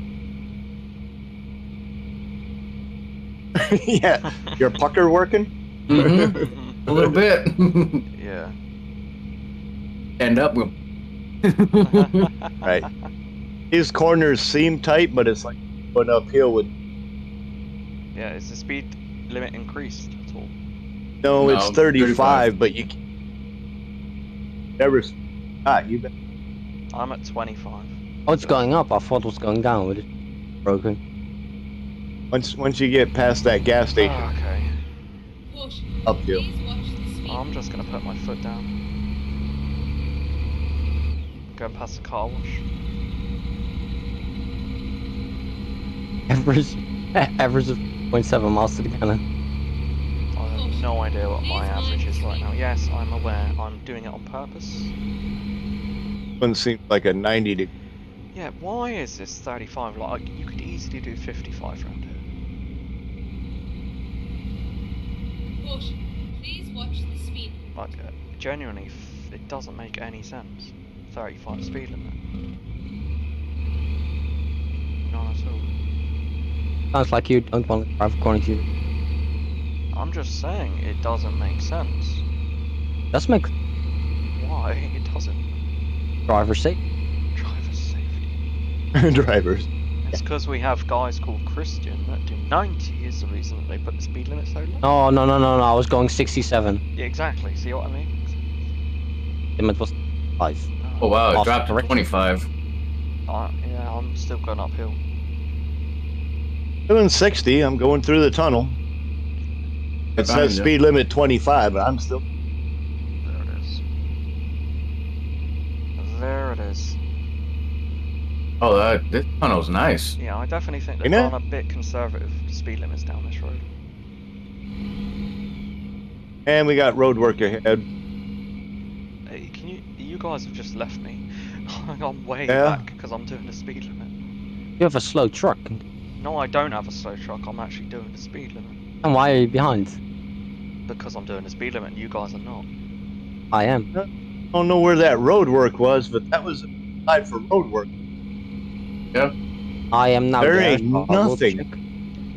yeah, your pucker working? hmm A little bit. yeah. End up with. Right. These corners seem tight, but it's like going uphill with. Yeah, is the speed limit increased at all? No, No, it's 35, 35. but you can never. Ah, you been. I'm at 25. Oh, it's going up. I thought it was going down with it. Broken. Once once you get past that gas station, Ah, okay. Caution. uphill. Please watch the speed. I'm just gonna put my foot down. going past the car wash. Average, average of 0.7 miles to the gallon. I have no idea what my average is right now. Yes, I'm aware. I'm doing it on purpose. One seems like a 90 degree. Yeah, why is this 35? Like, you could easily do 55 around here. Caution. Please watch the speed. Like, uh, genuinely, f- it doesn't make any sense. 35 speed limit. None at all. Sounds like you don't want to drive according to you. I'm just saying, it doesn't make sense. Does make Why? It doesn't. Driver safe. Driver safety. drivers. It's because we have guys called Christian that do 90 is the reason that they put the speed limit so low. No, no, no, no, no. I was going 67. Yeah, exactly. See what I mean? Limit was 5. Oh wow, it dropped to 25. Uh, yeah, I'm still going uphill. Doing 60. I'm going through the tunnel. It Behind says speed limit 25, but I'm still. There it is. There it is. Oh, that, this tunnel's nice. Yeah, I definitely think they're on a bit conservative speed limits down this road. And we got road work ahead. Hey, can you? You guys have just left me. I'm way Yeah. back because I'm doing the speed limit. You have a slow truck. No, I don't have a slow truck. I'm actually doing the speed limit And why are you behind? because I'm doing the speed limit. and You guys are not. I am. I don't know where that road work was, but that was applied for road work. I am now There there. ain't so I will nothing. check.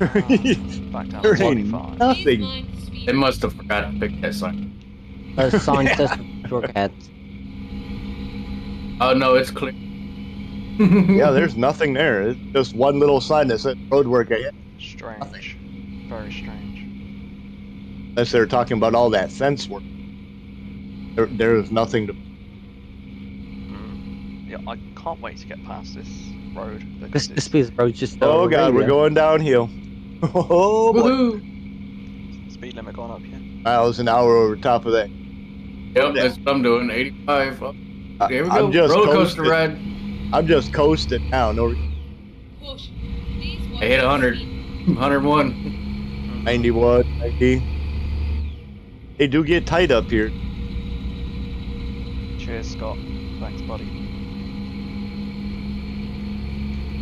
Back down There ain't 25. Nothing. mind the speed. They must have forgot to pick that sign. A sign says truck ahead. Oh no, it's clear. Yeah, there's nothing there. It's just one little sign that said road work ahead. Strange. Very strange. Unless they're talking about all that fence work. There, there's nothing to. Mm. Yeah, I can't wait to get past this road. This, Because this it's, speed road just. Oh god, we're going downhill. Oh, boy. Speed limit gone up here. miles an hour over top of that. Yep, that's what I'm doing. 85. Oh, I- here we I'm go. just Roller coaster coasting. ride. I'm just coasting now. No, Caution. Please watch I hit 100. 101. 91, 90. They do get tight up here. Cheers, Scott. Thanks, buddy.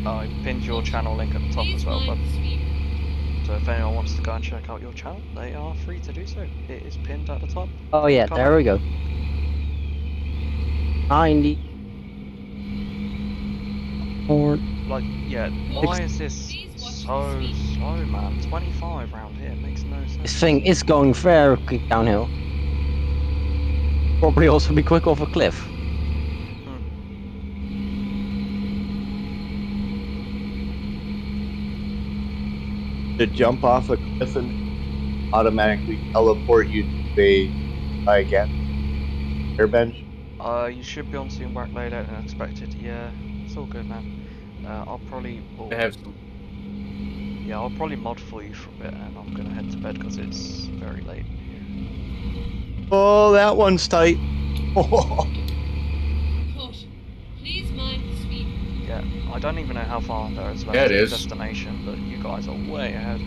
Oh, I pinned your channel link at the top as well, but mind the speed. so if anyone wants to go and check out your channel, they are free to do so. It is pinned at the top. Oh yeah, there we go. 90. Four. Like, yeah, why is this so slow, man? 25 round here makes no sense. This thing is going very quick downhill. Probably also be quick off a cliff. To jump off a cliff and automatically teleport you to a, I guess, air bench. Uh, you should be on soon work later than expected. Yeah, it's all good, man. Uh, I'll probably, well, They have some. yeah, I'll probably mod for you for a bit, and I'm gonna head to bed because it's very late here. Oh, that one's tight. Caution. Please mind the speed. Yeah, I don't even know how far there is left Yeah, it to the destination, but you guys are way ahead.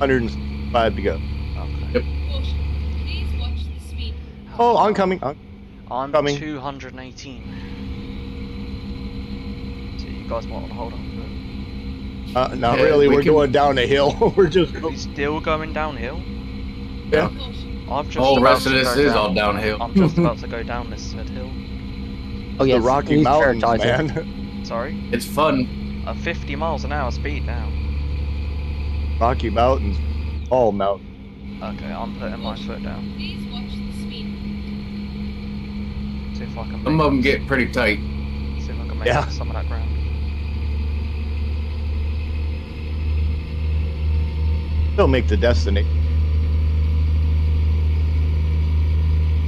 105 to go. Okay. Caution. Please watch the speed. How Oh, far? oncoming. on- I'm coming. 218. So you guys might want to hold on Uh, not Yeah, really. we We're can- going down a hill. We're just going. Still going downhill? Yeah. I've just All the about rest of this is down- all downhill. I'm just about to go down this hill. Oh yeah, the Rocky Mountains, man. Sorry? It's fun. A 50 miles an hour speed now. Rocky Mountains. All mountains. Okay, I'm putting my foot down. Please watch the speed. See if I can Some of them get pretty tight. See if I can make Yeah. it some of that ground. They'll make the destination.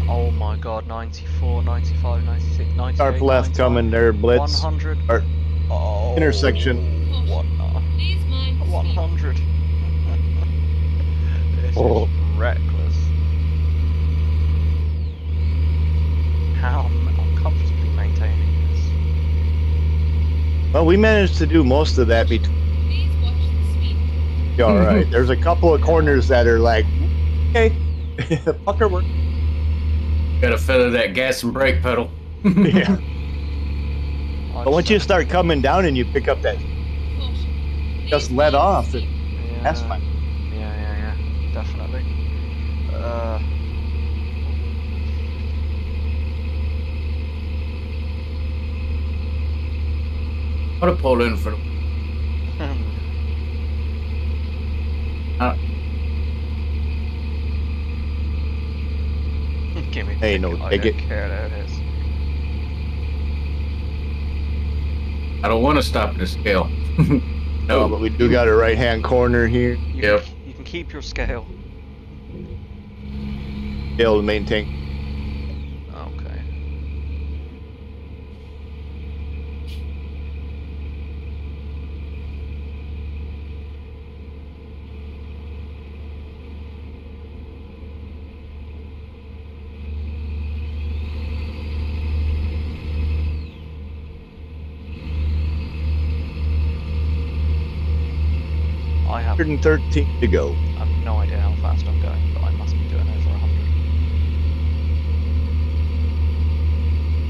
Oh my god, 94, 95, 96, 98, Sharp left 99, coming there, Blitz. 100. Or- Oh, Intersection. One, uh, Please mind 100. this Oh. is reckless. How I'm, I'm comfortably making we managed to do most of that between. The speed. All right. There's a couple of corners that are like, okay, pucker work. Gotta feather that gas and brake pedal. yeah. But once you start coming down and you pick up that, just let off. the speed. yeah, that's fine. Yeah, yeah, yeah, definitely. Uh, I'd have pulled in for the. Uh, give me. the Hey, no, ticket, I don't care, there. I don't want to stop at the scale. no, no. but we do got a right hand corner here. You Yep. Can, you can keep your scale. Be able to maintain. Okay. I have, 113 to go. I have no idea how fast I'm going, but I must be doing over 100.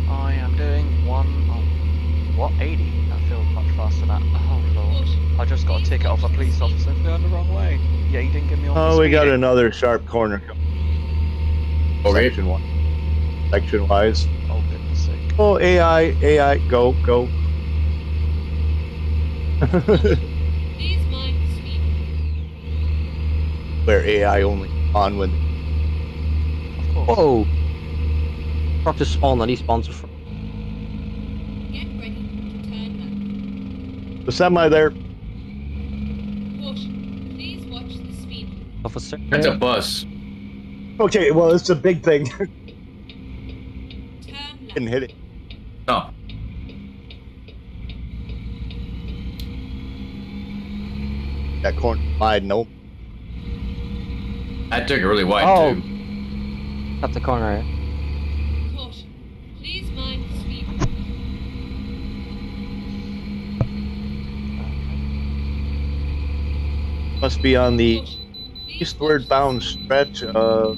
I am doing one, oh, what, 80? That feels much faster than that. Oh lord. I just got a ticket off a police officer for going the wrong way. Yeah, he didn't give me off Oh, the we got another sharp corner. coming. Okay. Section one. Section wise. Oh goodness sake. Oh, AI, AI, go, go. Please mind the speed. Where AI only on when. Of course. Whoa! Truck just spawned and he spawns for Get ready to turn The semi there. left. Please watch the speed. officer. That's a bus. Okay, well, it's a big thing. Turn left. Didn't hit it. No. That corner wide, nope. I took it really wide Oh. too. Cut the corner. Caution. Please mind the speed. Must be on the eastward bound stretch. of.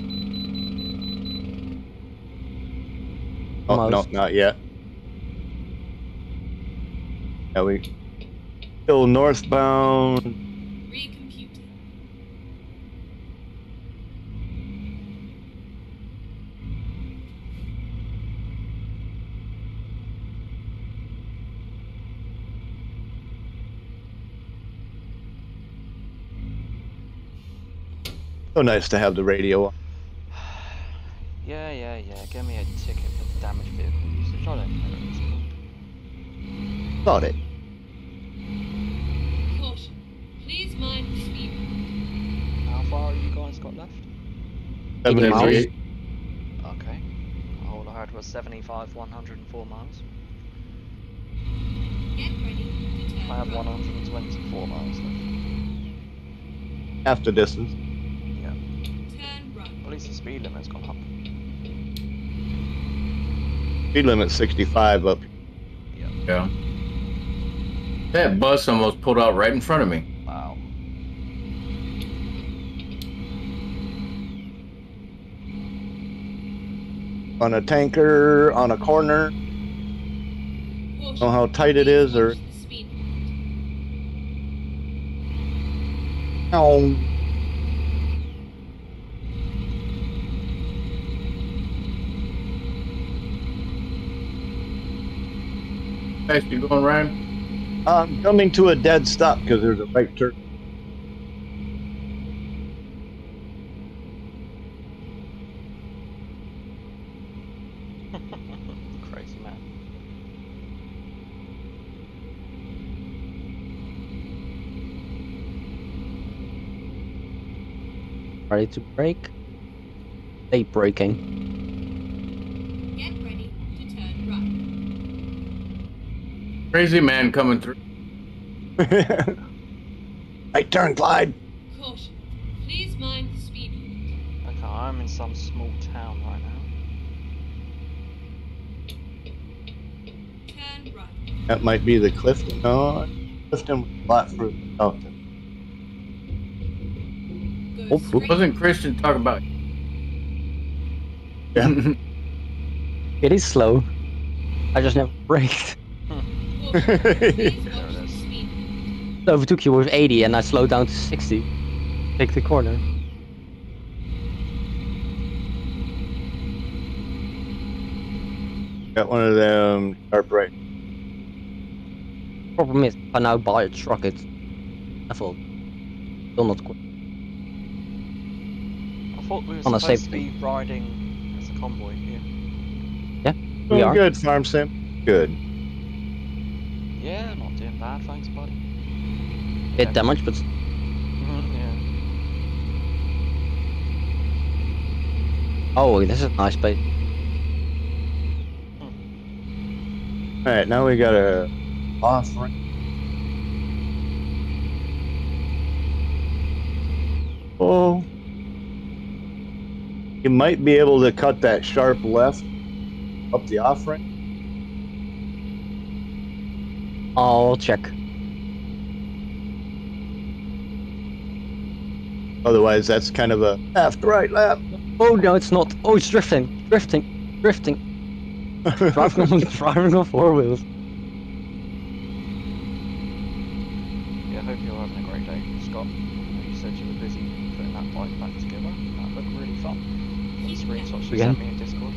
oh, no, not yet. Yeah, we still northbound. So nice to have the radio. on. Yeah, yeah, yeah. Give me a ticket for the damaged vehicle usage. I don't care at this point. It. Caution. Please mind the speed. How far have you guys got left? 80 miles. 78. Okay. All I heard was 75, 104 miles. Get ready to turn I have 124 miles left. After distance. Least the speed limit's gone up. Speed limit 65 up. Yeah. That bus almost pulled out right in front of me. Wow. On a tanker, on a corner. Caution. Know how tight it is, or speed. oh, Fast you going, Ryan? I'm coming to a dead stop because there's a right turn. Crazy man. Ready to brake. Late braking. Get ready to turn right. Crazy man coming through. right turn, Clyde. Caution. Please mind the speed. Okay, I'm in some small town right now. Turn right. That might be the Clifton. No, Clifton was a lot further south. Go Oh, Wasn't Christian talking about? Yeah. It is slow. I just never braked. overtook you with 80 and I slowed down to 60. Take the corner. Got one of them sharp right. Problem is, if I now buy a truck, it's level. Still not quick. I thought we were On a supposed safe to be riding as a convoy here. We Oh, are. good, Farm Sim. Good. Yeah, not doing bad, thanks, buddy. Bit Yeah. damage, but yeah. oh, this is nice space. All right, now we got a off ramp. Oh, you might be able to cut that sharp left up the off ramp. I'll check. Otherwise, that's kind of a left right lap. Oh no, it's not. Oh, it's drifting, drifting, drifting. driving on, driving on four wheels. Yeah, hope you're having a great day, Scott. You said you were busy putting that bike back together. That looked really fun. The screenshots you Again? sent me in Discord.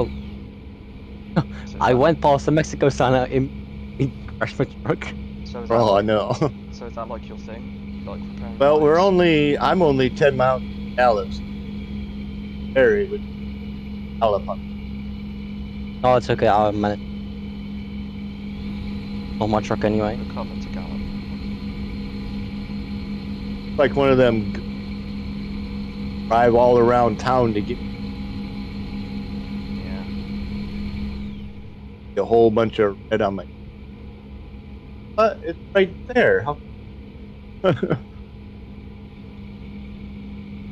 Oh. I went past the Mexico sign in, in crashed my truck. So is, that, Oh no. so is that like your thing? Like repairing Well, we're only. I'm only ten miles from Dallas. Harry with Alabama. No, it's okay. I'll manage. On my truck anyway. Recover to Gallup. Like one of them. Drive all around town to get Yeah. a whole bunch of red on my. It's right there. How...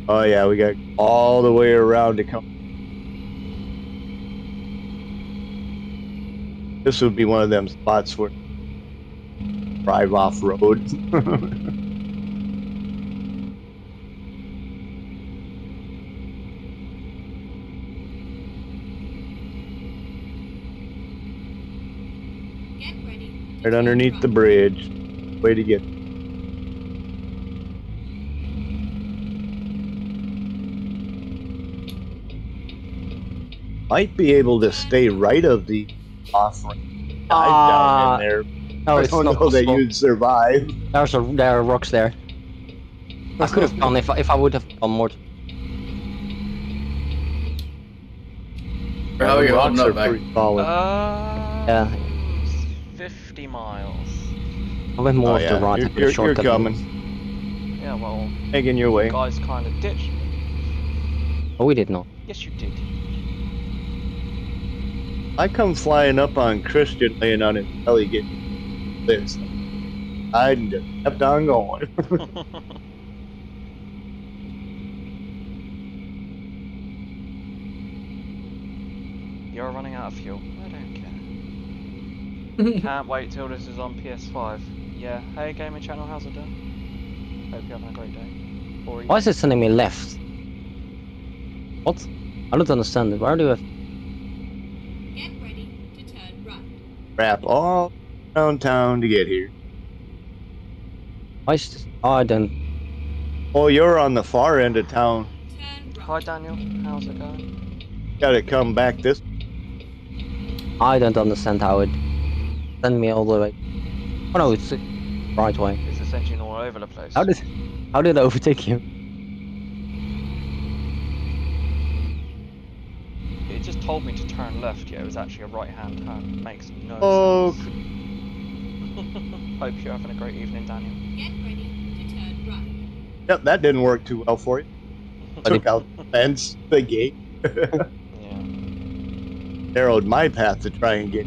oh yeah, we got all the way around to come. This would be one of them spots where drive off road. Get ready. to right underneath the bridge. Way to get. Might be able to stay right of the off ramp dive Ah, down in there. No, I don't not know that you'd survive. There's a, there are rocks there. I could have gone if I, if I would have gone more. How are you holding rocks up are back? pretty solid. Uh, Yeah. 50 miles. I went more Oh, of yeah. the right. You're, I could you're, have you're shortcut. coming. Yeah, well, Making your way. guys kind of ditched me. Oh, we did not. Yes, you did. I come flying up on Christian laying on his belly getting this. I just kept on going. You're running out of fuel. I don't care. Can't wait till this is on PS5. Yeah. Hey, gaming channel, how's it doing? Hope you're having a great day. Or Why is it sending me left? What? I don't understand it. Why do I? Get ready to turn right. Wrap all around town to get here. Why is this? Oh, I don't. Oh, you're on the far end of town. Right. Hi, Daniel. How's it going? Gotta come back this. I don't understand how it send me all the way. Oh no, it's the right way. It's this engine all over the place? How did? How did I overtake you? It just told me to turn left, yeah, it was actually a right hand turn. Makes no Oh, sense. Hope you're having a great evening, Daniel. Get ready to turn right. Yep, that didn't work too well for you. Took out the fence, the gate, Yeah. narrowed my path to try and get.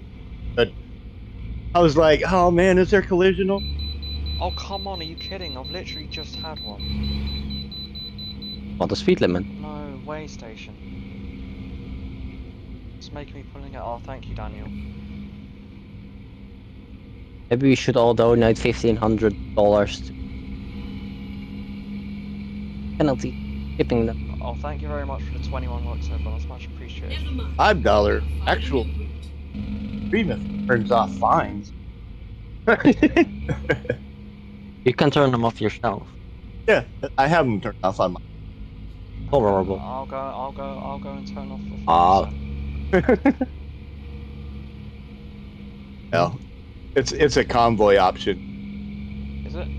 I was like, oh man, is there collisional? Oh come on! Are you kidding? I've literally just had one. What the speed limit? No way station. It's making me pulling it. Oh, thank you, Daniel. Maybe we should all donate fifteen hundred dollars to penalty skipping them. Oh, thank you very much for the 21 likes, everyone. That's much appreciated. Never mind. Five dollar actual new route. agreement turns off fines. You can turn them off yourself. yeah, I have them turned off on my. Horrible. I'll go. I'll go. I'll go and turn off the. Ah. phones then. Well, it's it's a convoy option. Is it?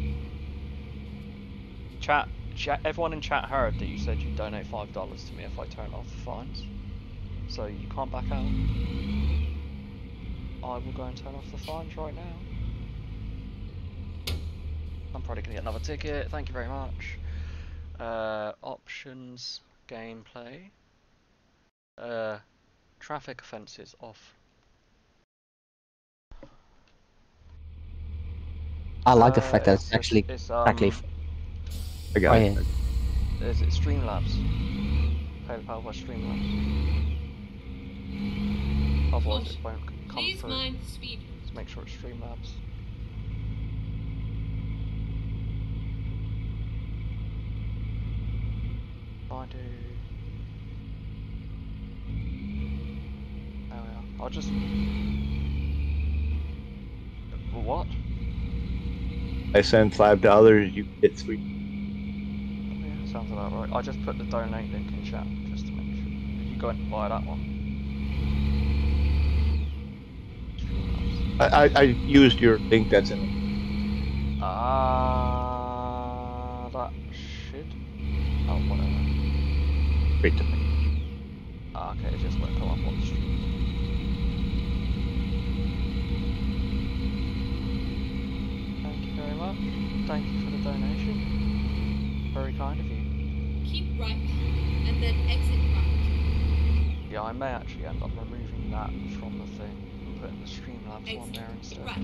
Chat, chat. Everyone in chat heard that you said you'd donate five dollars to me if I turn off the fines. So you can't back out. I will go and turn off the fines right now. I'm probably gonna get another ticket. Thank you very much. Uh, options, gameplay. Uh, traffic offences off. I like the Uh, fact that it's it's actually it's, exactly. um, I Oh, got yeah. it. Is it Streamlabs? Paid powered by Streamlabs. Otherwise it won't c- come Please mind the speed. Let's make sure it's Streamlabs. I do. There we are. I'll just. What? I send five dollars, you get three. Yeah, sounds about right. I just put the donate link in chat just to make sure. You go and buy that one. Streamlabs. I, I, I used your link that's in. it. Ah, that should. Oh, whatever. Great to me. Ah, okay, it just won't come up on the stream. Thank you very much. Thank you for the donation. Very kind of you. Keep right and then exit right. Yeah, I may actually end up removing that from the thing and putting the Streamlabs one there instead. right.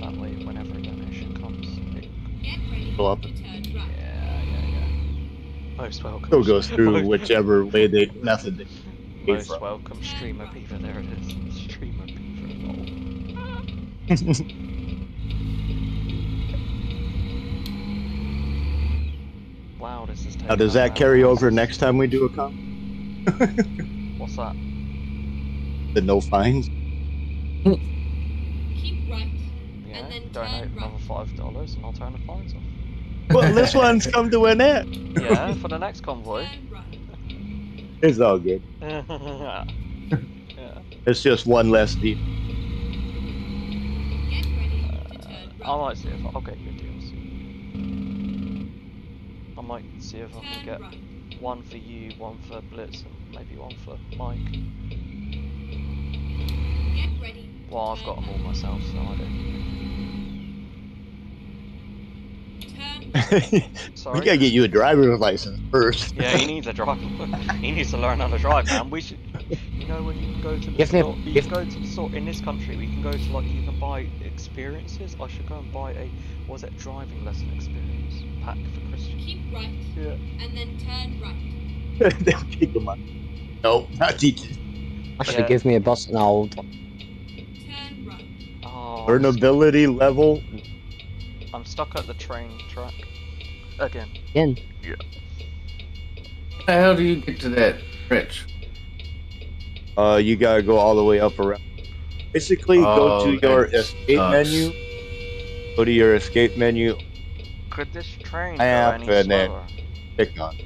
That way, whenever a donation comes, it Get Go up. right. Yeah, yeah, yeah. Most welcome. Still goes through whichever way they method they pay Most from. welcome, streamer beaver. There it is. Streamer beaver. Lol. Wow, this is. Now, does that carry over next time we do a con? What's that? The no fines? Keep right. Yeah, And then donate turn another five dollars, and I'll turn the fines off. Well, this one's come to an end. Yeah, for the next convoy. Right. It's all good. yeah. yeah. It's just one less deep. Get ready to uh, turn I might see if I'll get you deals. I might see if I can get one for you, one for Blitz, and maybe one for Mike. Get ready. Well, I've got them all myself, so I don't. Turn we gotta get you a driver's license first. Yeah, he needs a drive. he needs to learn how to drive, man. We should. You know, when you go to the Give store, you give- can go to the store in this country. We can go to like you can buy experiences. I should go and buy a was it driving lesson experience pack for Christian. Keep right Yeah. and then turn right. They'll kick them out. No, not teaching. Actually, Yeah. give me a bus and I'll. Turn right. Oh, I'm, Learnability level. I'm stuck at the train track again. In. How the hell do you get to that stretch? Uh, you gotta go all the way up around. Basically, go Oh, to your escape sucks. menu. Go to your escape menu. Could this train I go have any to then- slower? Click on.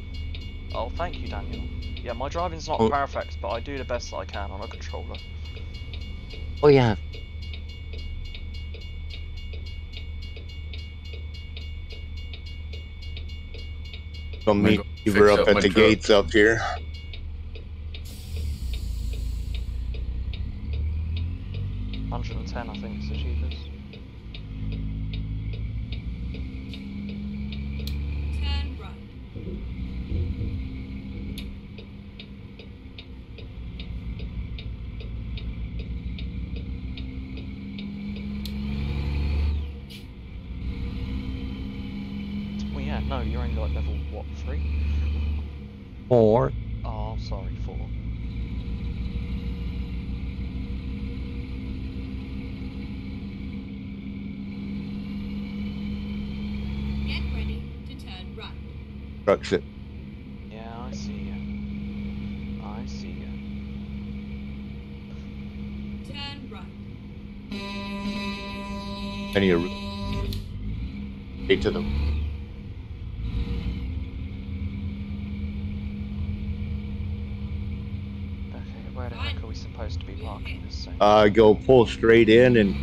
Oh, thank you, Daniel. Yeah, my driving's not Oh. perfect, but I do the best I can on a controller. Oh yeah. Go I'm meet gonna go Beaver fix up up at the truck. gates up here. Hundred and ten, I think, Or Oh, sorry, four. Get ready to turn right. Trucks it. Yeah, I see ya. I see ya. Turn right. Any uh, of eight to them. Okay, where the heck are we supposed to be parking this thing? Uh, go pull straight in and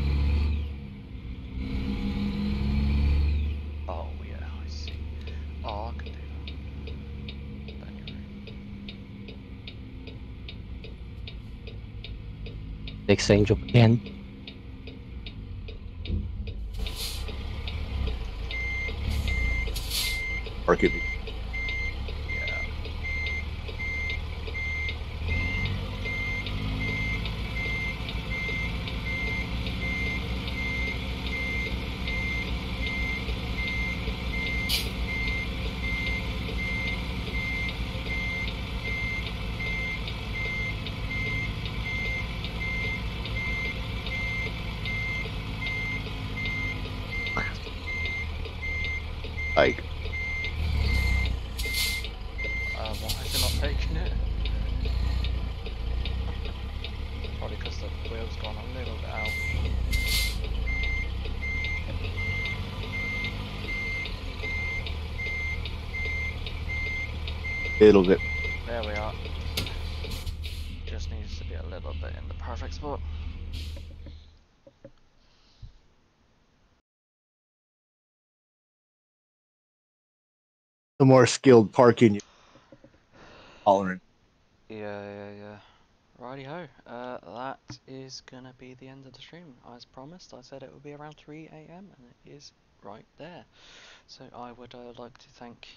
Oh yeah, I see. Oh, I can do that. Don't you exchange up again. park it. Yeah. Like, Uh, why is it not taking it? Probably because the wheel's gone a little bit out. little bit. There we are. Just needs to be a little bit in the perfect spot. The more skilled parking, you tolerant. Yeah, yeah, yeah. Righty ho. Uh, that is gonna be the end of the stream. As promised, I said it would be around 3 a.m. and it is right there. So I would uh, like to thank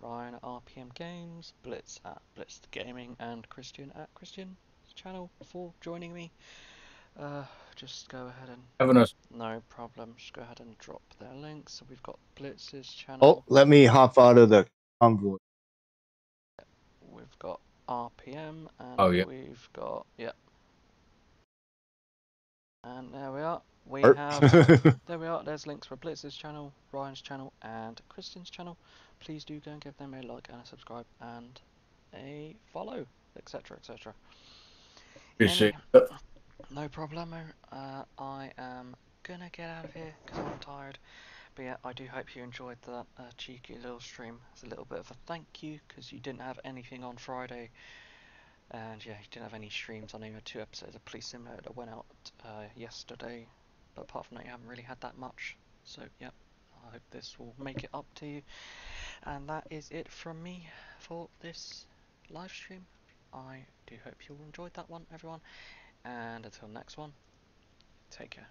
Ryan at RPM Games, Blitz at Blitz Gaming, and Christian at Christian's channel for joining me. Uh, just go ahead and Having us. no problem. Just go ahead and drop their links. So we've got Blitz's channel. Oh, let me hop out of the convoy. We've got RPM and Oh, yeah. we've got yep. And there we are. We Art. have there we are. There's links for Blitz's channel, Ryan's channel, and Christian's channel. Please do go and give them a like and a subscribe and a follow, etc. etc. Appreciate Any-. No problemo. Uh, I am gonna get out of here because I'm tired. Yeah, I do hope you enjoyed that uh, cheeky little stream. It's a little bit of a thank you because you didn't have anything on Friday. And yeah, you didn't have any streams. You had two episodes of Police Simulator that went out uh, yesterday. But apart from that, you haven't really had that much. So yep, I hope this will make it up to you. And that is it from me for this live stream. I do hope you all enjoyed that one, everyone. And until next one, take care.